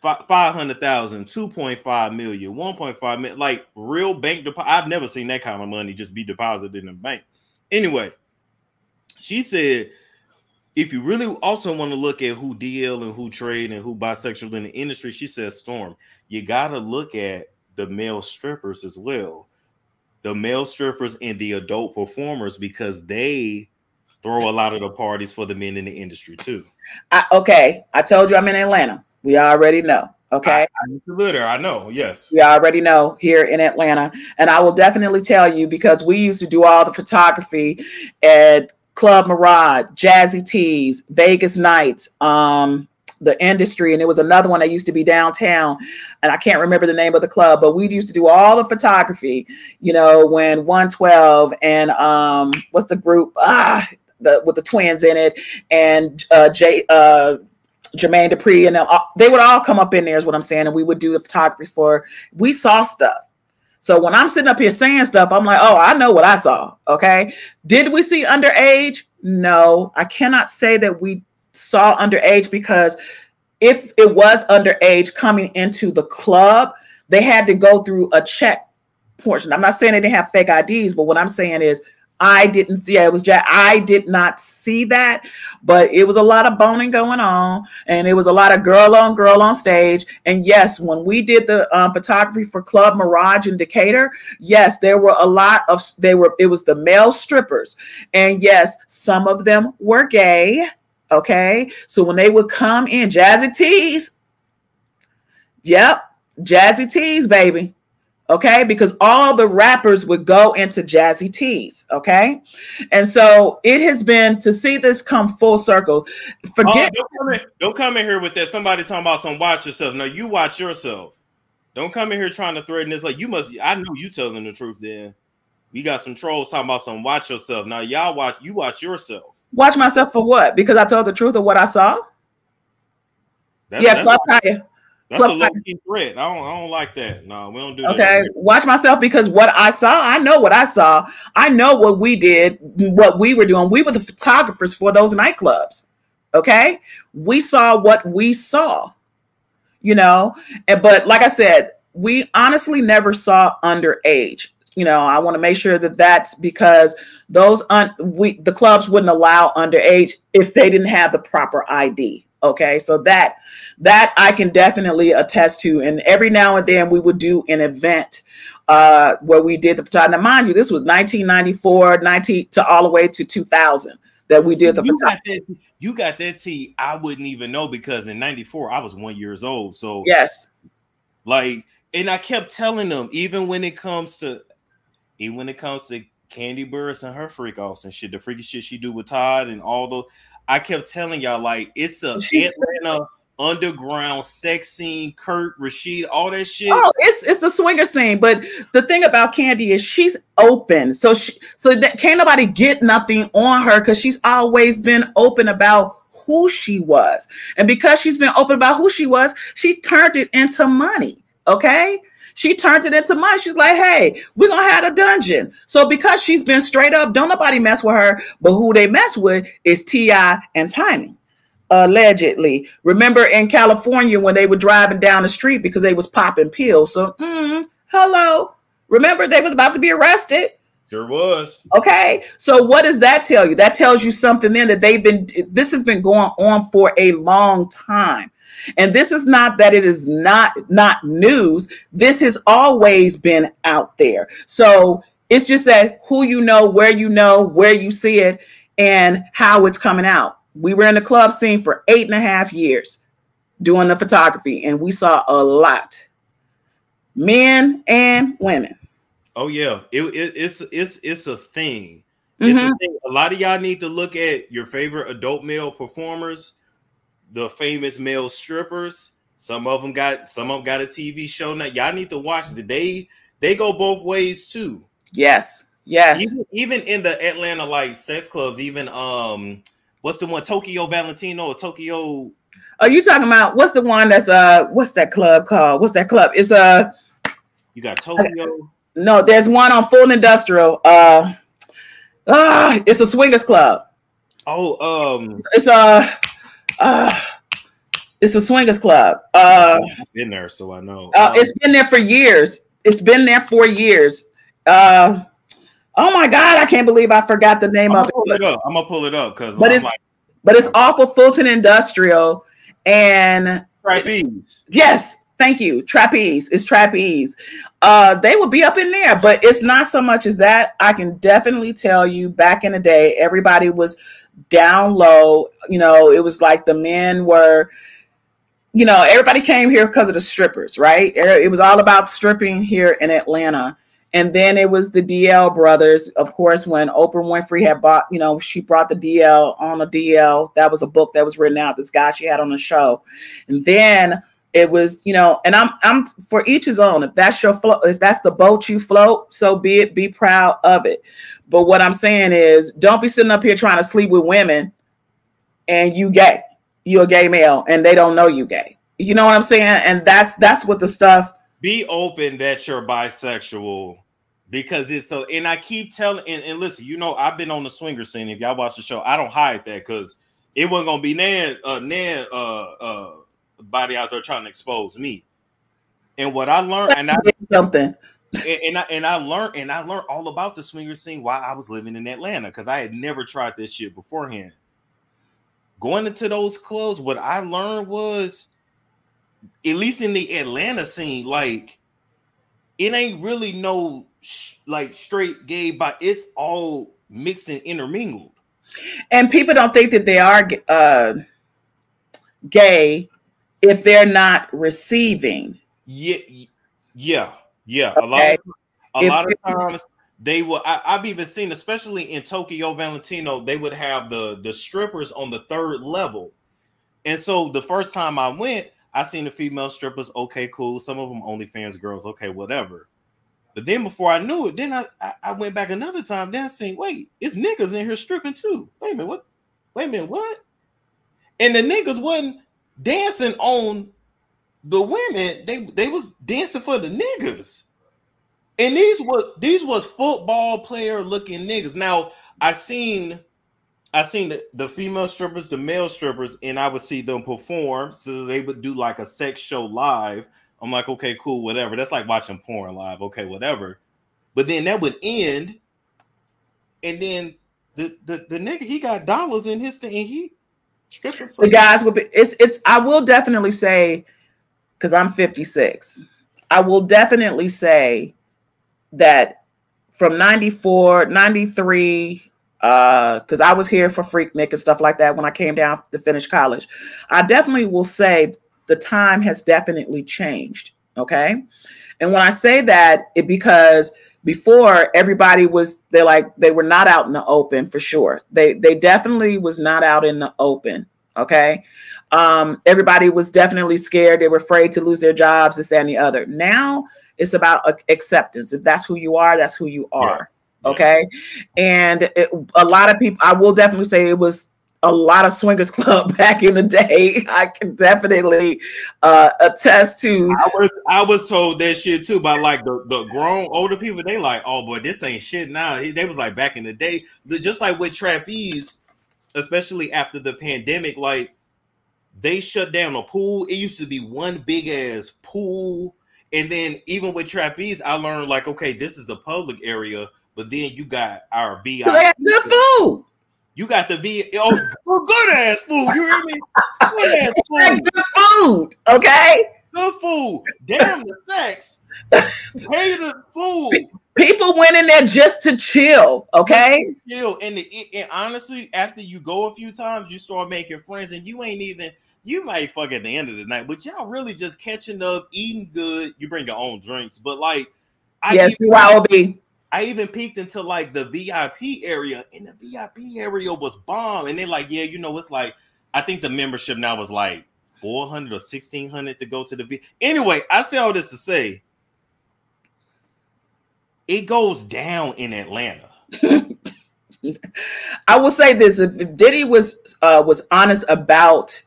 Speaker 1: 500,000, 2.5 million, 1.5 million, like real bank deposit. I've never seen that kind of money just be deposited in the bank. Anyway, she said if you really also want to look at who deal and who trade and who bisexual in the industry, she says, Storm, you got to look at the male strippers as well. The male strippers and the adult performers because they throw a lot of the parties for the men in the industry too.
Speaker 8: I, okay, I told you I'm in Atlanta. We already know. Okay.
Speaker 1: I, litter, I know, yes.
Speaker 8: We already know here in Atlanta. And I will definitely tell you because we used to do all the photography at Club Mirage, Jazzy Tees, Vegas Nights, um, the industry, and it was another one that used to be downtown, and I can't remember the name of the club, but we used to do all the photography, you know, when 112 and um, what's the group? Ah, the with the twins in it, and uh, Jay, uh, Jermaine Dupri, and they would all come up in there, is what I'm saying, and we would do the photography for. We saw stuff. So when I'm sitting up here saying stuff, I'm like, oh, I know what I saw. Okay. Did we see underage? No, I cannot say that we saw underage because if it was underage coming into the club, they had to go through a check portion. I'm not saying they didn't have fake IDs, but what I'm saying is I didn't see. Yeah, it was Jack. I did not see that, but it was a lot of boning going on, and it was a lot of girl on girl on stage. And yes, when we did the um, photography for Club Mirage in Decatur, yes, there were a lot of. They were. It was the male strippers, and yes, some of them were gay. Okay, so when they would come in, Jazzy Tees. Yep, Jazzy Tees, baby. Okay? Because all the rappers would go into jazzy tees okay? And so it has been to see this come full circle forget
Speaker 1: oh, don't, come in, don't, come in, here with that somebody talking about some watch yourself. No you watch yourself. Don't come in here trying to threaten this like you must i know you telling the truth then. We got some trolls talking about some watch yourself. Now y'all watch you watch yourself
Speaker 8: watch myself for what because i told the truth of what i saw that's, yeah that's
Speaker 1: that's a low key threat. I don't, I don't like that. No, we don't do that.
Speaker 8: Okay, watch myself because what I saw, I know what I saw. I know what we did, what we were doing. We were the photographers for those nightclubs. Okay, we saw what we saw. You know, and but like I said, we honestly never saw underage. You know, I want to make sure that that's because those un, we the clubs wouldn't allow underage if they didn't have the proper ID. Okay, so that that I can definitely attest to. And every now and then we would do an event uh, where we did the photography. Now, mind you, this was 1994, 19 to all the way to 2000 that we did the
Speaker 1: you got that, you got that see, I wouldn't even know because in 94 I was one years old. So
Speaker 8: yes,
Speaker 1: like, and I kept telling them, even when it comes to even when it comes to Kandi Burruss and her freak offs and shit, the freaky shit she do with Todd and all those I kept telling y'all like it's a Atlanta underground sex scene, Kurt, Rashid, all that shit.
Speaker 8: Oh, it's it's the swinger scene. But the thing about Kandi is she's open. So she so that can't nobody get nothing on her because she's always been open about who she was. And because she's been open about who she was, she turned it into money. Okay. She turned it into money. She's like, hey, we're gonna have a dungeon. So because she's been straight up, don't nobody mess with her, but who they mess with is T.I. and Tiny. Allegedly. Remember in California when they were driving down the street because they was popping pills. So mm, hello. Remember they was about to be arrested.
Speaker 1: Sure was.
Speaker 8: Okay. So what does that tell you? That tells you something then that they've been this has been going on for a long time. And this is not that it is not not news. This has always been out there. So it's just that who you know, where you know, where you see it, and how it's coming out. We were in the club scene for eight and a half years doing the photography, and we saw a lot, men and women.
Speaker 1: Oh yeah, it, it, it's it's it's a thing. It's mm-hmm. a thing. A lot of y'all need to look at your favorite adult male performers the famous male strippers. Some of them got some of them got a TV show now. Y'all need to watch it. They they go both ways too.
Speaker 8: Yes, yes.
Speaker 1: Even, even in the Atlanta like sex clubs, even um, what's the one Tokyo Valentino or Tokyo?
Speaker 8: Are you talking about what's the one that's uh what's that club called? What's that club? It's uh
Speaker 1: you got Tokyo.
Speaker 8: No, there's one on Fulton Industrial. Uh, uh it's a swingers club.
Speaker 1: Oh, um,
Speaker 8: it's uh uh, it's a swingers club. Uh,
Speaker 1: I've been there, so I know.
Speaker 8: Uh, it's been there for years. It's been there for years. Uh, oh my god, I can't believe I forgot the name
Speaker 1: I'm
Speaker 8: of
Speaker 1: it. it I'm gonna pull it up because,
Speaker 8: but I'm it's like, but it's off of Fulton Industrial and
Speaker 1: Trapeze.
Speaker 8: Yes, thank you. Trapeze is trapeze. Uh, they will be up in there, but it's not so much as that. I can definitely tell you back in the day, everybody was down low. You know, it was like the men were, you know, everybody came here because of the strippers, right? Er, it was all about stripping here in Atlanta. And then it was the DL brothers. Of course, when Oprah Winfrey had bought, you know, she brought the DL on a DL. That was a book that was written out. This guy she had on the show. And then it was, you know, and I'm I'm for each his own. If that's your float, if that's the boat you float, so be it. Be proud of it. But what I'm saying is, don't be sitting up here trying to sleep with women, and you gay. You're a gay male, and they don't know you gay. You know what I'm saying? And that's that's what the stuff.
Speaker 1: Be open that you're bisexual because it's a. And I keep telling and, and listen, you know, I've been on the swinger scene. If y'all watch the show, I don't hide that because it wasn't gonna be Nan uh Nan uh uh body out there trying to expose me. And what I learned, and I
Speaker 8: something.
Speaker 1: And, and I and I learned and I learned all about the swinger scene while I was living in Atlanta because I had never tried this shit beforehand. Going into those clubs, what I learned was, at least in the Atlanta scene, like it ain't really no sh- like straight gay, but it's all mixed and intermingled.
Speaker 8: And people don't think that they are uh, gay if they're not receiving.
Speaker 1: Yeah, yeah, yeah. A lot, of, a if, lot of um times they will. I, have even seen, especially in Tokyo Valentino, they would have the the strippers on the third level, and so the first time I went, I seen the female strippers. Okay, cool. Some of them OnlyFans girls. Okay, whatever. But then before I knew it, then I, I, I went back another time. Then I seen, wait, it's niggas in here stripping too. Wait a minute, what? Wait a minute, what? And the niggas wasn't dancing on the women. They they was dancing for the niggas. And these was these was football player looking niggas. Now I seen I seen the, the female strippers, the male strippers, and I would see them perform. So they would do like a sex show live. I'm like, okay, cool, whatever. That's like watching porn live. Okay, whatever. But then that would end, and then the the, the nigga he got dollars in his thing. He stripping for
Speaker 8: the guys would be. It's it's. I will definitely say, because I'm 56. I will definitely say that from 94, 93, uh, because I was here for Freaknik and stuff like that when I came down to finish college. I definitely will say the time has definitely changed. Okay. And when I say that, it because before everybody was they're like they were not out in the open for sure. They they definitely was not out in the open. Okay. Um, everybody was definitely scared. They were afraid to lose their jobs, this, that, and the other. Now it's about acceptance. If that's who you are, that's who you are. Yeah. Okay. And it, a lot of people, I will definitely say it was a lot of swingers club back in the day. I can definitely uh, attest to.
Speaker 1: I was I was told that shit too by like the, the grown older people. They like, oh boy, this ain't shit now. They was like back in the day, just like with trapeze, especially after the pandemic, like they shut down a pool. It used to be one big ass pool, and then even with trapeze, I learned like, okay, this is the public area, but then you got our VIP.
Speaker 8: Good food.
Speaker 1: You got the V. Oh, good ass food. You hear me? Good ass
Speaker 8: food. Good food. Okay.
Speaker 1: Good food. Damn the sex. Pay the food.
Speaker 8: People went in there just to chill. Okay.
Speaker 1: Chill. And, the, and honestly, after you go a few times, you start making friends, and you ain't even. You might fuck at the end of the night, but y'all really just catching up, eating good. You bring your own drinks, but like,
Speaker 8: I yes, be.
Speaker 1: I even peeked into like the VIP area, and the VIP area was bomb. And they're like, yeah, you know, it's like I think the membership now was like 400 or 1600 to go to the V. Anyway, I say all this to say it goes down in Atlanta.
Speaker 8: I will say this: if, if Diddy was uh, was honest about,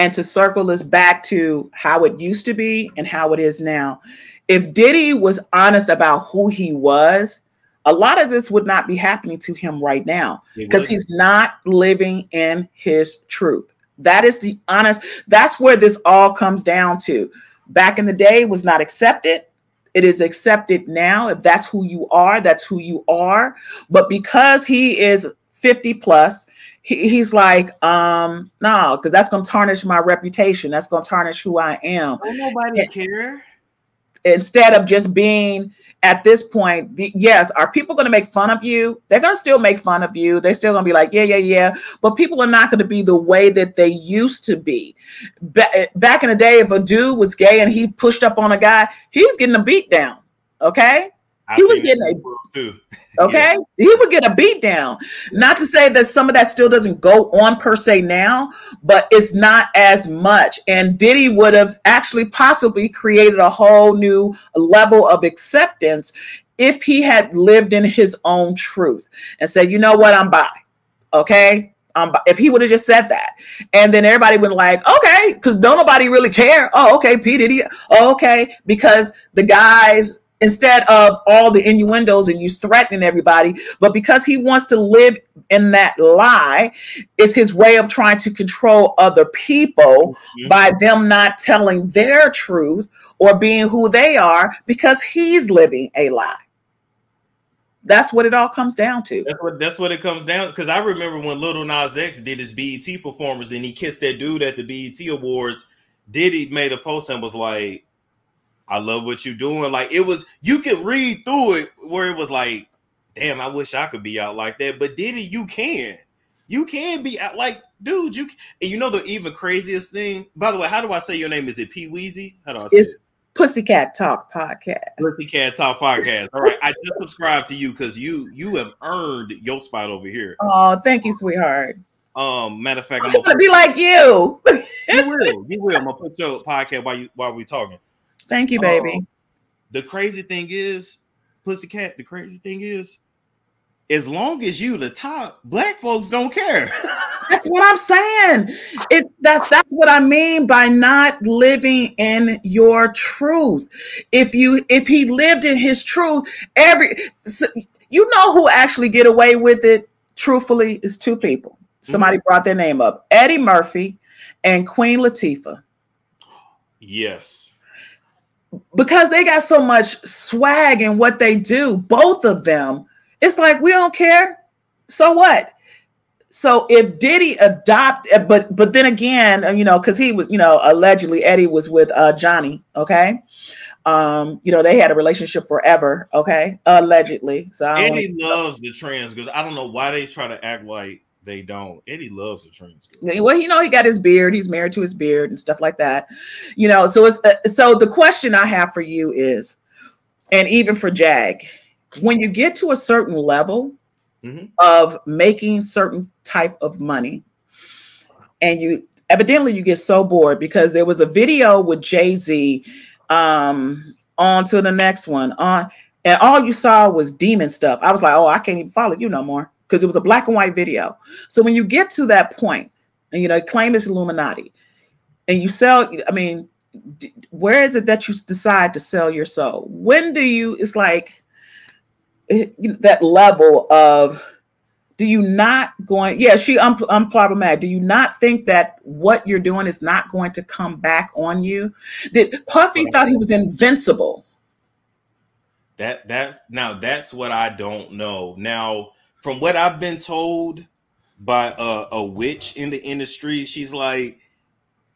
Speaker 8: and to circle this back to how it used to be and how it is now, if Diddy was honest about who he was, a lot of this would not be happening to him right now because he's not living in his truth. That is the honest, that's where this all comes down to. Back in the day was not accepted. It is accepted now. If that's who you are, that's who you are. But because he is 50 plus, he, he's like, um, no, because that's gonna tarnish my reputation. That's gonna tarnish who I am.
Speaker 1: Don't nobody and, care.
Speaker 8: instead of just being at this point the, yes are people going to make fun of you? They're going to still make fun of you. They're still going to be like yeah yeah yeah. But people are not going to be the way that they used to be. Ba- back in the day if a dude was gay and he pushed up on a guy he was getting a beat down okay
Speaker 1: I
Speaker 8: he was getting a
Speaker 1: too.
Speaker 8: Okay. He would get a beat down. Not to say that some of that still doesn't go on per se now, but it's not as much. And Diddy would have actually possibly created a whole new level of acceptance if he had lived in his own truth and said, you know what, I'm by. Okay. Um, if he would have just said that, and then everybody would like, okay, because don't nobody really care. Oh, okay, P Diddy. Oh, okay, because the guys instead of all the innuendos and you threatening everybody, but because he wants to live in that lie, it's his way of trying to control other people
Speaker 1: Mhm.
Speaker 8: by them not telling their truth or being who they are because he's living a lie. That's what it all comes down to.
Speaker 1: That's what that's what it comes down. Because I remember when Lil Nas X did his BET performance and he kissed that dude at the BET Awards. Diddy made a post and was like, "I love what you're doing." Like it was, you could read through it where it was like, "Damn, I wish I could be out like that." But Diddy, you can, you can be out like, dude. You and you know the even craziest thing. By the way, how do I say your name? Is it Pee Weezy? How do I say
Speaker 8: It's
Speaker 1: it?
Speaker 8: Pussycat Talk podcast.
Speaker 1: Pussycat Talk Podcast. All right, I just subscribed to you because you you have earned your spot over here.
Speaker 8: Oh, thank you, sweetheart.
Speaker 1: Um, matter of fact, I'm
Speaker 8: I'm
Speaker 1: gonna
Speaker 8: gonna be like you.
Speaker 1: you will, you will. I'm gonna put your podcast while you while we talking.
Speaker 8: Thank you, baby.
Speaker 1: Um, the crazy thing is, Pussycat. The crazy thing is, as long as you the top, black folks don't care.
Speaker 8: That's what I'm saying. It's that's that's what I mean by not living in your truth. If you if he lived in his truth, every s- you know who actually get away with it truthfully is two people. Somebody brought their name up. Eddie Murphy and Queen Latifah.
Speaker 1: yes,
Speaker 8: Because they got so much swag in what they do, both of them, it's like we don't care. So what? So if Diddy adopt, uh, but but then again, uh, you know, because he was, you know, allegedly Eddie was with uh Johnny, okay. Um, you know, they had a relationship forever, okay, allegedly. So
Speaker 1: Eddie loves the trans girls. I don't know why they try to act like they don't. Eddie loves the girls.
Speaker 8: Well, you know, he got his beard. He's married to his beard and stuff like that. You know, so it's uh, so the question I have for you is, and even for Jag, when you get to a certain level
Speaker 1: Mhm.
Speaker 8: of making certain type of money, and you evidently you get so bored because there was a video with Jay Z. Um, on to the next one. On and all you saw was demon stuff. I was like, oh, I can't even follow you no more because it was a black and white video. So when you get to that point, and you know, claim it's Illuminati, and you sell, I mean, where is it that you decide to sell your soul? When do you? It's like eh, you know, that level of. Do you not going? Yeah, she un- unproblematic. Do you not think that what you're doing is not going to come back on you? Did Puffy thought he was invincible?
Speaker 1: That that's now that's what I don't know. Now, from what I've been told by a, a witch in the industry, she's like,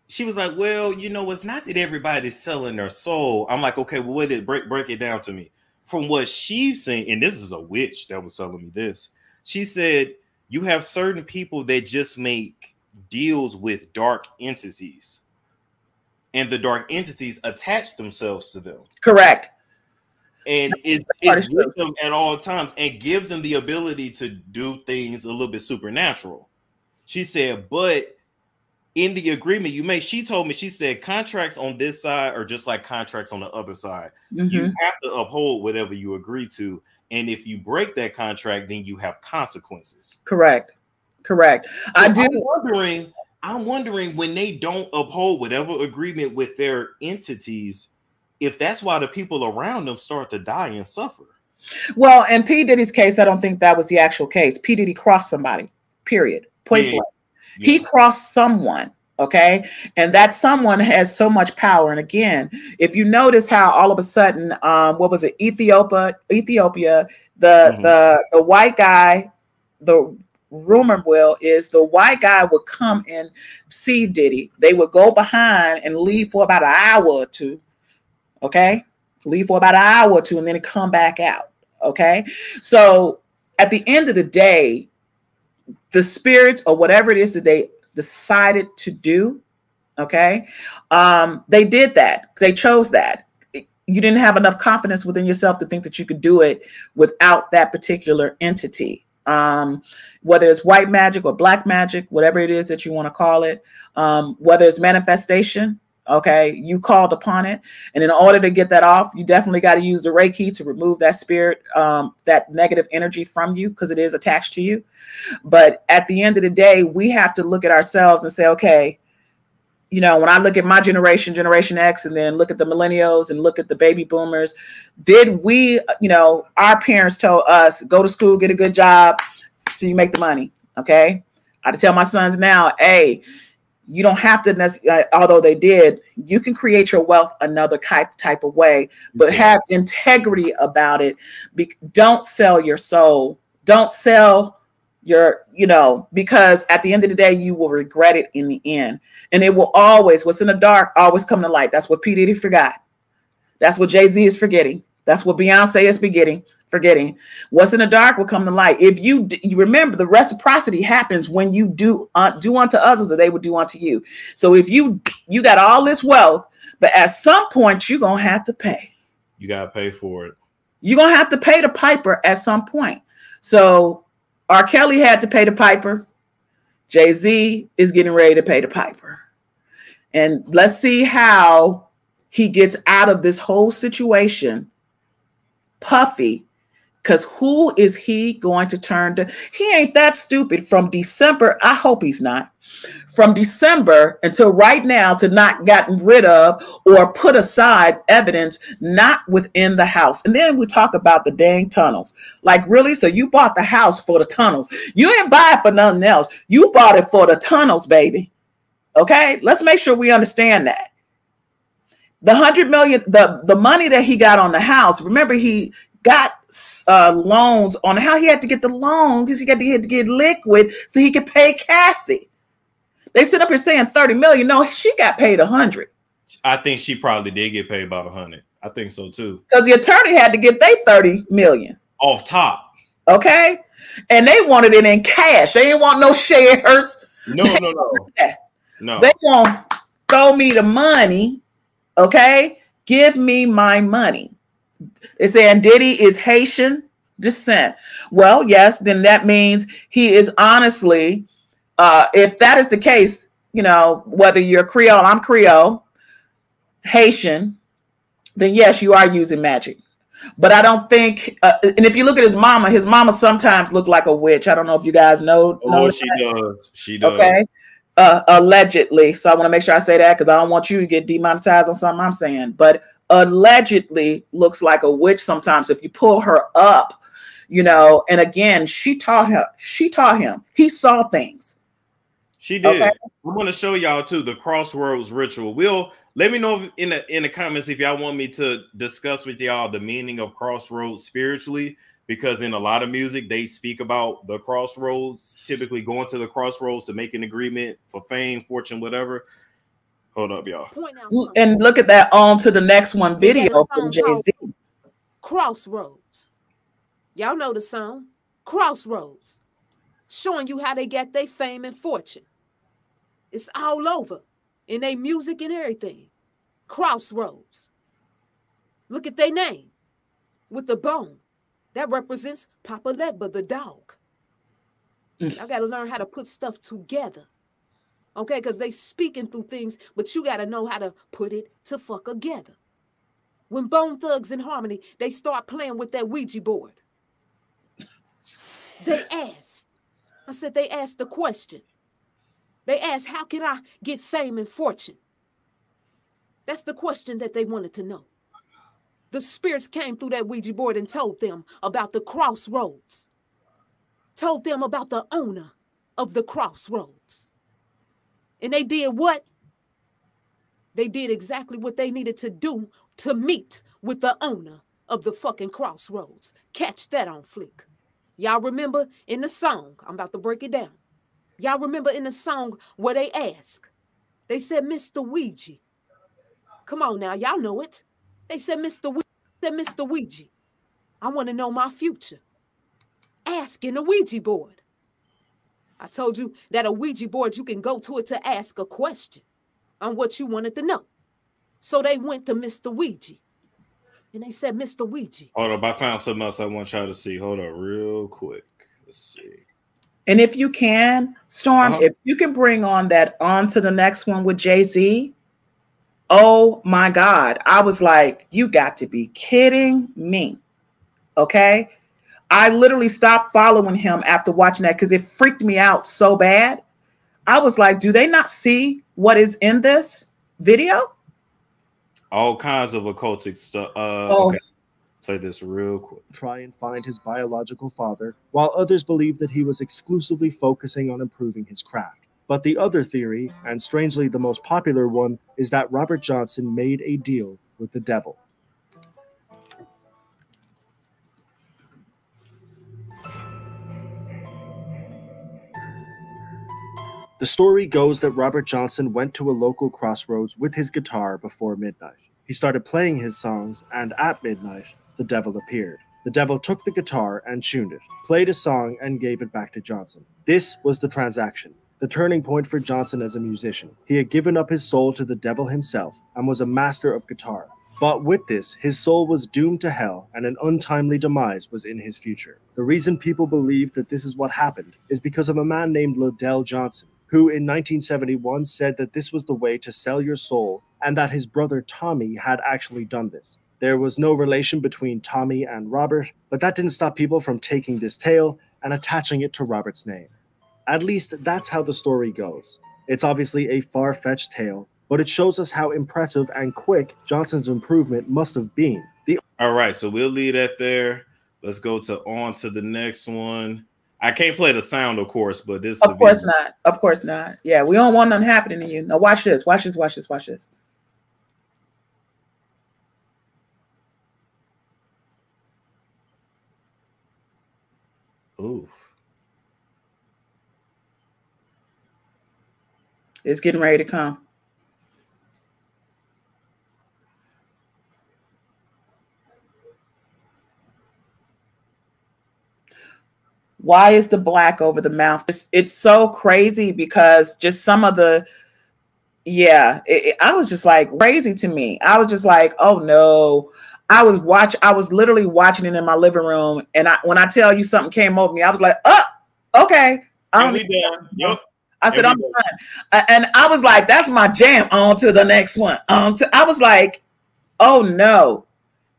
Speaker 1: she was like, well, you know, it's not that everybody's selling their soul. I'm like, okay, well, what did break break it down to me? From what she's saying, and this is a witch that was telling me this. She said you have certain people that just make deals with dark entities, and the dark entities attach themselves to them
Speaker 8: Correct.
Speaker 1: And it's, it's
Speaker 8: is
Speaker 1: with them at all times and gives them the ability to do things a little bit supernatural. She said, but in the agreement you make, she told me, she said, contracts on this side are just like contracts on the other side. You
Speaker 8: Mhm.
Speaker 1: have to uphold whatever you agree to. And if you break that contract, then you have consequences.
Speaker 8: Correct. Correct. I do.
Speaker 1: I'm wondering, I'm wondering when they don't uphold whatever agreement with their entities, if that's why the people around them start to die and suffer.
Speaker 8: Well, in P. Diddy's case, I don't think that was the actual case. P. Diddy crossed somebody, period. Point
Speaker 1: Yeah.
Speaker 8: blank. He crossed someone. Okay. And that someone has so much power. And again, if you notice how all of a sudden, um, what was it, Ethiopia, Ethiopia, the
Speaker 1: Mhm.
Speaker 8: the the white guy, the rumor will is the white guy would come and see Diddy. They would go behind and leave for about an hour or two. Okay. Leave for about an hour or two and then come back out. Okay. So at the end of the day, the spirits or whatever it is that they decided to do, okay, um, they did that. They chose that. you didn't have enough confidence within yourself to think that you could do it without that particular entity um, whether it's white magic or black magic whatever it is that you want to call it um, whether it's manifestation okay you called upon it and in order to get that off you definitely got to use the reiki to remove that spirit um, that negative energy from you because it is attached to you but at the end of the day we have to look at ourselves and say okay you know, when I look at my generation, Generation X, and then look at the millennials and look at the baby boomers, did we, you know, our parents told us go to school, get a good job, so you make the money. Okay. I tell my sons now, hey, you don't have to necessarily, uh, although they did, you can create your wealth another type type of way, but have integrity about it. Be, don't sell your soul. Don't sell your you know because at the end of the day you will regret it in the end. And it will always what's in the dark always come to light. That's what p. Diddy forgot. That's what jay-z is forgetting that's what beyonce is forgetting forgetting what's in the dark will come to light if you you remember the reciprocity happens when you do uh, do unto others that they would do unto you so if you you got all this wealth but at some point you're gonna have to pay
Speaker 1: you gotta pay for it
Speaker 8: you're gonna have to pay the piper at some point so R. Kelly had to pay the piper. Jay Z is getting ready to pay the piper. And let's see how he gets out of this whole situation. Puffy because who is he going to turn to? He ain't that stupid from December. I hope he's not. From December until right now to not gotten rid of or put aside evidence not within the house. And then we talk about the dang tunnels. Like, really? So you bought the house for the tunnels. You ain't buy it for nothing else. You bought it for the tunnels, baby. Okay? Let's make sure we understand that the hundred million the the money that he got on the house remember he got uh, loans on how he had to get the loan because he got to, get, to get liquid so he could pay Cassie. They sit up here saying 30 million. No, she got paid a hundred.
Speaker 1: I think she probably did get paid about a hundred. I think so too.
Speaker 8: Because the attorney had to get they 30 million
Speaker 1: off top.
Speaker 8: Okay. And they wanted it in cash. They didn't want no shares.
Speaker 1: No, no, no.
Speaker 8: No. They want throw me the money. Okay. Give me my money. It's saying Diddy is Haitian descent. Well, yes, then that means he is honestly, uh, if that is the case, you know, whether you're Creole, I'm Creole, Haitian, then yes, you are using magic. But I don't think, uh, and if you look at his mama, his mama sometimes looked like a witch. I don't know if you guys know.
Speaker 1: Oh,
Speaker 8: know
Speaker 1: she that. does. She does.
Speaker 8: Okay. Uh, allegedly. So I want to make sure I say that because I don't want you to get demonetized on something I'm saying. But allegedly looks like a witch sometimes if you pull her up you know and again she taught him she taught him he saw things
Speaker 1: she did okay? i'm going to show y'all too the crossroads ritual we'll let me know in the in the comments if y'all want me to discuss with y'all the meaning of crossroads spiritually because in a lot of music they speak about the crossroads typically going to the crossroads to make an agreement for fame fortune whatever Hold up, y'all.
Speaker 8: And look at that on to the next one video from Jay Z.
Speaker 9: Crossroads. Y'all know the song. Crossroads. Showing you how they get their fame and fortune. It's all over in their music and everything. Crossroads. Look at their name with the bone. That represents Papa Legba, the dog. Mm. I got to learn how to put stuff together okay? Because they speaking through things, but you got to know how to put it to fuck together. When Bone Thugs-n-Harmony, they start playing with that Ouija board. They asked, I said, they asked the question. They asked, how can I get fame and fortune? That's the question that they wanted to know. The spirits came through that Ouija board and told them about the crossroads, told them about the owner of the crossroads. And they did what? They did exactly what they needed to do to meet with the owner of the fucking crossroads. Catch that on flick. Y'all remember in the song, I'm about to break it down. Y'all remember in the song where they asked, they said, Mr. Ouija. Come on now, y'all know it. They said, Mr. Ouija, said, Mr. Ouija, I want to know my future. Asking the Ouija board. I told you that a Ouija board, you can go to it to ask a question on what you wanted to know. So they went to Mr. Ouija. And they said, Mr. Ouija.
Speaker 1: Hold up, I found something else I want y'all to see. Hold up, real quick. Let's see.
Speaker 8: And if you can, Storm,
Speaker 1: Uh-huh.
Speaker 8: if you can bring on that on to the next one with Jay Z. Oh my God. I was like, you got to be kidding me. Okay. I literally stopped following him after watching that because it freaked me out so bad. I was like, do they not see what is in this video?
Speaker 1: All kinds of occultic stuff. Uh,
Speaker 8: Oh.
Speaker 1: okay. Play this real quick.
Speaker 10: try and find his biological father, while others believe that he was exclusively focusing on improving his craft. But the other theory, and strangely the most popular one, is that Robert Johnson made a deal with the devil. The story goes that Robert Johnson went to a local crossroads with his guitar before midnight. He started playing his songs, and at midnight, the devil appeared. The devil took the guitar and tuned it, played a song, and gave it back to Johnson. This was the transaction, the turning point for Johnson as a musician. He had given up his soul to the devil himself and was a master of guitar. But with this, his soul was doomed to hell, and an untimely demise was in his future. The reason people believe that this is what happened is because of a man named LeDell Johnson, who in 1971 said that this was the way to sell your soul, and that his brother Tommy had actually done this. There was no relation between Tommy and Robert, but that didn't stop people from taking this tale and attaching it to Robert's name. At least that's how the story goes. It's obviously a far fetched tale, but it shows us how impressive and quick Johnson's improvement must have been. The
Speaker 1: All right, so we'll leave that there. Let's go to on to the next one. I can't play the sound, of course, but this
Speaker 8: Of course not. Of course not. Yeah, we don't want nothing happening to you. Now watch this. Watch this. Watch this. Watch this.
Speaker 1: Ooh.
Speaker 8: It's getting ready to come. Why is the black over the mouth? It's, it's so crazy because just some of the, yeah, it, it- I was just like crazy to me. I was just like, oh no. I was watch. I was literally watching it in my living room, and I when I tell you something came over me, I was like, oh, okay. I
Speaker 1: And
Speaker 8: don't
Speaker 1: done. Yep.
Speaker 8: I said,
Speaker 1: And
Speaker 8: I'm done. And I was like, that's my jam. On to the next one. On to, I was like, oh no.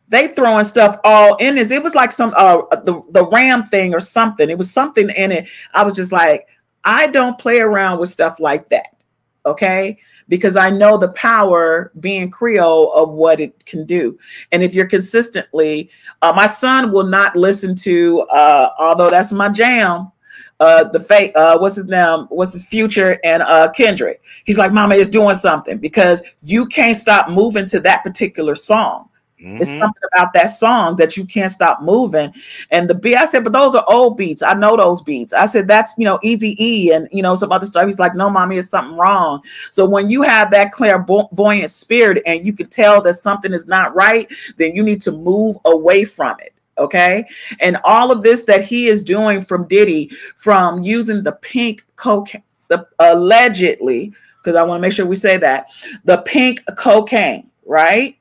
Speaker 8: They throwing stuff all in this. It was like some uh the, the ram thing or something. It was something in it. I was just like, I don't play around with stuff like that. Okay. Because I know the power being Creole of what it can do. And if you're consistently, uh, my son will not listen to, uh, although that's my jam, uh the fate uh what's his name what's his future and uh kendrick. He's like mama is doing something because you can't stop moving to that particular song. It's
Speaker 1: Mhm.
Speaker 8: something about that song that you can't stop moving. And the beat i said but those are old beats. I know those beats. I said that's you know easy e and you know some other stuff. He's like no mommy it's something wrong. So when you have that clairvoyant spirit and you can tell that something is not right then you need to move away from it okay? And all of this that he is doing from diddy from using the pink cocaine the allegedly because i want to make sure we say that the pink cocaine right?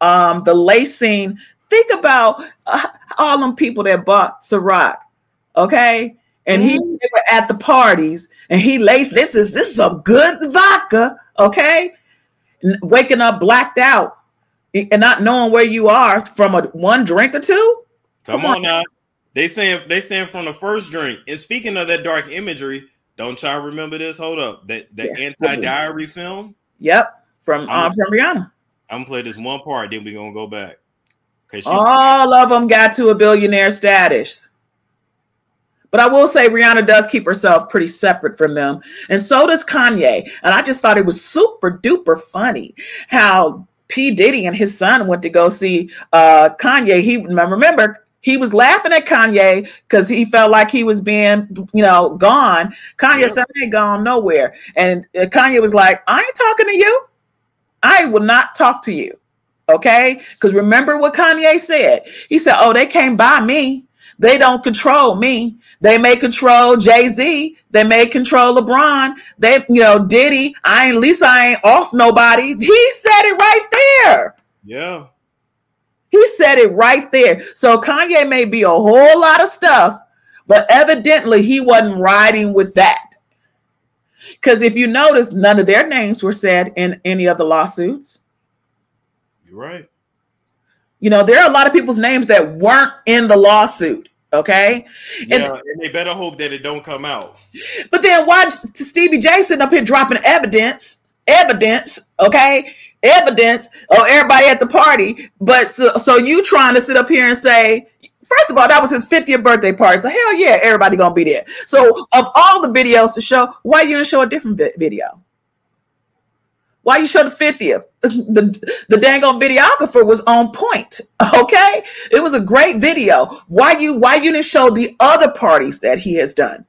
Speaker 8: Um the lacing think about uh, all them people that bought Ciroc, okay? And he they were at the parties and he laced this is this is a good vodka okay? N- waking up blacked out and not knowing where you are from a one drink or two
Speaker 1: Come
Speaker 8: Come
Speaker 1: on now. They saying they saying from the first drink. And speaking of that dark imagery, don't y'all remember this? Hold up. That that
Speaker 8: Yeah.
Speaker 1: anti-diary film.
Speaker 8: Yep, from uh,
Speaker 1: I'm-
Speaker 8: from Rihanna.
Speaker 1: I'm gonna play this one part, then we gonna go back. Cause
Speaker 8: All of them got to a billionaire status. But I will say Rihanna does keep herself pretty separate from them. And so does Kanye. And I just thought it was super duper funny how P. Diddy and his son went to go see uh, Kanye. He remember he was laughing at Kanye because he felt like he was being, you know, gone. Kanye said, I ain't gone nowhere. And uh, Kanye was like, I ain't talking to you. I will not talk to you. Okay? Because remember what Kanye said. He said, Oh, they came by me. They don't control me. They may control Jay Z. They may control LeBron. They, you know, Diddy. I ain't, at least I ain't off nobody. He said it right there.
Speaker 1: yeah.
Speaker 8: He said it right there. So Kanye may be a whole lot of stuff, but evidently he wasn't riding with that. Because if you notice, none of their names were said in any of the lawsuits.
Speaker 1: You're right.
Speaker 8: You know, there are a lot of people's names that weren't in the lawsuit. Okay.
Speaker 1: Yeah, and, and they better hope that it don't come out.
Speaker 8: But then why Stevie J sitting up here dropping evidence, evidence, okay, evidence of everybody at the party. But so, so you trying to sit up here and say, first of all, that was his 50th birthday party. So hell yeah, everybody gonna be there. So of all the videos to show, why you gonna show a different video? Why you show the 50th? The the dang old videographer was on point. Okay. It was a great video. Why you why you didn't show the other parties that he has done?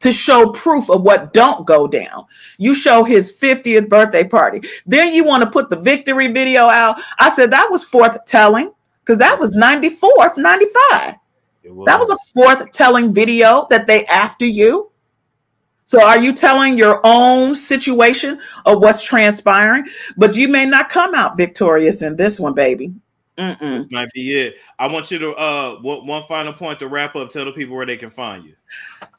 Speaker 8: To show proof of what don't go down. You show his 50th birthday party. Then you want to put the victory video out. I said that was fourth telling because that was 94th, 95. Was. That was a fourth telling video that they after you. So are you telling your own situation of what's transpiring? But you may not come out victorious in this one, baby.
Speaker 1: Mm-mm. Might be it. I want you to uh one final point to wrap up. Tell the people where they can find you.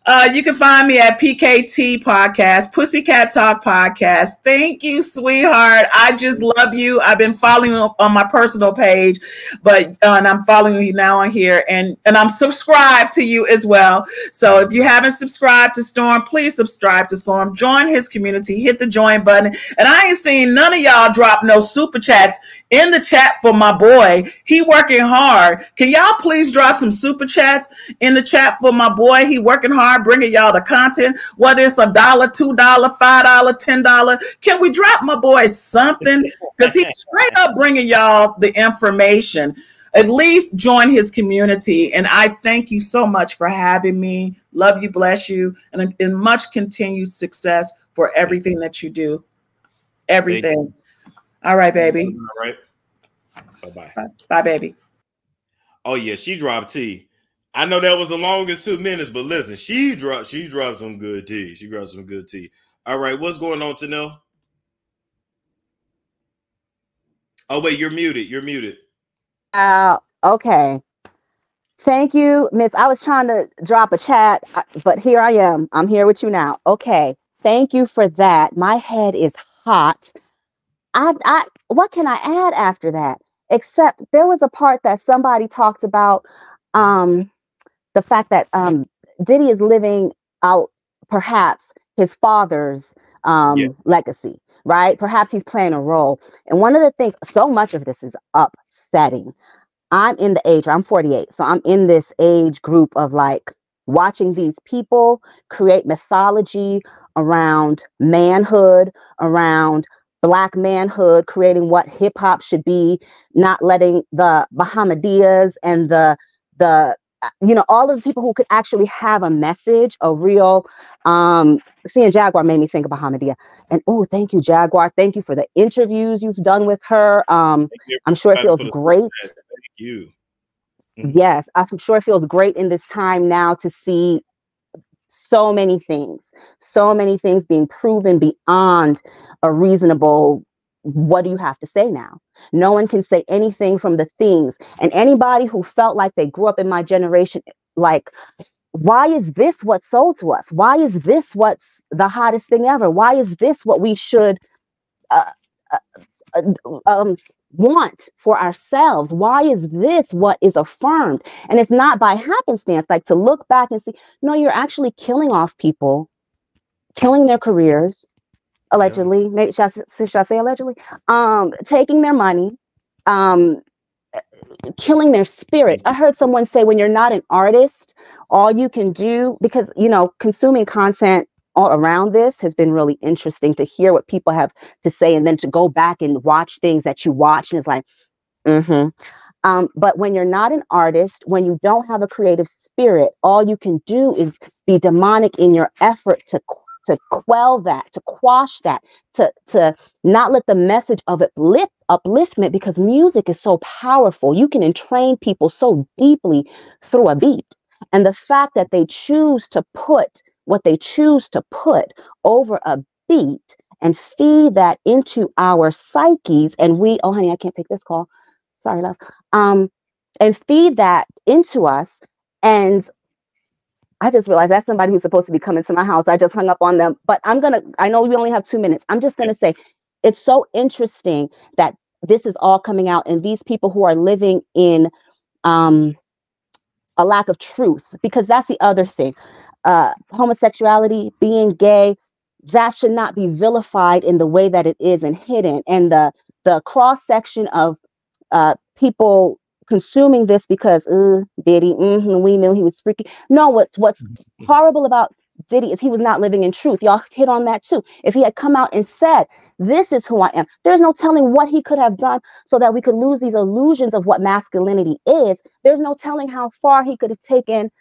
Speaker 8: Uh, you can find me at PKT Podcast, Pussycat Talk Podcast. Thank you, sweetheart. I just love you. I've been following you on my personal page, but uh, and I'm following you now on here, and and I'm subscribed to you as well. So if you haven't subscribed to Storm, please subscribe to Storm. Join his community. Hit the join button. And I ain't seen none of y'all drop no super chats in the chat for my boy. He working hard. Can y'all please drop some super chats in the chat for my boy? He working hard bringing y'all the content, whether it's a dollar, two dollar, five dollar, ten dollar. Can we drop my boy something? Because he's straight up bringing y'all the information. At least join his community. And I thank you so much for having me. Love you, bless you, and, and much continued success for everything that you do. Everything. All right, baby.
Speaker 1: All right. Bye-bye. Bye
Speaker 8: bye, baby.
Speaker 1: Oh yeah, she dropped tea. I know that was the longest two minutes, but listen, she dropped she dropped some good tea. She dropped some good tea. All right, what's going on, Tanel? Oh wait, you're muted. You're muted.
Speaker 11: Uh okay. Thank you, Miss. I was trying to drop a chat, uh, but here I am. I'm here with you now. Okay. Thank you for that. My head is hot. I I what can I add after that? Except there was a part that somebody talked about um the fact that um, Diddy is living out perhaps his father's um, yeah. legacy, right? Perhaps he's playing a role. And one of the things, so much of this is upsetting. I'm in the age, I'm 48, so I'm in this age group of like watching these people create mythology around manhood, around black manhood, creating what hip hop should be, not letting the Bahamadia and the the you know, all of the people who could actually have a message, a real, um, seeing Jaguar made me think of Bahamadia. And oh, thank you, Jaguar. Thank you for the interviews you've done with her. Um, I'm sure it feels great. Thank
Speaker 1: you.
Speaker 11: Mm-hmm. Yes, I'm sure it feels great in this time now to see so many things, so many things being proven beyond a reasonable what do you have to say now? No one can say anything from the things. And anybody who felt like they grew up in my generation, like, why is this what's sold to us? Why is this what's the hottest thing ever? Why is this what we should uh, uh, um, want for ourselves? Why is this what is affirmed? And it's not by happenstance, like to look back and see, no, you're actually killing off people, killing their careers, allegedly, maybe should I, should I say allegedly, um, taking their money, um, killing their spirit. I heard someone say when you're not an artist, all you can do because you know consuming content all around this has been really interesting to hear what people have to say and then to go back and watch things that you watch and it's like, mm-hmm. Um, but when you're not an artist, when you don't have a creative spirit, all you can do is be demonic in your effort to to quell that, to quash that, to, to not let the message of uplift, upliftment, because music is so powerful. You can entrain people so deeply through a beat. And the fact that they choose to put what they choose to put over a beat and feed that into our psyches, and we, oh, honey, I can't take this call. sorry, love, um, and feed that into us. And I just realized that's somebody who's supposed to be coming to my house. I just hung up on them, but I'm gonna. I know we only have two minutes. I'm just gonna say, it's so interesting that this is all coming out, and these people who are living in um, a lack of truth, because that's the other thing. Uh, homosexuality, being gay, that should not be vilified in the way that it is and hidden. And the the cross section of uh, people consuming this because uh, Diddy, mm-hmm, we knew he was freaky. No, what's what's horrible about Diddy is he was not living in truth. Y'all hit on that too. If he had come out and said, "This is who I am," there's no telling what he could have done so that we could lose these illusions of what masculinity is. There's no telling how far he could have taken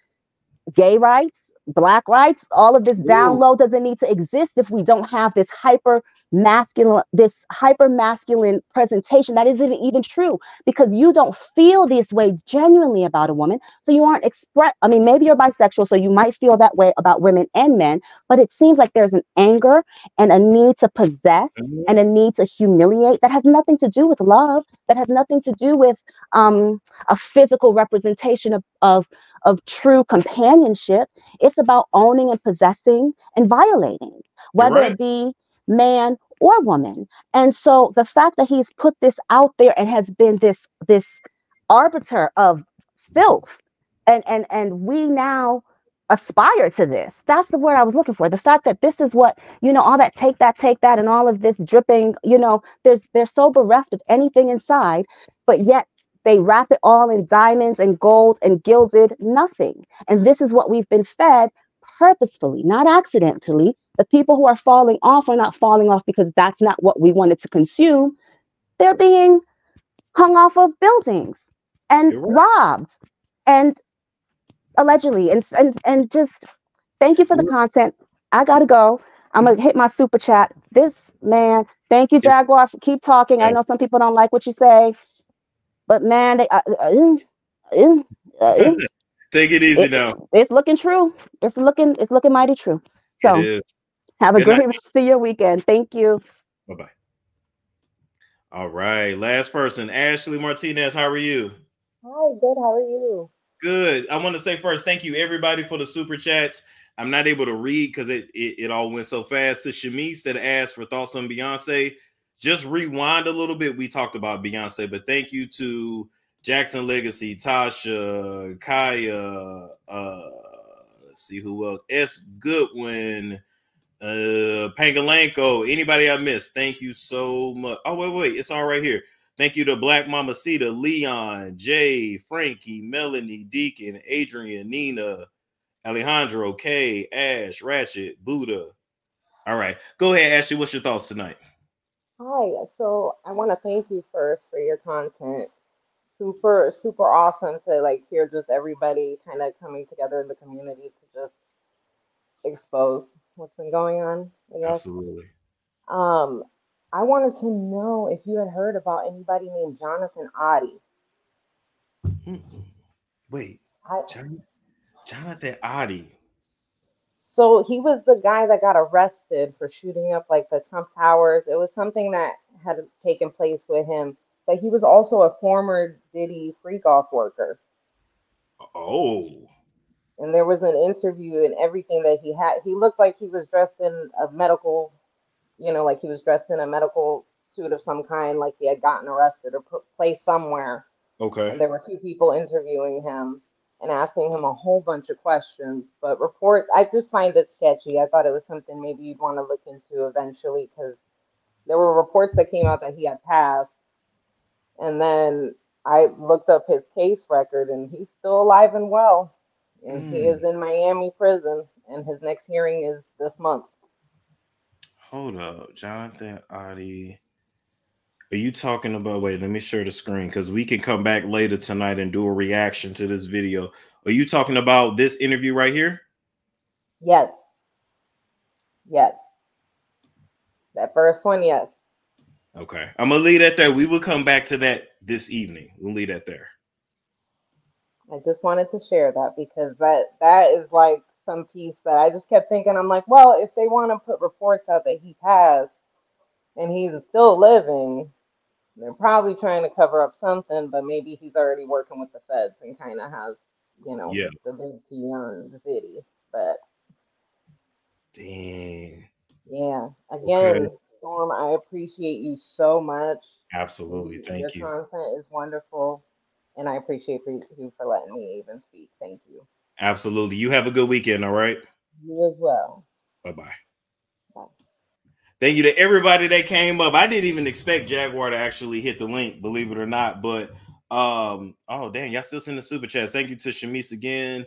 Speaker 11: gay rights, black rights, all of this down low doesn't need to exist if we don't have this hyper masculine, this hyper masculine presentation that isn't even true because you don't feel this way genuinely about a woman. So you aren't express. I mean, maybe you're bisexual, so you might feel that way about women and men, but it seems like there's an anger and a need to possess and a need to humiliate that has nothing to do with love, that has nothing to do with um, a physical representation of, of of true companionship. It's about owning and possessing and violating, whether
Speaker 1: right.
Speaker 11: it be man or woman. And so the fact that he's put this out there and has been this this arbiter of filth and and and we now aspire to this that's the word i was looking for the fact that this is what you know all that take that take that and all of this dripping you know there's they're so bereft of anything inside but yet they wrap it all in diamonds and gold and gilded nothing. And this is what we've been fed purposefully, not accidentally. The people who are falling off are not falling off because that's not what we wanted to consume. They're being hung off of buildings and robbed and allegedly and and and just thank you for the content. I gotta go. I'm gonna hit my super chat. This man, thank you, Jaguar, for keep talking. I know some people don't like what you say. But man, they, uh, uh, uh, uh
Speaker 1: take it easy
Speaker 11: it,
Speaker 1: now.
Speaker 11: It's looking true. It's looking it's looking mighty true. So have a
Speaker 1: Good
Speaker 11: great
Speaker 1: night.
Speaker 11: rest of your weekend. Thank you.
Speaker 1: Bye bye. All right, last person, Ashley Martinez. How are you?
Speaker 12: Hi, good. How are you?
Speaker 1: Good. I want to say first, thank you everybody for the super chats. I'm not able to read because it, it it all went so fast. To Shamise that asked for thoughts on Beyonce, just rewind a little bit. We talked about Beyonce, but thank you to Jackson Legacy, Tasha, Kaya, uh, let's see who else, S. Goodwin, uh, anybody I missed. Thank you so much. Oh, wait, wait, it's all right here. Thank you to Black Mama Cita, Leon, Jay, Frankie, Melanie, Deacon, Adrian, Nina, Alejandro, Kay, Ash, Ratchet, Buddha. All right, go ahead, Ashley. What's your thoughts tonight?
Speaker 12: Hi. So I want to thank you first for your content. Super, super awesome to like hear just everybody kind of coming together in the community to just expose what's been going on. I guess.
Speaker 1: Absolutely.
Speaker 12: Um, I wanted to know if you had heard about anybody named Jonathan Oddi.
Speaker 1: Wait,
Speaker 12: I,
Speaker 1: Jon- Jonathan Oddi.
Speaker 12: So he was the guy that got arrested for shooting up like the Trump Towers. It was something that had taken place with him. But he was also a former Diddy freak off worker.
Speaker 1: Oh,
Speaker 12: And there was an interview and everything that he had. He looked like he was dressed in a medical, you know, like he was dressed in a medical suit of some kind, like he had gotten arrested or put placed somewhere.
Speaker 1: okay.
Speaker 12: And there were two people interviewing him and asking him a whole bunch of questions. But reports, I just find it sketchy. I thought it was something maybe you'd want to look into eventually because there were reports that came out that he had passed. And then I looked up his case record and he's still alive and well. And he
Speaker 1: Mm.
Speaker 12: is in Miami prison and his next hearing is this month.
Speaker 1: Hold up, Jonathan Oddi. Are you talking about? Wait, let me share the screen because we can come back later tonight and do a reaction to this video. Are you talking about this interview right here?
Speaker 12: Yes. Yes. That first one, yes.
Speaker 1: Okay, I'm gonna leave that there. We will come back to that this evening. We'll leave that there.
Speaker 12: I just wanted to share that because that that is like some piece that I just kept thinking. I'm like, well, if they want to put reports out that he has and he's still living, They're probably trying to cover up something, but maybe he's already working with the feds and kind of has, you know,
Speaker 1: Yeah.
Speaker 12: the big key on the city. But
Speaker 1: Dang.
Speaker 12: yeah, again,
Speaker 1: Okay.
Speaker 12: Storm, I appreciate you so much.
Speaker 1: Absolutely.
Speaker 12: Your
Speaker 1: Thank you.
Speaker 12: content is wonderful, and I appreciate you for letting me even speak. Thank you.
Speaker 1: Absolutely. You have a good weekend. All right.
Speaker 12: You as well.
Speaker 1: Bye.
Speaker 12: Bye.
Speaker 1: Thank you to everybody that came up. I didn't even expect Jaguar to actually hit the link, believe it or not. But um, oh damn, y'all still sending super chats. Thank you to Shamise again.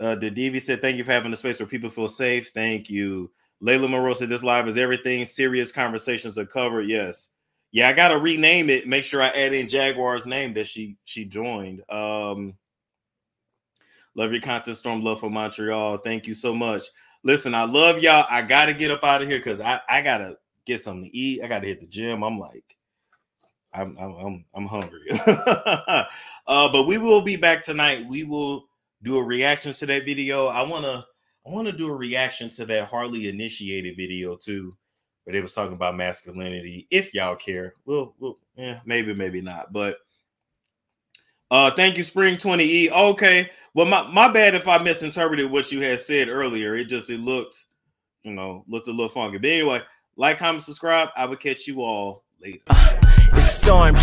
Speaker 1: Uh, the DV said, Thank you for having a space where people feel safe. Thank you. Layla Monroe said, This live is everything. Serious conversations are covered. Yes. Yeah, I gotta rename it. Make sure I add in Jaguar's name that she she joined. Um, love your content, Storm. Love for Montreal. Thank you so much. Listen, I love y'all. I gotta get up out of here because I, I gotta get something to eat. I gotta hit the gym. I'm like, I'm I'm I'm, I'm hungry. uh, but we will be back tonight. We will do a reaction to that video. I wanna I wanna do a reaction to that Harley initiated video too, where they was talking about masculinity. If y'all care, we'll we'll yeah maybe maybe not, but. Uh, thank you, Spring 20E. Okay, well, my, my bad if I misinterpreted what you had said earlier. It just it looked, you know, looked a little funky. But anyway, like, comment, subscribe. I will catch you all later.
Speaker 13: It's Storm